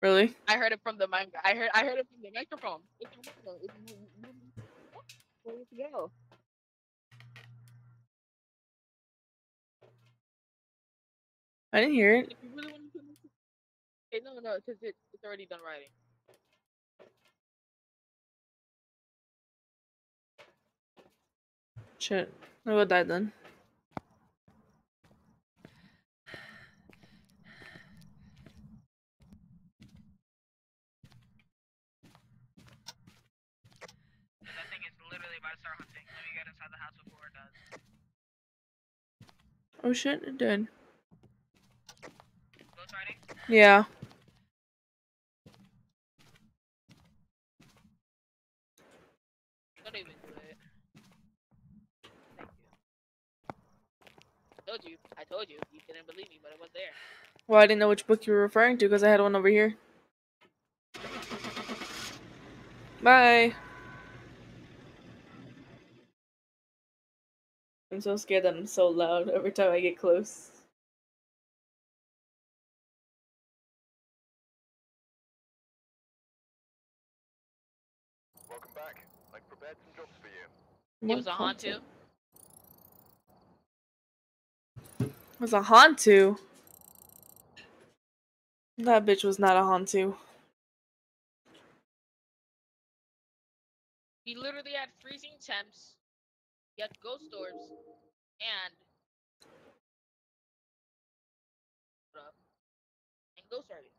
Really?
I heard it from the mic. I heard. I heard it from the microphone. It's a microphone. It's, where did it go?
I didn't hear it.
If you really want to, okay, no, no, because it, it's already done writing.
Shit. I will die then.
That thing is literally about to start hunting. Let me get inside the house before it does.
Oh shit, it did. Yeah.
Don't even do it. Thank you. Told you. I told you. You didn't believe me, but it was there.
Well, I didn't know which book you were referring to because I had one over here. Bye. I'm so scared that I'm so loud every time I get close.
Welcome back. I've prepared some jobs for you.
It was a Hantu.
It was a Hantu. That bitch was not a Hantu.
We literally had freezing temps. Had ghost orbs, and and ghost writing.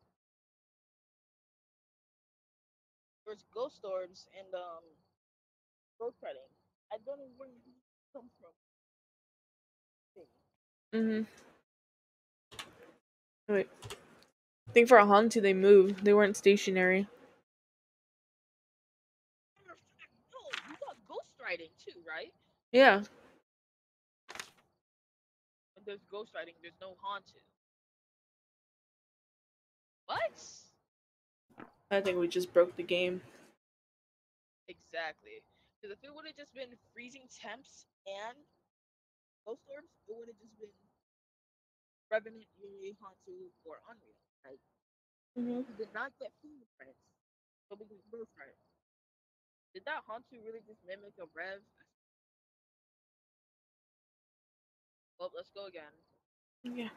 There's ghost orbs and um ghost writing. I don't know where these come from.
Mm-hmm. Wait. I think for a Hantu they moved. They weren't stationary.
No, you got ghost writing too, right?
Yeah.
When there's ghost writing, there's no haunted. What?
I think we just broke the game.
Exactly. Because if it would have just been freezing temps and ghost orbs, it would have just been Revenant, Yurei, Hantu, or Onryo. Right?
Mm-hmm.
We did not get fingerprints, but we got writing. Did that Hantu really just mimic a Rev? Well, let's go again.
Yeah.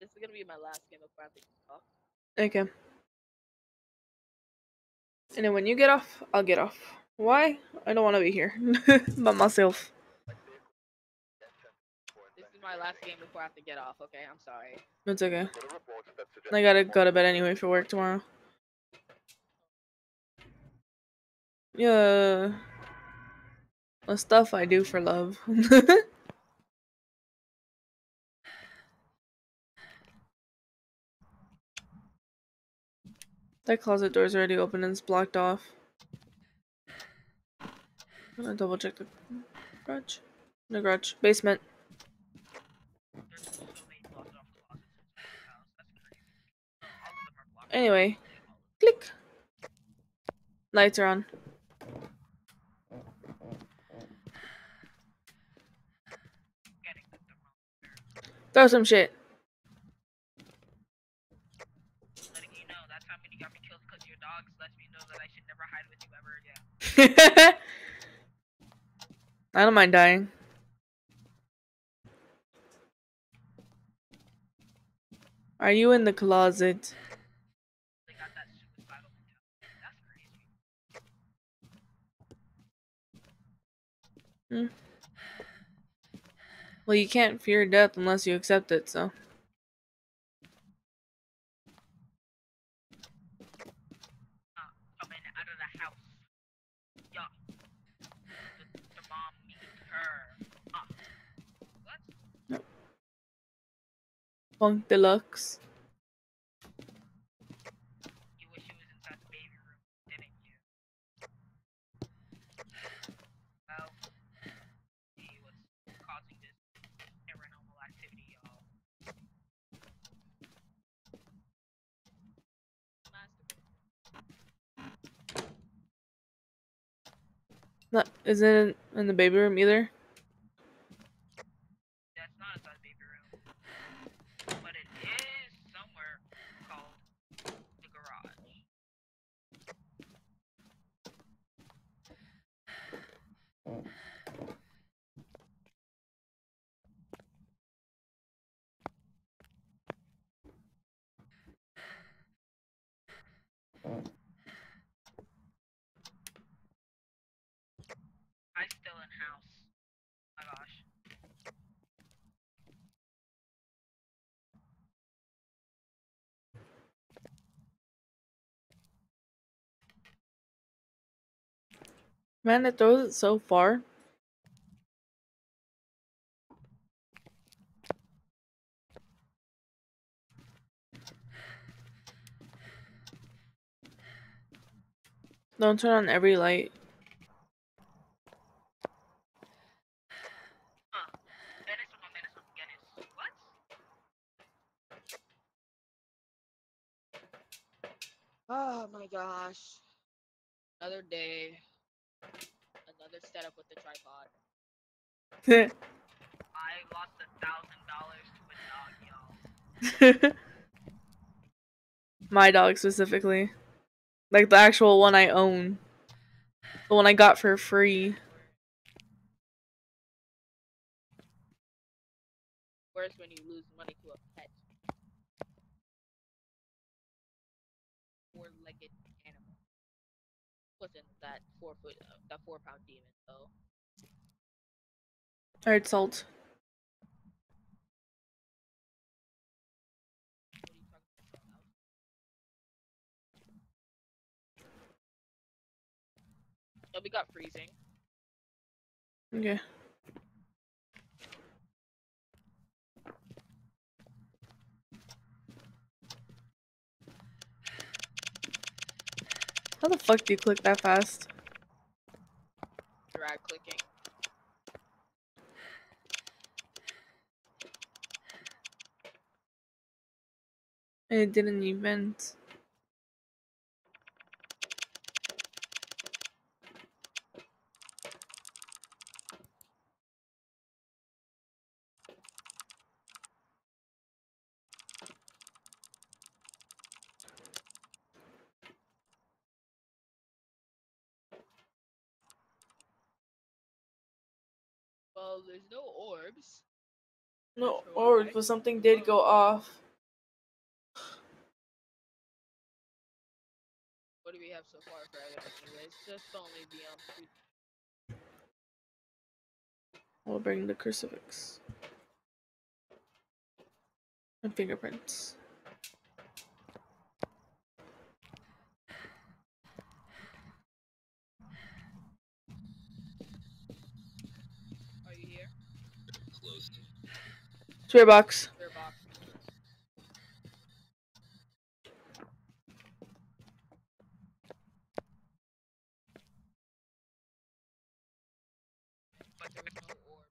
This is gonna be my last game of Graphic Talk.
Okay. And then when you get off, I'll get off. Why? I don't want to be here by myself.
This is my last game before I have to get off, okay? I'm sorry.
It's okay.
Got a report that suggests
I gotta go to bed anyway for work tomorrow. Yeah. The stuff I do for love. that closet door's already open and it's blocked off. I'm gonna double check the garage. No garage. Basement. Anyway. Click. Lights are on.
Getting the thermometer.
Throw some shit.
Letting you know that time when you got me killed because your dogs lets me know that I should never hide with you ever again.
I don't mind dying. Are you in the closet?
Crazy.
Well, you can't fear death unless you accept it, so.
Coming out of the house. Yeah. The, the mom meet her. Ah. What?
Funk Deluxe.
You wish you was inside the baby room, didn't you? Well, see what's causing this paranormal activity, y'all.
Not isn't in the baby room either.
That's not inside the baby room. But it is somewhere called the garage. I'm house. my gosh.
Man, it throws it so far. Don't turn on every light.
Oh my gosh. Another day. Another setup with the tripod.
I lost a thousand dollars to a dog, y'all.
My dog specifically. Like the actual one I own. The one I got for free.
Worse when you lose money to a pet. Four-legged animal. Wasn't that four foot, uh, that four pound demon So.
Alright, salt.
What are you talking about? Oh, we got freezing.
Okay. How the fuck do you click that fast?
Drag clicking.
It didn't event.
Well, there's no orbs.
No, or but something did go off.
What do we have so far for? Anyways, just only um. pre-
We'll bring the crucifix. And fingerprints.
Are you here?
Spirit box.
Spirit box. But there's no orb.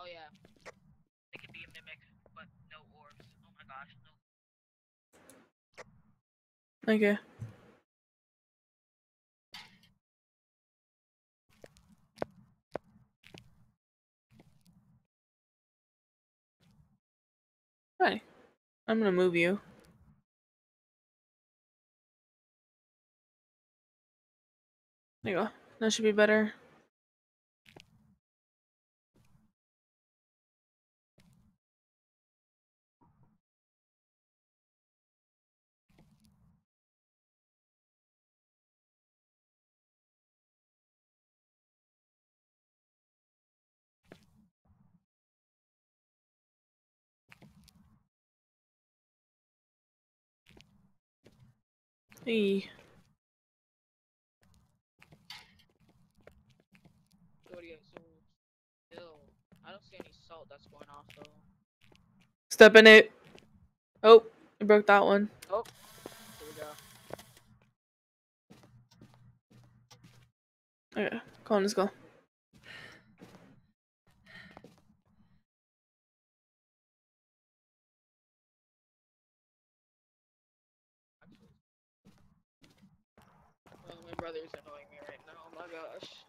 Oh yeah.
It could be a mimic, but no orbs. Oh my gosh, no.
Okay. Hi. I'm gonna move you. There you go. That should be better.
Though.
Step in it. Oh, I broke that one.
Oh, Here we go.
Okay, come on, let's go.
Oh, my brother's annoying me right now. Oh my gosh.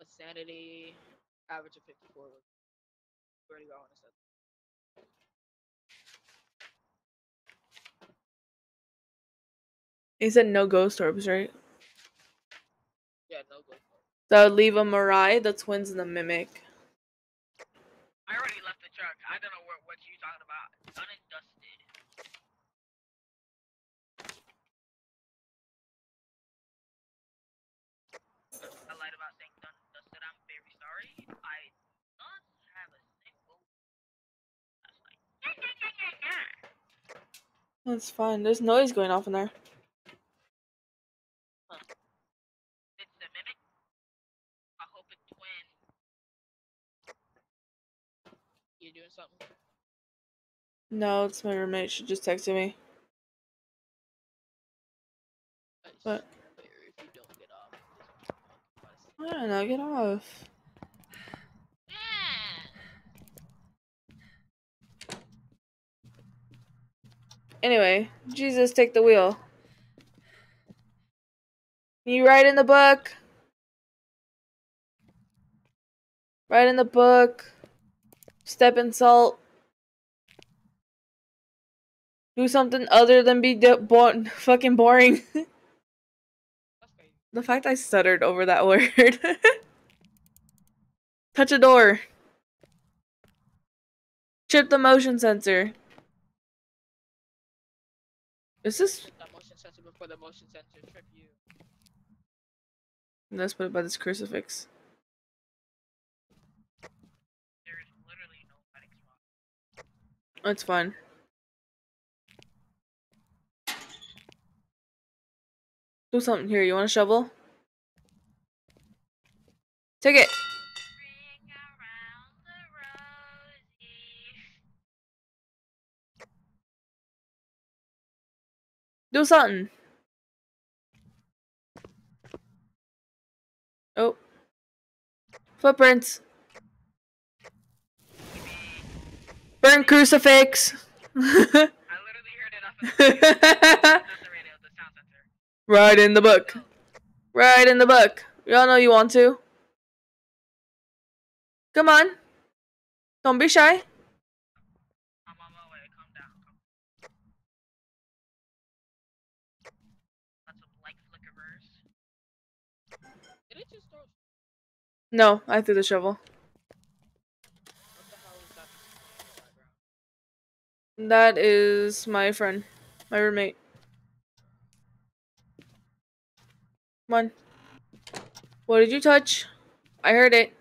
A sanity average of 54 was already got one set.
He said no ghost orbs, right?
Yeah, no go for it.
That would leave a Moroi, the twins, and the mimic.
I already left the truck. I don't know what, what you talking about. Done and dusted. I lied about saying done and dusted. I'm very sorry. I do not have a single. That's like.
That's fine. There's noise going off in there.
It's the mimic. I hope it's twin.
You doing something?
No, it's my roommate. She just texted me.
I
What?
swear if you don't get off.
I don't know. Get off. Anyway, Jesus, take the wheel. You write in the book. Write in the book. Step in salt. Do something other than be bo- fucking boring. The fact I stuttered over that word. Touch a door. Chip the motion sensor. Is this?
That motion sensor before the motion sensor trip you.
Let's put it by this crucifix.
There is literally no fighting spot.
That's fine. Do something here. You want a shovel? Take it. Do something. Oh. Footprints. Burn crucifix. Right in the book. Right in the book. Y'all know you want to. Come on. Don't be shy.
I'm on my way. Calm down. Calm Lots of light flickerers.
Did it just throw? What
No, I threw the shovel.
That
is my friend, my roommate. Come on. What did you touch? I heard it.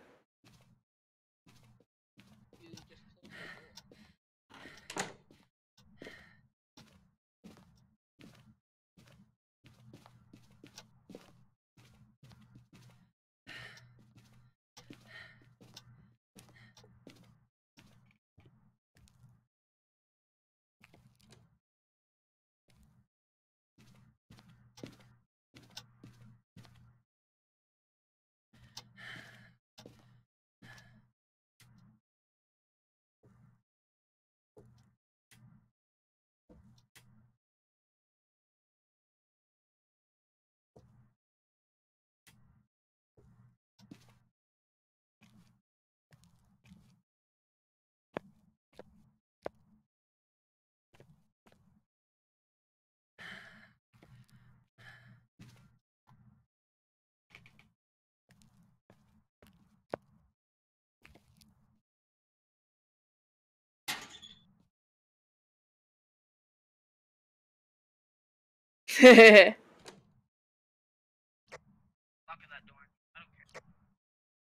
there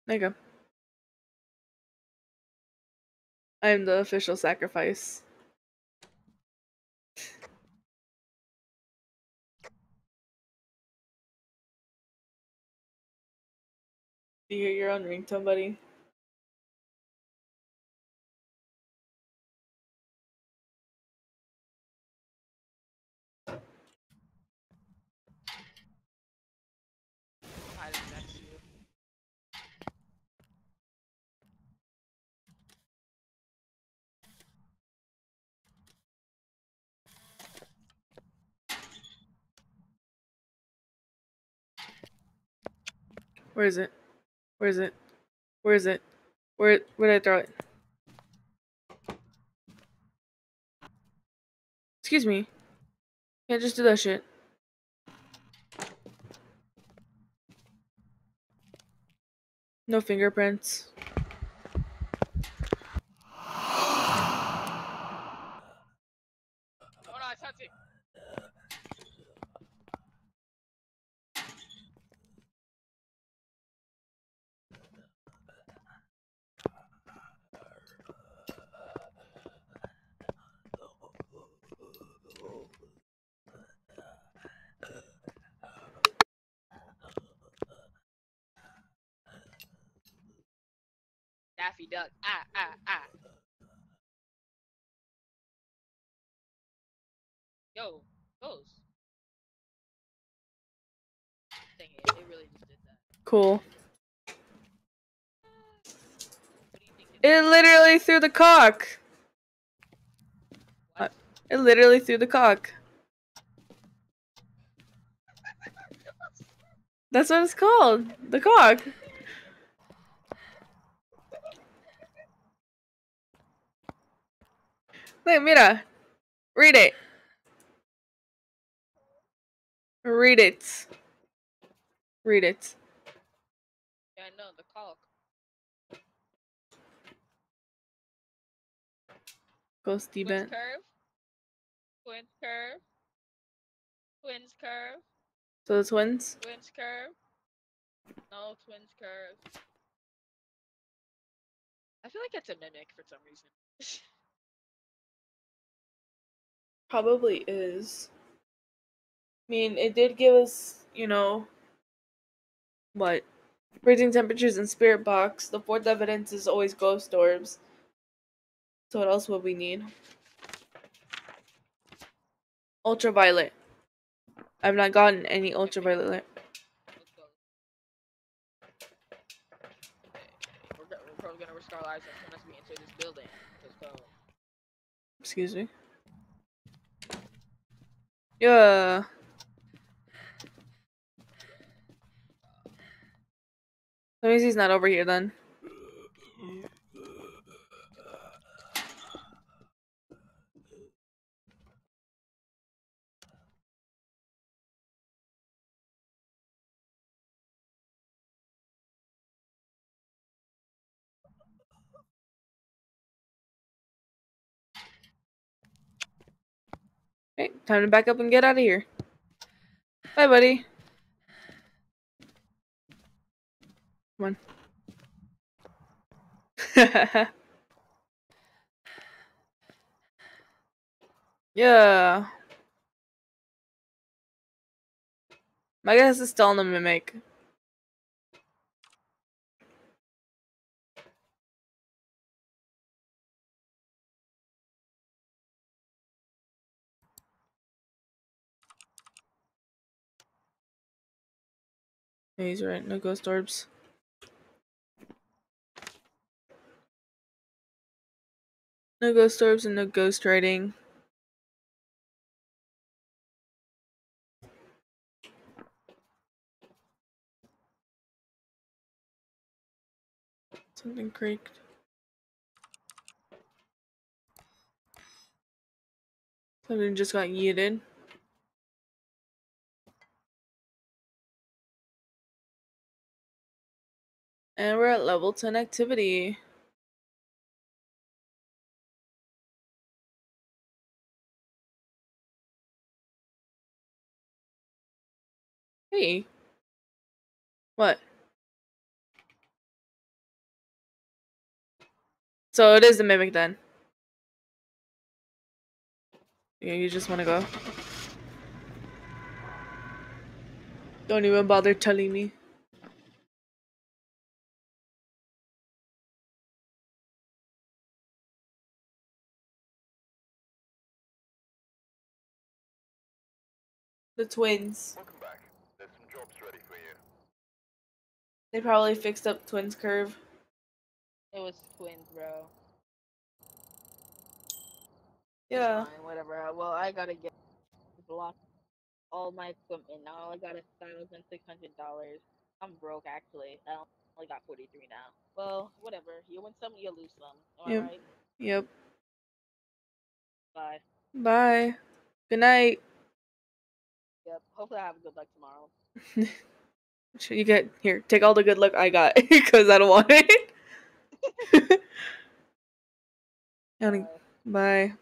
you go. I am the official sacrifice. Do you hear your own ringtone, buddy?
I'm hiding next to you.
Where is it? Where is it? Where is it? Where where did I throw it? Excuse me. Can't just do that shit. No fingerprints.
Oh no, it's hunting. Daffy Duck. Ah, ah, ah. Yo, goes. Dang it, it really just did that.
Cool. It literally threw the cock.
What?
It literally threw the cock. That's what it's called. The cock. Wait, mira. Read it. Read it. Read it.
Yeah, I know the cock. Twins curve. Twins curve. Twins curve.
So the twins.
Twins curve. No twins curve. I feel like it's a mimic for some reason.
Probably is. I mean, it did give us, you know, what? Freezing temperatures in Spirit Box. The fourth evidence is always ghost orbs. So what else would we need? Ultraviolet. I've not gotten any ultraviolet.
Me.
Excuse me. Yeah. That means he's not over here then. Okay, time to back up and get out of here. Bye, buddy. Come on. yeah. My guess is still on the mimic. He's right. No ghost orbs. No ghost orbs and no ghost writing. Something creaked. Something just got yeeted. And we're at level 10 activity. Hey. What? So it is the mimic then. Yeah, you just want to go. Don't even bother telling me.
For you.
They probably fixed up twins curve.
It was twins, bro.
Yeah.
fine, whatever. Uh, Well, I gotta get block all my equipment now. I got a thousand six hundred dollars. I'm broke actually. I only got forty three now. Well, whatever. You win some, you lose some. Am
Yep.
Right?
Yep.
Bye.
Bye. Good night.
Yep. Hopefully, I have a good luck tomorrow.
Should you get here? Take all the good luck I got because I don't want it. Honey,
Bye.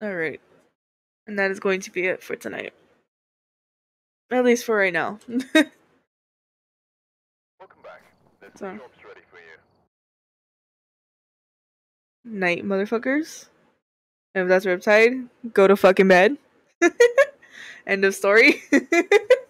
Bye. All right. And that is going to be it for tonight. At least for right now.
Welcome back. There's
So-
jobs ready for you.
Night, motherfuckers. If that's Riptide, go to fucking bed. End of story.